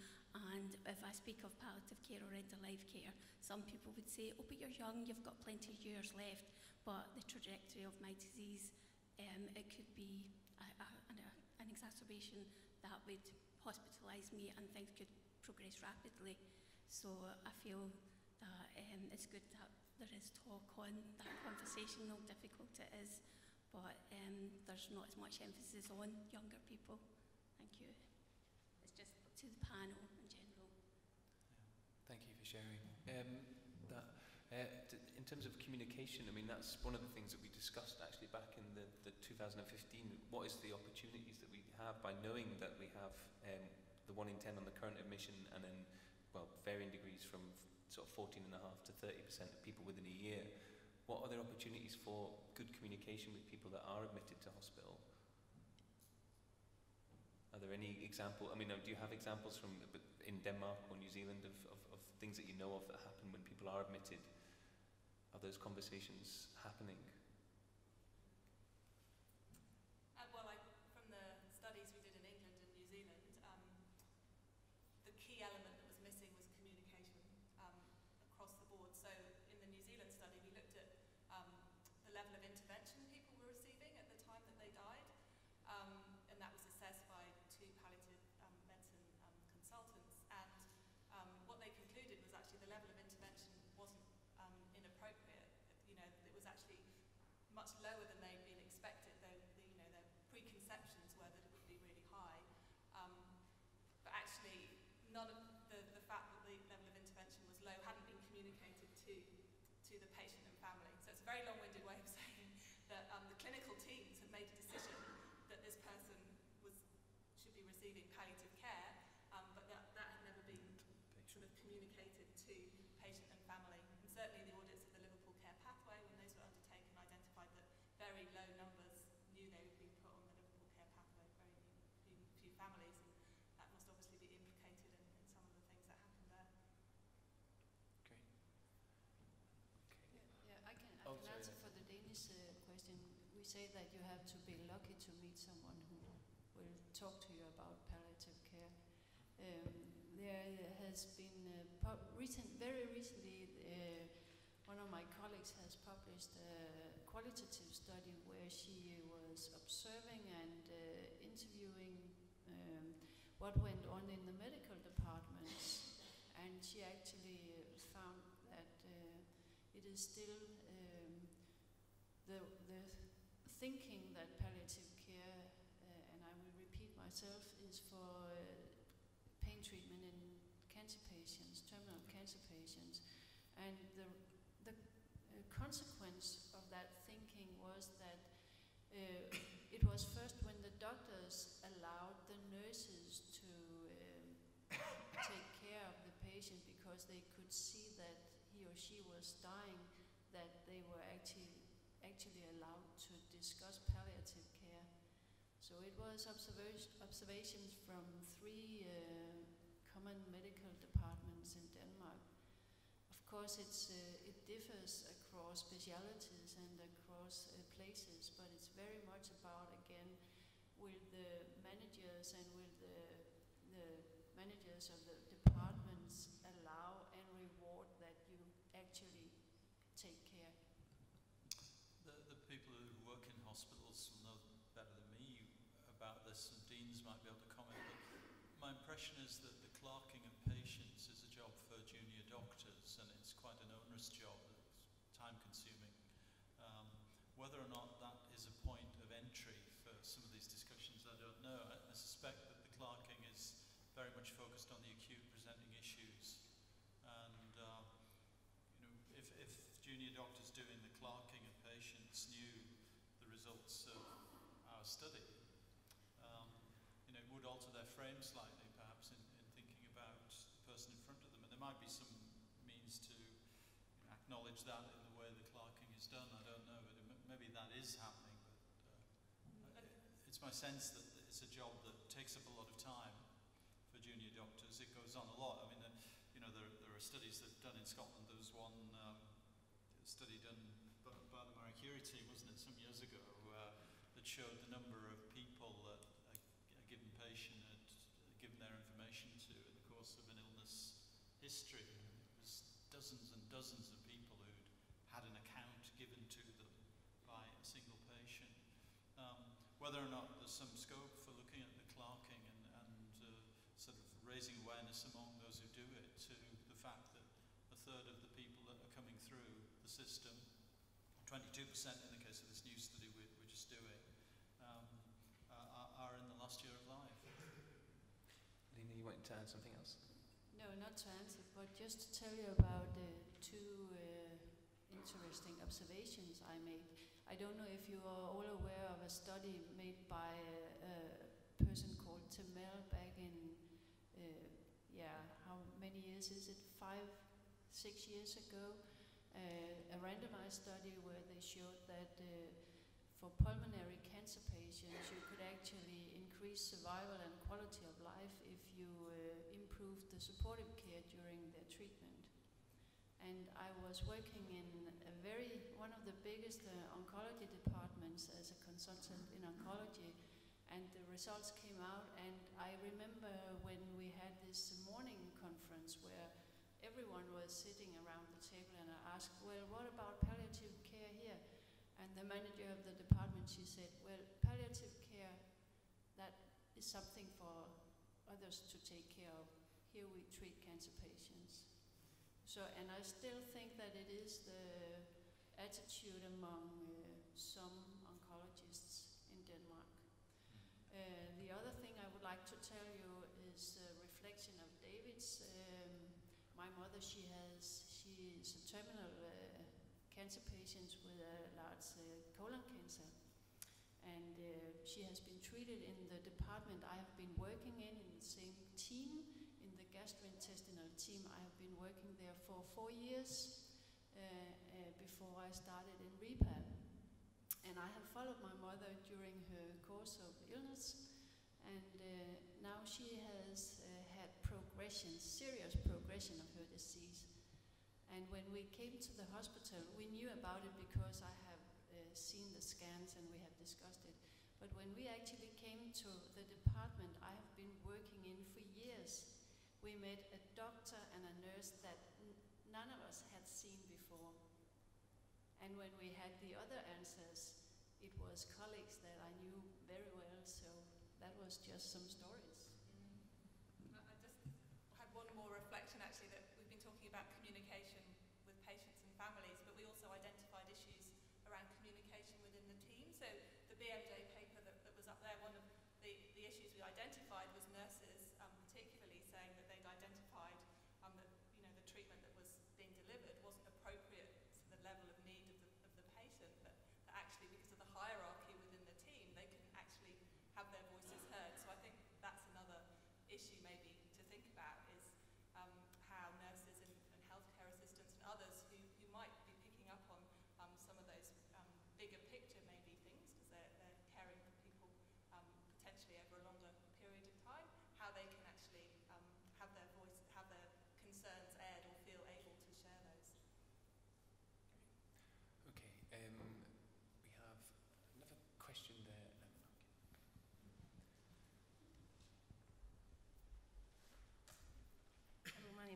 and if I speak of palliative care or end-of-life care, some people would say, oh, but you're young, you've got plenty of years left, but the trajectory of my disease, um, it could be a, a, an, a, an exacerbation that would hospitalise me and things could progress rapidly. So I feel that um, it's good that there is talk on that conversation, how difficult it is, but um, there's not as much emphasis on younger people. Thank you. It's just to the panel in general. Thank you for sharing. Um, that, uh, in terms of communication, I mean, that's one of the things that we discussed actually back in the, the 2015. What is the opportunities that we have by knowing that we have um, the 1 in 10 on the current admission and then, well, varying degrees from sort of 14.5 to 30% of people within a year. What are there opportunities for good communication with people that are admitted to hospital? Are there any example? I mean, do you have examples from in Denmark or New Zealand of, of, of things that you know of that happen when people are admitted? Are those conversations happening? Uh, well, I, from the studies we did in England and New Zealand, um, the key element that was missing was communication um, across the board. So in the New Zealand study, we looked at um, the level of intervention people were receiving at the time that they died, um, and that was assessed by two palliative um, medicine um, consultants. And um, what they concluded was actually the level of intervention wasn't um, inappropriate. You know, it was actually much lower than they'd been expected. Though, the, you know, their preconceptions were that it would be really high. Um, but actually, none of the, the fact that the level of intervention was low hadn't been communicated to, to the patient and family. So it's a very long-winded way of saying that um, the clinical teams had made a decision that this person was, should be receiving palliative care, um, but that, that had never been sort of communicated to patient and family. And certainly the audits of the Liverpool Care Pathway, when those were undertaken, identified that very low numbers knew they would be put on the Liverpool Care Pathway, very few, few families, and that must obviously be implicated in, in some of the things that happened there. Yeah, I can, I Oh, can sorry, answer uh, question. We say that you have to be lucky to meet someone who will talk to you about palliative care. Um, there has been uh, recent, very recently, uh, one of my colleagues has published a qualitative study where she was observing and uh, interviewing um, what went on in the medical departments, and she actually found that uh, it is still the, the thinking that palliative care, uh, and I will repeat myself, is for uh, pain treatment in cancer patients, terminal cancer patients. And the, the uh, consequence of that thinking was that uh, it was first when the doctors allowed the nurses to um, take care of the patient because they could see that he or she was dying that they were actually actually allowed to discuss palliative care. So it was observa- observations from three uh, common medical departments in Denmark. Of course, it's, uh, it differs across specialities and across uh, places, but it's very much about, again, with the managers and with the, the managers of the departments allow and reward that you actually take care. The, the people who work in hospitals will know better than me about this, and deans might be able to comment. But my impression is that the clerking of patients is a job for junior doctors, and it's quite an onerous job. It's time consuming. Um, whether or not that is a point of entry for some of these discussions, I don't know. I, I suspect that the clerking is very much focused on the acute presenting issues. And uh, you know, if, if junior doctors doing the clerking of patients knew the results of our study, um, you know, it would alter their frame slightly, perhaps, in, in thinking about the person in front of them. And there might be some means to you know, acknowledge that in the way the clerking is done. I don't know, but it, maybe that is happening. But uh, it's my sense that it's a job that takes up a lot of time for junior doctors. It goes on a lot. I mean, uh, you know, there, there are studies that are done in Scotland. There was one um, study done by, by the Marie Curie team, wasn't it, some years ago, uh, that showed the number of people that a, given patient had given their information to in the course of an illness history. It was dozens and dozens of people who'd had an account given to them by a single patient. Um, whether or not there's some scope for looking at the clerking and, and uh, sort of raising awareness among those who do it to the fact that a third of the people that are coming through the system, 22% in the case of this new study we're, we're just doing, um, are, are in the last year of life. Lene, you wanted to add something else? No, not to answer, but just to tell you about the two uh, interesting observations I made. I don't know if you are all aware of a study made by a, a person called Temel back in, uh, yeah, how many years is it? Five, six years ago. Uh, a randomized study where they showed that uh, for pulmonary cancer patients, you could actually increase survival and quality of life if you uh, improved the supportive care during their treatment. And I was working in a very one of the biggest uh, oncology departments as a consultant in oncology, and the results came out. And I remember when we had this morning conference where everyone was sitting around the table, and I asked, "Well, what about palliative care here?" And the manager of the department, she said, "Well, palliative care, that is something for others to take care of. Here we treat cancer patients." So, and I still think that it is the attitude among uh, some oncologists in Denmark. Uh, the other thing I would like to tell you is a reflection of David's. Um, my mother, she has, she is a terminal uh, cancer patient with a large uh, colon cancer. And uh, she has been treated in the department I have been working in, in the same team, in the gastrointestinal team. I have been working there for four years uh, uh, before I started in REHPA. And I have followed my mother during her course of illness, and uh, now she has uh, had progression, serious progression of her disease. And when we came to the hospital, we knew about it because I have seen the scans and we have discussed it. But when we actually came to the department I have been working in for years, we met a doctor and a nurse that none of us had seen before. And when we had the other answers, it was colleagues that I knew very well, so that was just some stories. I I just had one more reflection actually that we've been talking about communication with patients and families, but we also identified issues around communication within the team. So the BMJ paper that, that was up there, one of the, the issues we identified was nurses um, particularly saying that they'd identified um, that you know the treatment that was being delivered wasn't appropriate to the level of need of the, of the patient, but that actually because of the hierarchy within the team, they couldn't actually have their voices heard. So I think that's another issue maybe to think about is um, how nurses and, and healthcare assistants and others who, who might be picking up on um, some of those um, bigger picture maybe things because they're, they're caring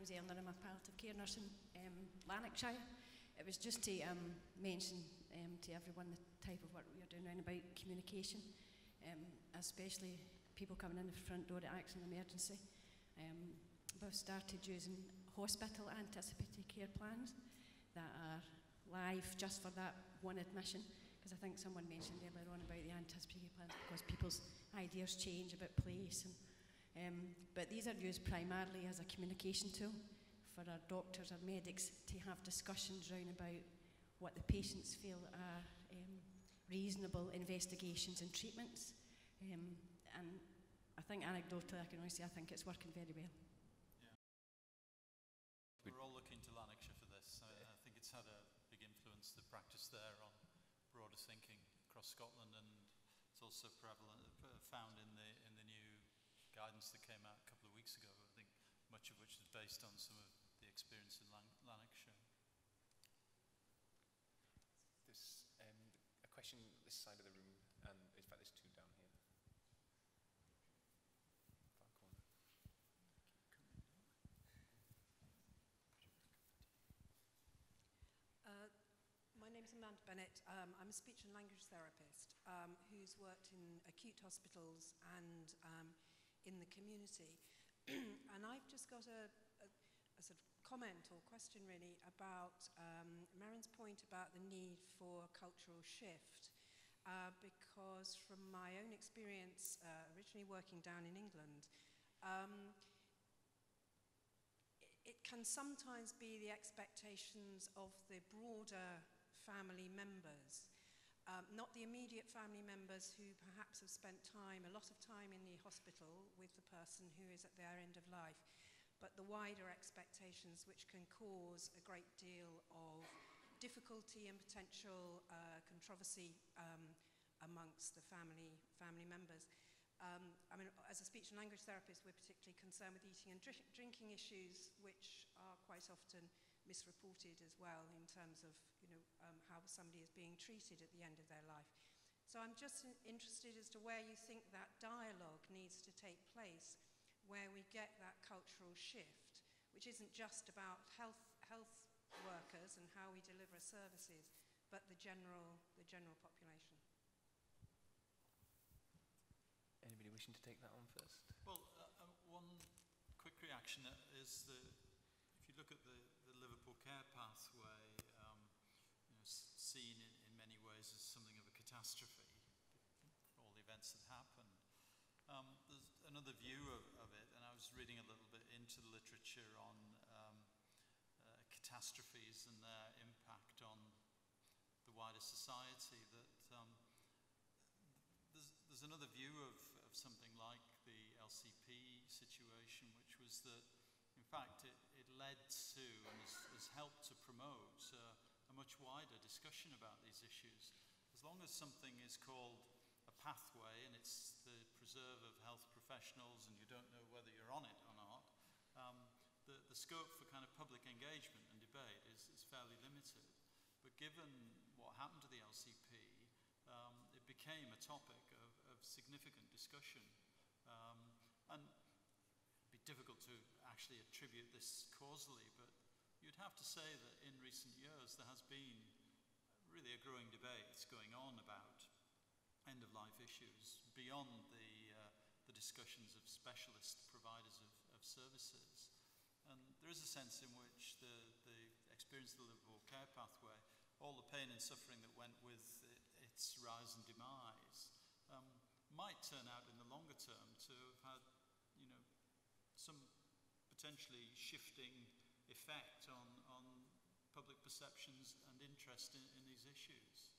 name's Eleanor, I'm a palliative care nurse in um, Lanarkshire. It was just to um, mention um, to everyone the type of work we are doing around about communication, um, especially people coming in the front door to accident emergency. Um, we've started using hospital anticipated care plans that are live just for that one admission. Because I think someone mentioned earlier on about the anticipated plans because people's ideas change about place and um, but these are used primarily as a communication tool for our doctors or medics to have discussions round about what the patients feel are um, reasonable investigations and treatments. Um, and I think anecdotally, I can only say I think it's working very well. We're all looking to Lanarkshire for this. I, I think it's had a big influence, the practice there, on broader thinking across Scotland, and it's also prevalent, uh, found in the guidance that came out a couple of weeks ago, I think much of which is based on some of the experience in Lan Lanarkshire. There's um, a question this side of the room, and in fact, there's two down here. Far corner. Uh, my name's Amanda Bennett. Um, I'm a speech and language therapist um, who's worked in acute hospitals and um, in the community. and I've just got a, a, a, sort of comment or question really about um, Merryn's point about the need for a cultural shift. Uh, because from my own experience, uh, originally working down in England, um, it, it can sometimes be the expectations of the broader family members um, not the immediate family members who perhaps have spent time, a lot of time in the hospital with the person who is at their end of life, but the wider expectations which can cause a great deal of difficulty and potential uh, controversy um, amongst the family, family members. Um, I mean, as a speech and language therapist, we're particularly concerned with eating and dr drinking issues, which are quite often misreported as well in terms of you know, um, how somebody is being treated at the end of their life. So I'm just interested as to where you think that dialogue needs to take place, where we get that cultural shift, which isn't just about health, health workers and how we deliver services, but the general, the general population. Anybody wishing to take that on first? Well, uh, uh, one quick reaction is that if you look at the Liverpool care pathway, you know, seen in, in, many ways as something of a catastrophe, all the events that happened. Um, there's another view of, of, it, and I was reading a little bit into the literature on um, uh, catastrophes and their impact on the wider society. That um, there's, there's, another view of, of something like the LCP situation, which was that, in fact, it, it led to and has, has helped to promote uh, much wider discussion about these issues. As long as something is called a pathway and it's the preserve of health professionals and you don't know whether you're on it or not, um, the, the scope for kind of public engagement and debate is, is fairly limited. But given what happened to the LCP, um, it became a topic of, of significant discussion. Um, and it'd be difficult to actually attribute this causally, but you'd have to say that in recent years there has been really a growing debate going on about end of life issues beyond the, uh, the discussions of specialist providers of, of services. And there is a sense in which the, the experience of the Liverpool care pathway, all the pain and suffering that went with it, its rise and demise, um, might turn out in the longer term to have had, you know, some potentially shifting effect on, on public perceptions and interest in, in these issues.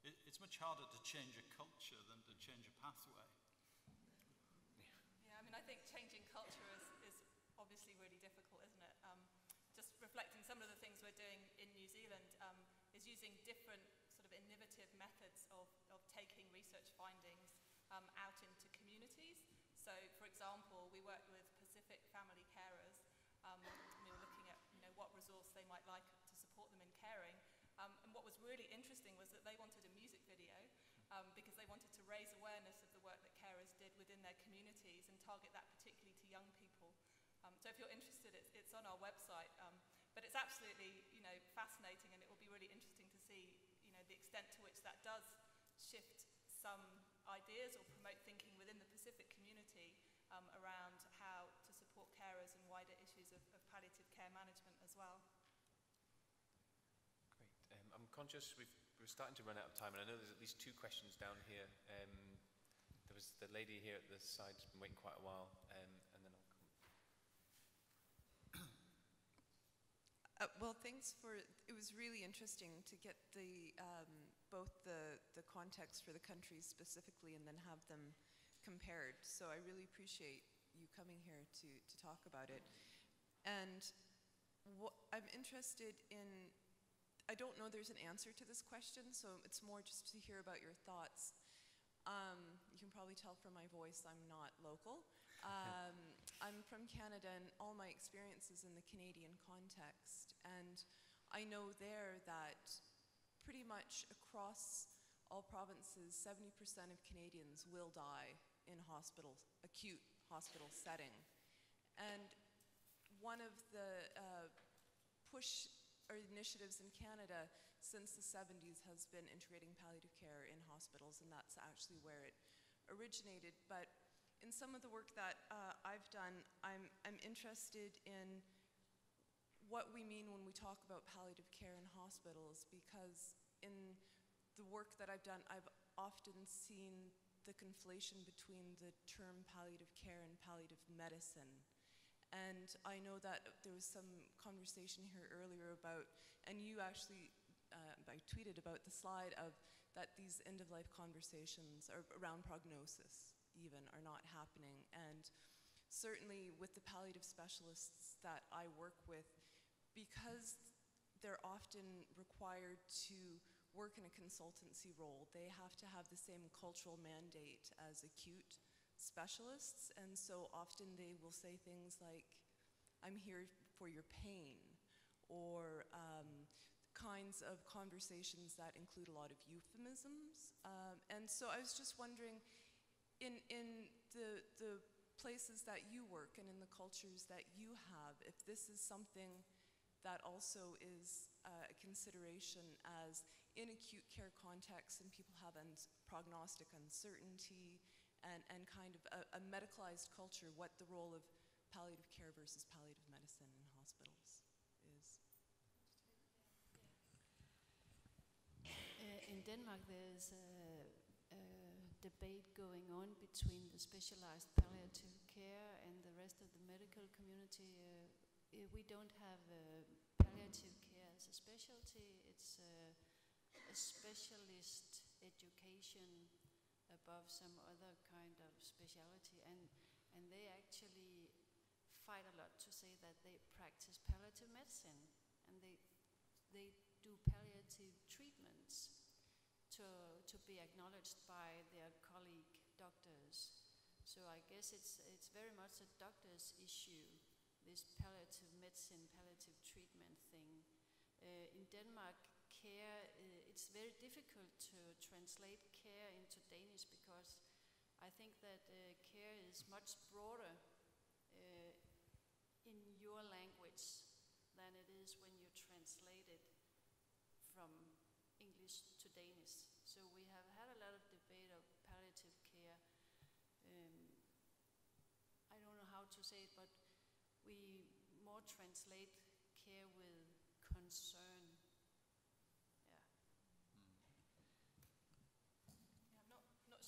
It, it's much harder to change a culture than to change a pathway. Yeah, I mean, I think changing culture is, is obviously really difficult, isn't it? Um, just reflecting some of the things we're doing in New Zealand um, is using different sort of innovative methods of, of taking research findings um, out into communities. So, for example, we work with Pacific family carers, um, you know, looking at you know, what resource they might like to support them in caring. Um, and what was really interesting was that they wanted a music video um, because they wanted to raise awareness of the work that carers did within their communities and target that particularly to young people. Um, so if you're interested, it's, it's on our website. Um, but it's absolutely, you know, fascinating, and it will be really interesting to see, you know, the extent to which that does shift some ideas or promote thinking within the Pacific community um, around how to support carers and wider issues of, of palliative care management as well. Conscious we've, we're starting to run out of time, and I know there's at least two questions down here. Um, there was the lady here at the side who's been waiting quite a while, um, and then I'll come. Uh, well, thanks for. It was really interesting to get the um, both the the context for the countries specifically, and then have them compared. So I really appreciate you coming here to to talk about it. And what I'm interested in. I don't know there's an answer to this question, so it's more just to hear about your thoughts. Um, you can probably tell from my voice I'm not local. Um, I'm from Canada, and all my experiences in the Canadian context. And I know there that pretty much across all provinces, 70% of Canadians will die in hospital, acute hospital setting. And one of the uh, push or initiatives in Canada since the 70s has been integrating palliative care in hospitals, and that's actually where it originated. But in some of the work that uh, I've done, I'm, I'm interested in what we mean when we talk about palliative care in hospitals, because in the work that I've done, I've often seen the conflation between the term palliative care and palliative medicine. And I know that there was some conversation here earlier about, and you actually, uh, I tweeted about the slide of that these end of life conversations are around prognosis, even, are not happening. And certainly with the palliative specialists that I work with, because they're often required to work in a consultancy role, they have to have the same cultural mandate as acute specialists, and so often they will say things like, I'm here for your pain, or um, kinds of conversations that include a lot of euphemisms. Um, and so I was just wondering, in, in the, the places that you work and in the cultures that you have, if this is something that also is uh, a consideration as in acute care contexts and people have un- prognostic uncertainty and, and kind of a, a medicalized culture, what the role of palliative care versus palliative medicine in hospitals is. Uh, in Denmark, there's a, a debate going on between the specialized palliative care and the rest of the medical community. Uh, we don't have uh, palliative care as a specialty. It's a specialist education above some other kind of specialty, and and they actually fight a lot to say that they practice palliative medicine, and they they do palliative treatments to to be acknowledged by their colleague doctors. So I guess it's it's very much a doctor's issue, this palliative medicine, palliative treatment thing. Uh, in Denmark, care, uh, it's very difficult to translate care into Danish because I think that uh, care is much broader uh, in your language than it is when you translate it from English to Danish. So we have had a lot of debate of palliative care. Um, I don't know how to say it, but we more translate care with concern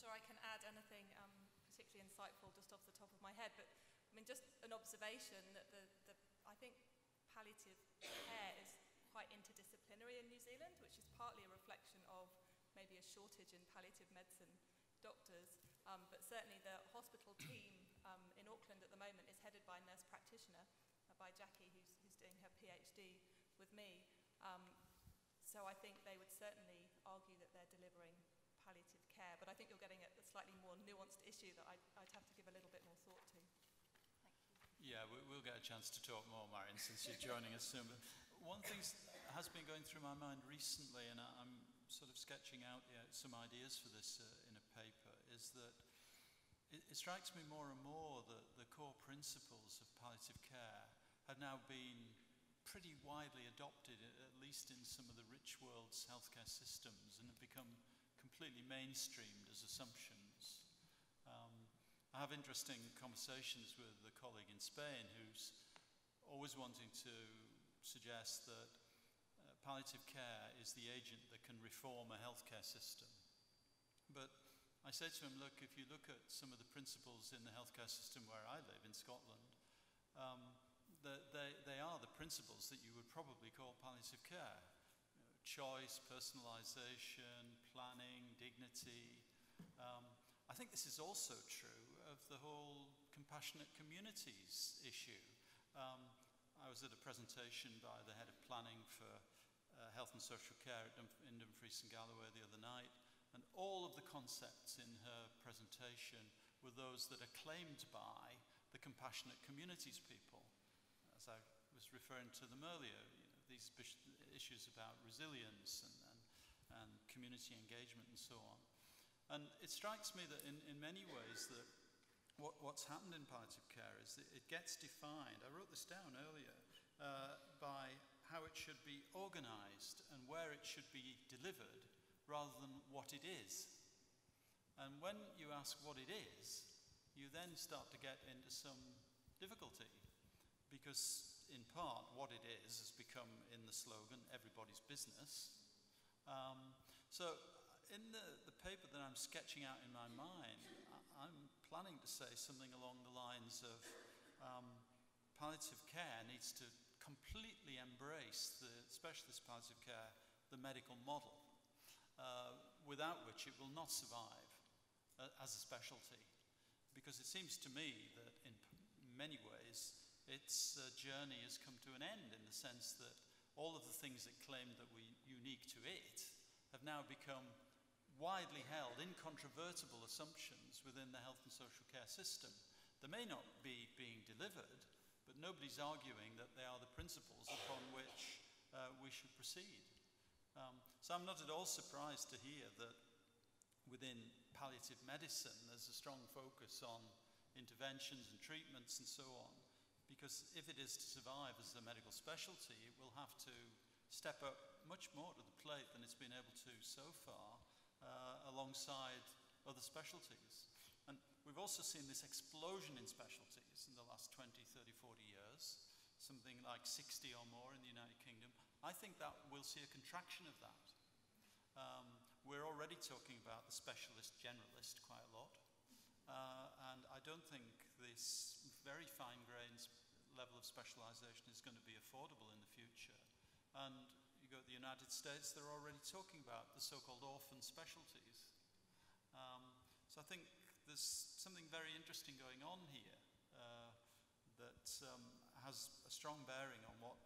sure I can add anything um, particularly insightful just off the top of my head, but I mean, just an observation that the, the, I think palliative care is quite interdisciplinary in New Zealand, which is partly a reflection of maybe a shortage in palliative medicine doctors, um, but certainly the hospital team um, in Auckland at the moment is headed by a nurse practitioner, uh, by Jackie, who's, who's doing her PhD with me. Um, so I think they would certainly argue that they're delivering palliative care, but I think you're getting at a slightly more nuanced issue that I'd, I'd have to give a little bit more thought to. Yeah, we'll get a chance to talk more, Marian, since you're joining us soon. But one thing that has been going through my mind recently, and I'm sort of sketching out yeah, some ideas for this uh, in a paper, is that it, it strikes me more and more that the core principles of palliative care have now been pretty widely adopted, at least in some of the rich world's healthcare systems, and have become completely mainstreamed as assumptions. Um, I have interesting conversations with a colleague in Spain who's always wanting to suggest that uh, palliative care is the agent that can reform a healthcare system. But I say to him, look, if you look at some of the principles in the healthcare system where I live in Scotland, um, the, they, they are the principles that you would probably call palliative care. You know, choice, personalisation, planning, dignity. Um, I think this is also true of the whole compassionate communities issue. Um, I was at a presentation by the head of planning for uh, health and social care in Dumfries and Galloway the other night, and all of the concepts in her presentation were those that are claimed by the compassionate communities people. As I was referring to them earlier, you know, these issues about resilience and community engagement and so on. And it strikes me that in, in many ways that what, what's happened in palliative care is that it gets defined, I wrote this down earlier, uh, by how it should be organized and where it should be delivered rather than what it is. And when you ask what it is, you then start to get into some difficulty because, in part, what it is has become in the slogan everybody's business. Um, so, in the, the paper that I'm sketching out in my mind, I'm planning to say something along the lines of um, palliative care needs to completely embrace the specialist palliative care, the medical model uh, without which it will not survive uh, as a specialty. Because it seems to me that in many ways its uh, journey has come to an end in the sense that all of the things it claimed that were unique to it have now become widely held, incontrovertible assumptions within the health and social care system. They may not be being delivered, but nobody's arguing that they are the principles upon which uh, we should proceed. Um, so I'm not at all surprised to hear that within palliative medicine there's a strong focus on interventions and treatments and so on. Because if it is to survive as a medical specialty, it will have to step up much more to the plate than it's been able to so far uh, alongside other specialties. And we've also seen this explosion in specialties in the last 20, 30, 40 years, something like 60 or more in the United Kingdom. I think that we'll see a contraction of that. Um, we're already talking about the specialist generalist quite a lot. Uh, and I don't think this very fine grained level of specialization is going to be affordable in the future. And go to the United States, they're already talking about the so called orphan specialties. Um, so I think there's something very interesting going on here uh, that um, has a strong bearing on what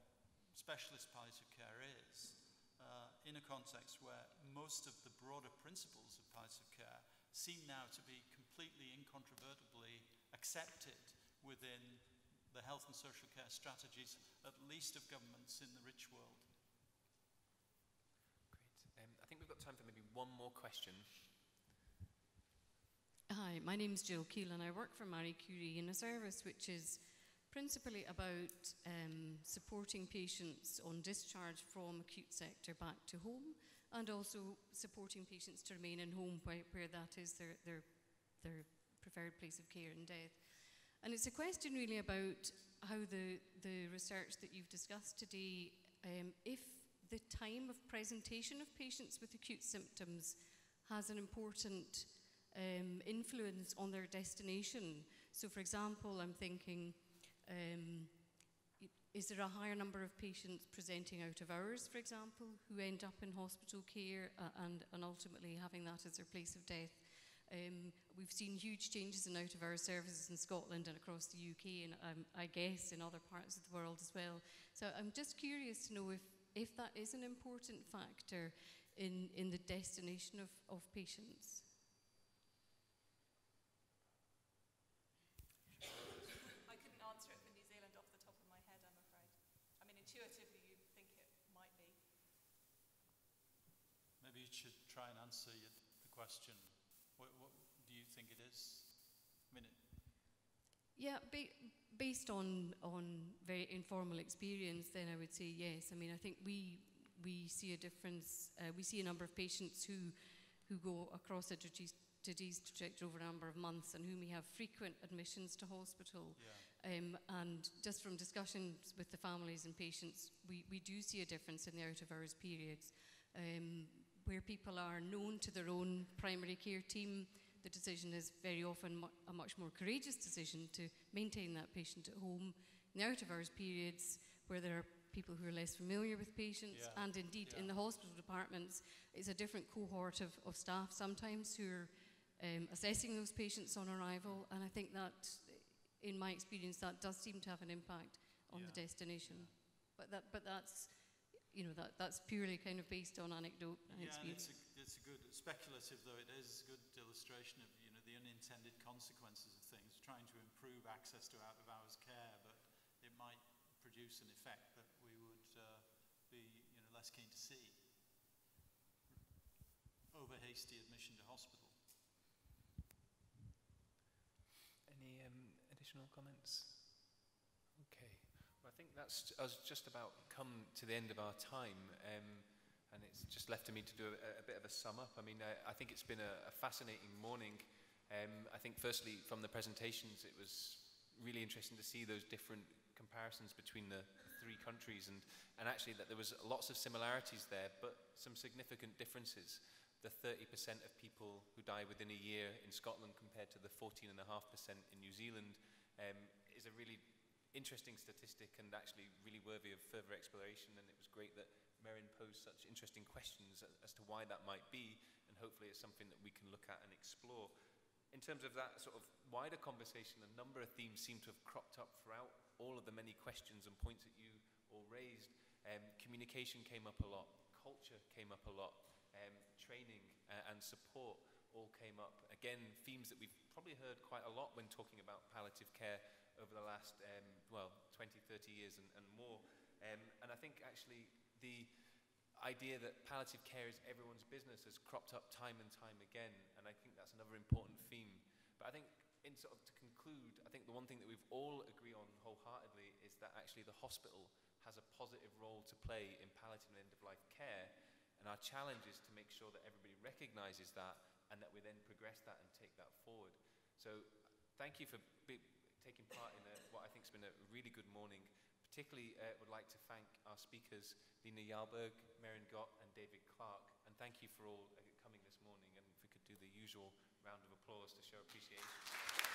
specialist palliative care is uh, in a context where most of the broader principles of palliative care seem now to be completely incontrovertibly accepted within the health and social care strategies, at least of governments in the rich world. Great. Um, I think we've got time for maybe one more question. Hi, my name is Jill Keel and I work for Marie Curie in a service which is principally about um, supporting patients on discharge from acute sector back to home and also supporting patients to remain in home where, where that is their, their, their preferred place of care and death. And it's a question really about how the, the research that you've discussed today, um, if the time of presentation of patients with acute symptoms has an important um, influence on their destination. So, for example, I'm thinking um, is there a higher number of patients presenting out of hours, for example, who end up in hospital care uh, and, and ultimately having that as their place of death? Um, we've seen huge changes in out of hours services in Scotland and across the UK, and um, I guess in other parts of the world as well. So I'm just curious to know if, if that is an important factor in, in the destination of, of patients. I couldn't answer it for New Zealand off the top of my head, I'm afraid. I mean, intuitively, you think it might be. Maybe you should try and answer the question. What, what do you think it is? minute. Yeah, ba- based on on very informal experience, then I would say yes. I mean, I think we we see a difference. Uh, we see a number of patients who who go across a disease, trajectory over a number of months and whom we have frequent admissions to hospital. Yeah. Um, and just from discussions with the families and patients, we, we do see a difference in the out of hours periods. Um, where people are known to their own primary care team, the decision is very often mu- a much more courageous decision to maintain that patient at home. In the out of hours periods, where there are people who are less familiar with patients, Yeah, and indeed in the hospital departments, it's a different cohort of, of staff sometimes who are um, assessing those patients on arrival, and I think that, in my experience, that does seem to have an impact on the Yeah, destination. But that, but that's, you know, that, that's purely kind of based on anecdote and Yeah, and experience. it's a, it's a good, speculative though it is, a good illustration of, you know, the unintended consequences of trying to improve access to out-of-hours care, but it might produce an effect that we would uh, be, you know, less keen to see. Over hasty admission to hospital. Any um, additional comments? Okay. Well, I think that's us just about come to the end of our time, um, and it's just left to me to do a, a bit of a sum up. I mean, I, I think it's been a, a fascinating morning. Um, I think, firstly, from the presentations, it was really interesting to see those different comparisons between the three countries, and, and actually that there was lots of similarities there, but some significant differences the 30% of people who die within a year in Scotland compared to the 14.5% in New Zealand um, is a really interesting statistic and actually really worthy of further exploration. And it was great that Merryn posed such interesting questions as, as to why that might be, and hopefully it's something that we can look at and explore. In terms of that sort of wider conversation, a number of themes seem to have cropped up throughout all of the many questions and points that you all raised. Um, communication came up a lot, culture came up a lot, um, training uh, and support all came up. Again, themes that we've probably heard quite a lot when talking about palliative care over the last, um, well, 20, 30 years and, and more. Um, and I think actually the idea that palliative care is everyone's business has cropped up time and time again. And I think that's another important theme. But I think in sort of to conclude, I think the one thing that we've all agree on wholeheartedly is that actually the hospital has a positive role to play in palliative and end-of-life care. And our challenge is to make sure that everybody recognises that and that we then progress that and take that forward. So thank you for taking part in a, what I think has been a really good morning. Particularly uh, would like to thank our speakers, Lene Jarlbæk, Merryn Gott and David Clark. And thank you for all uh, coming this morning. And if we could do the usual round of applause to show appreciation.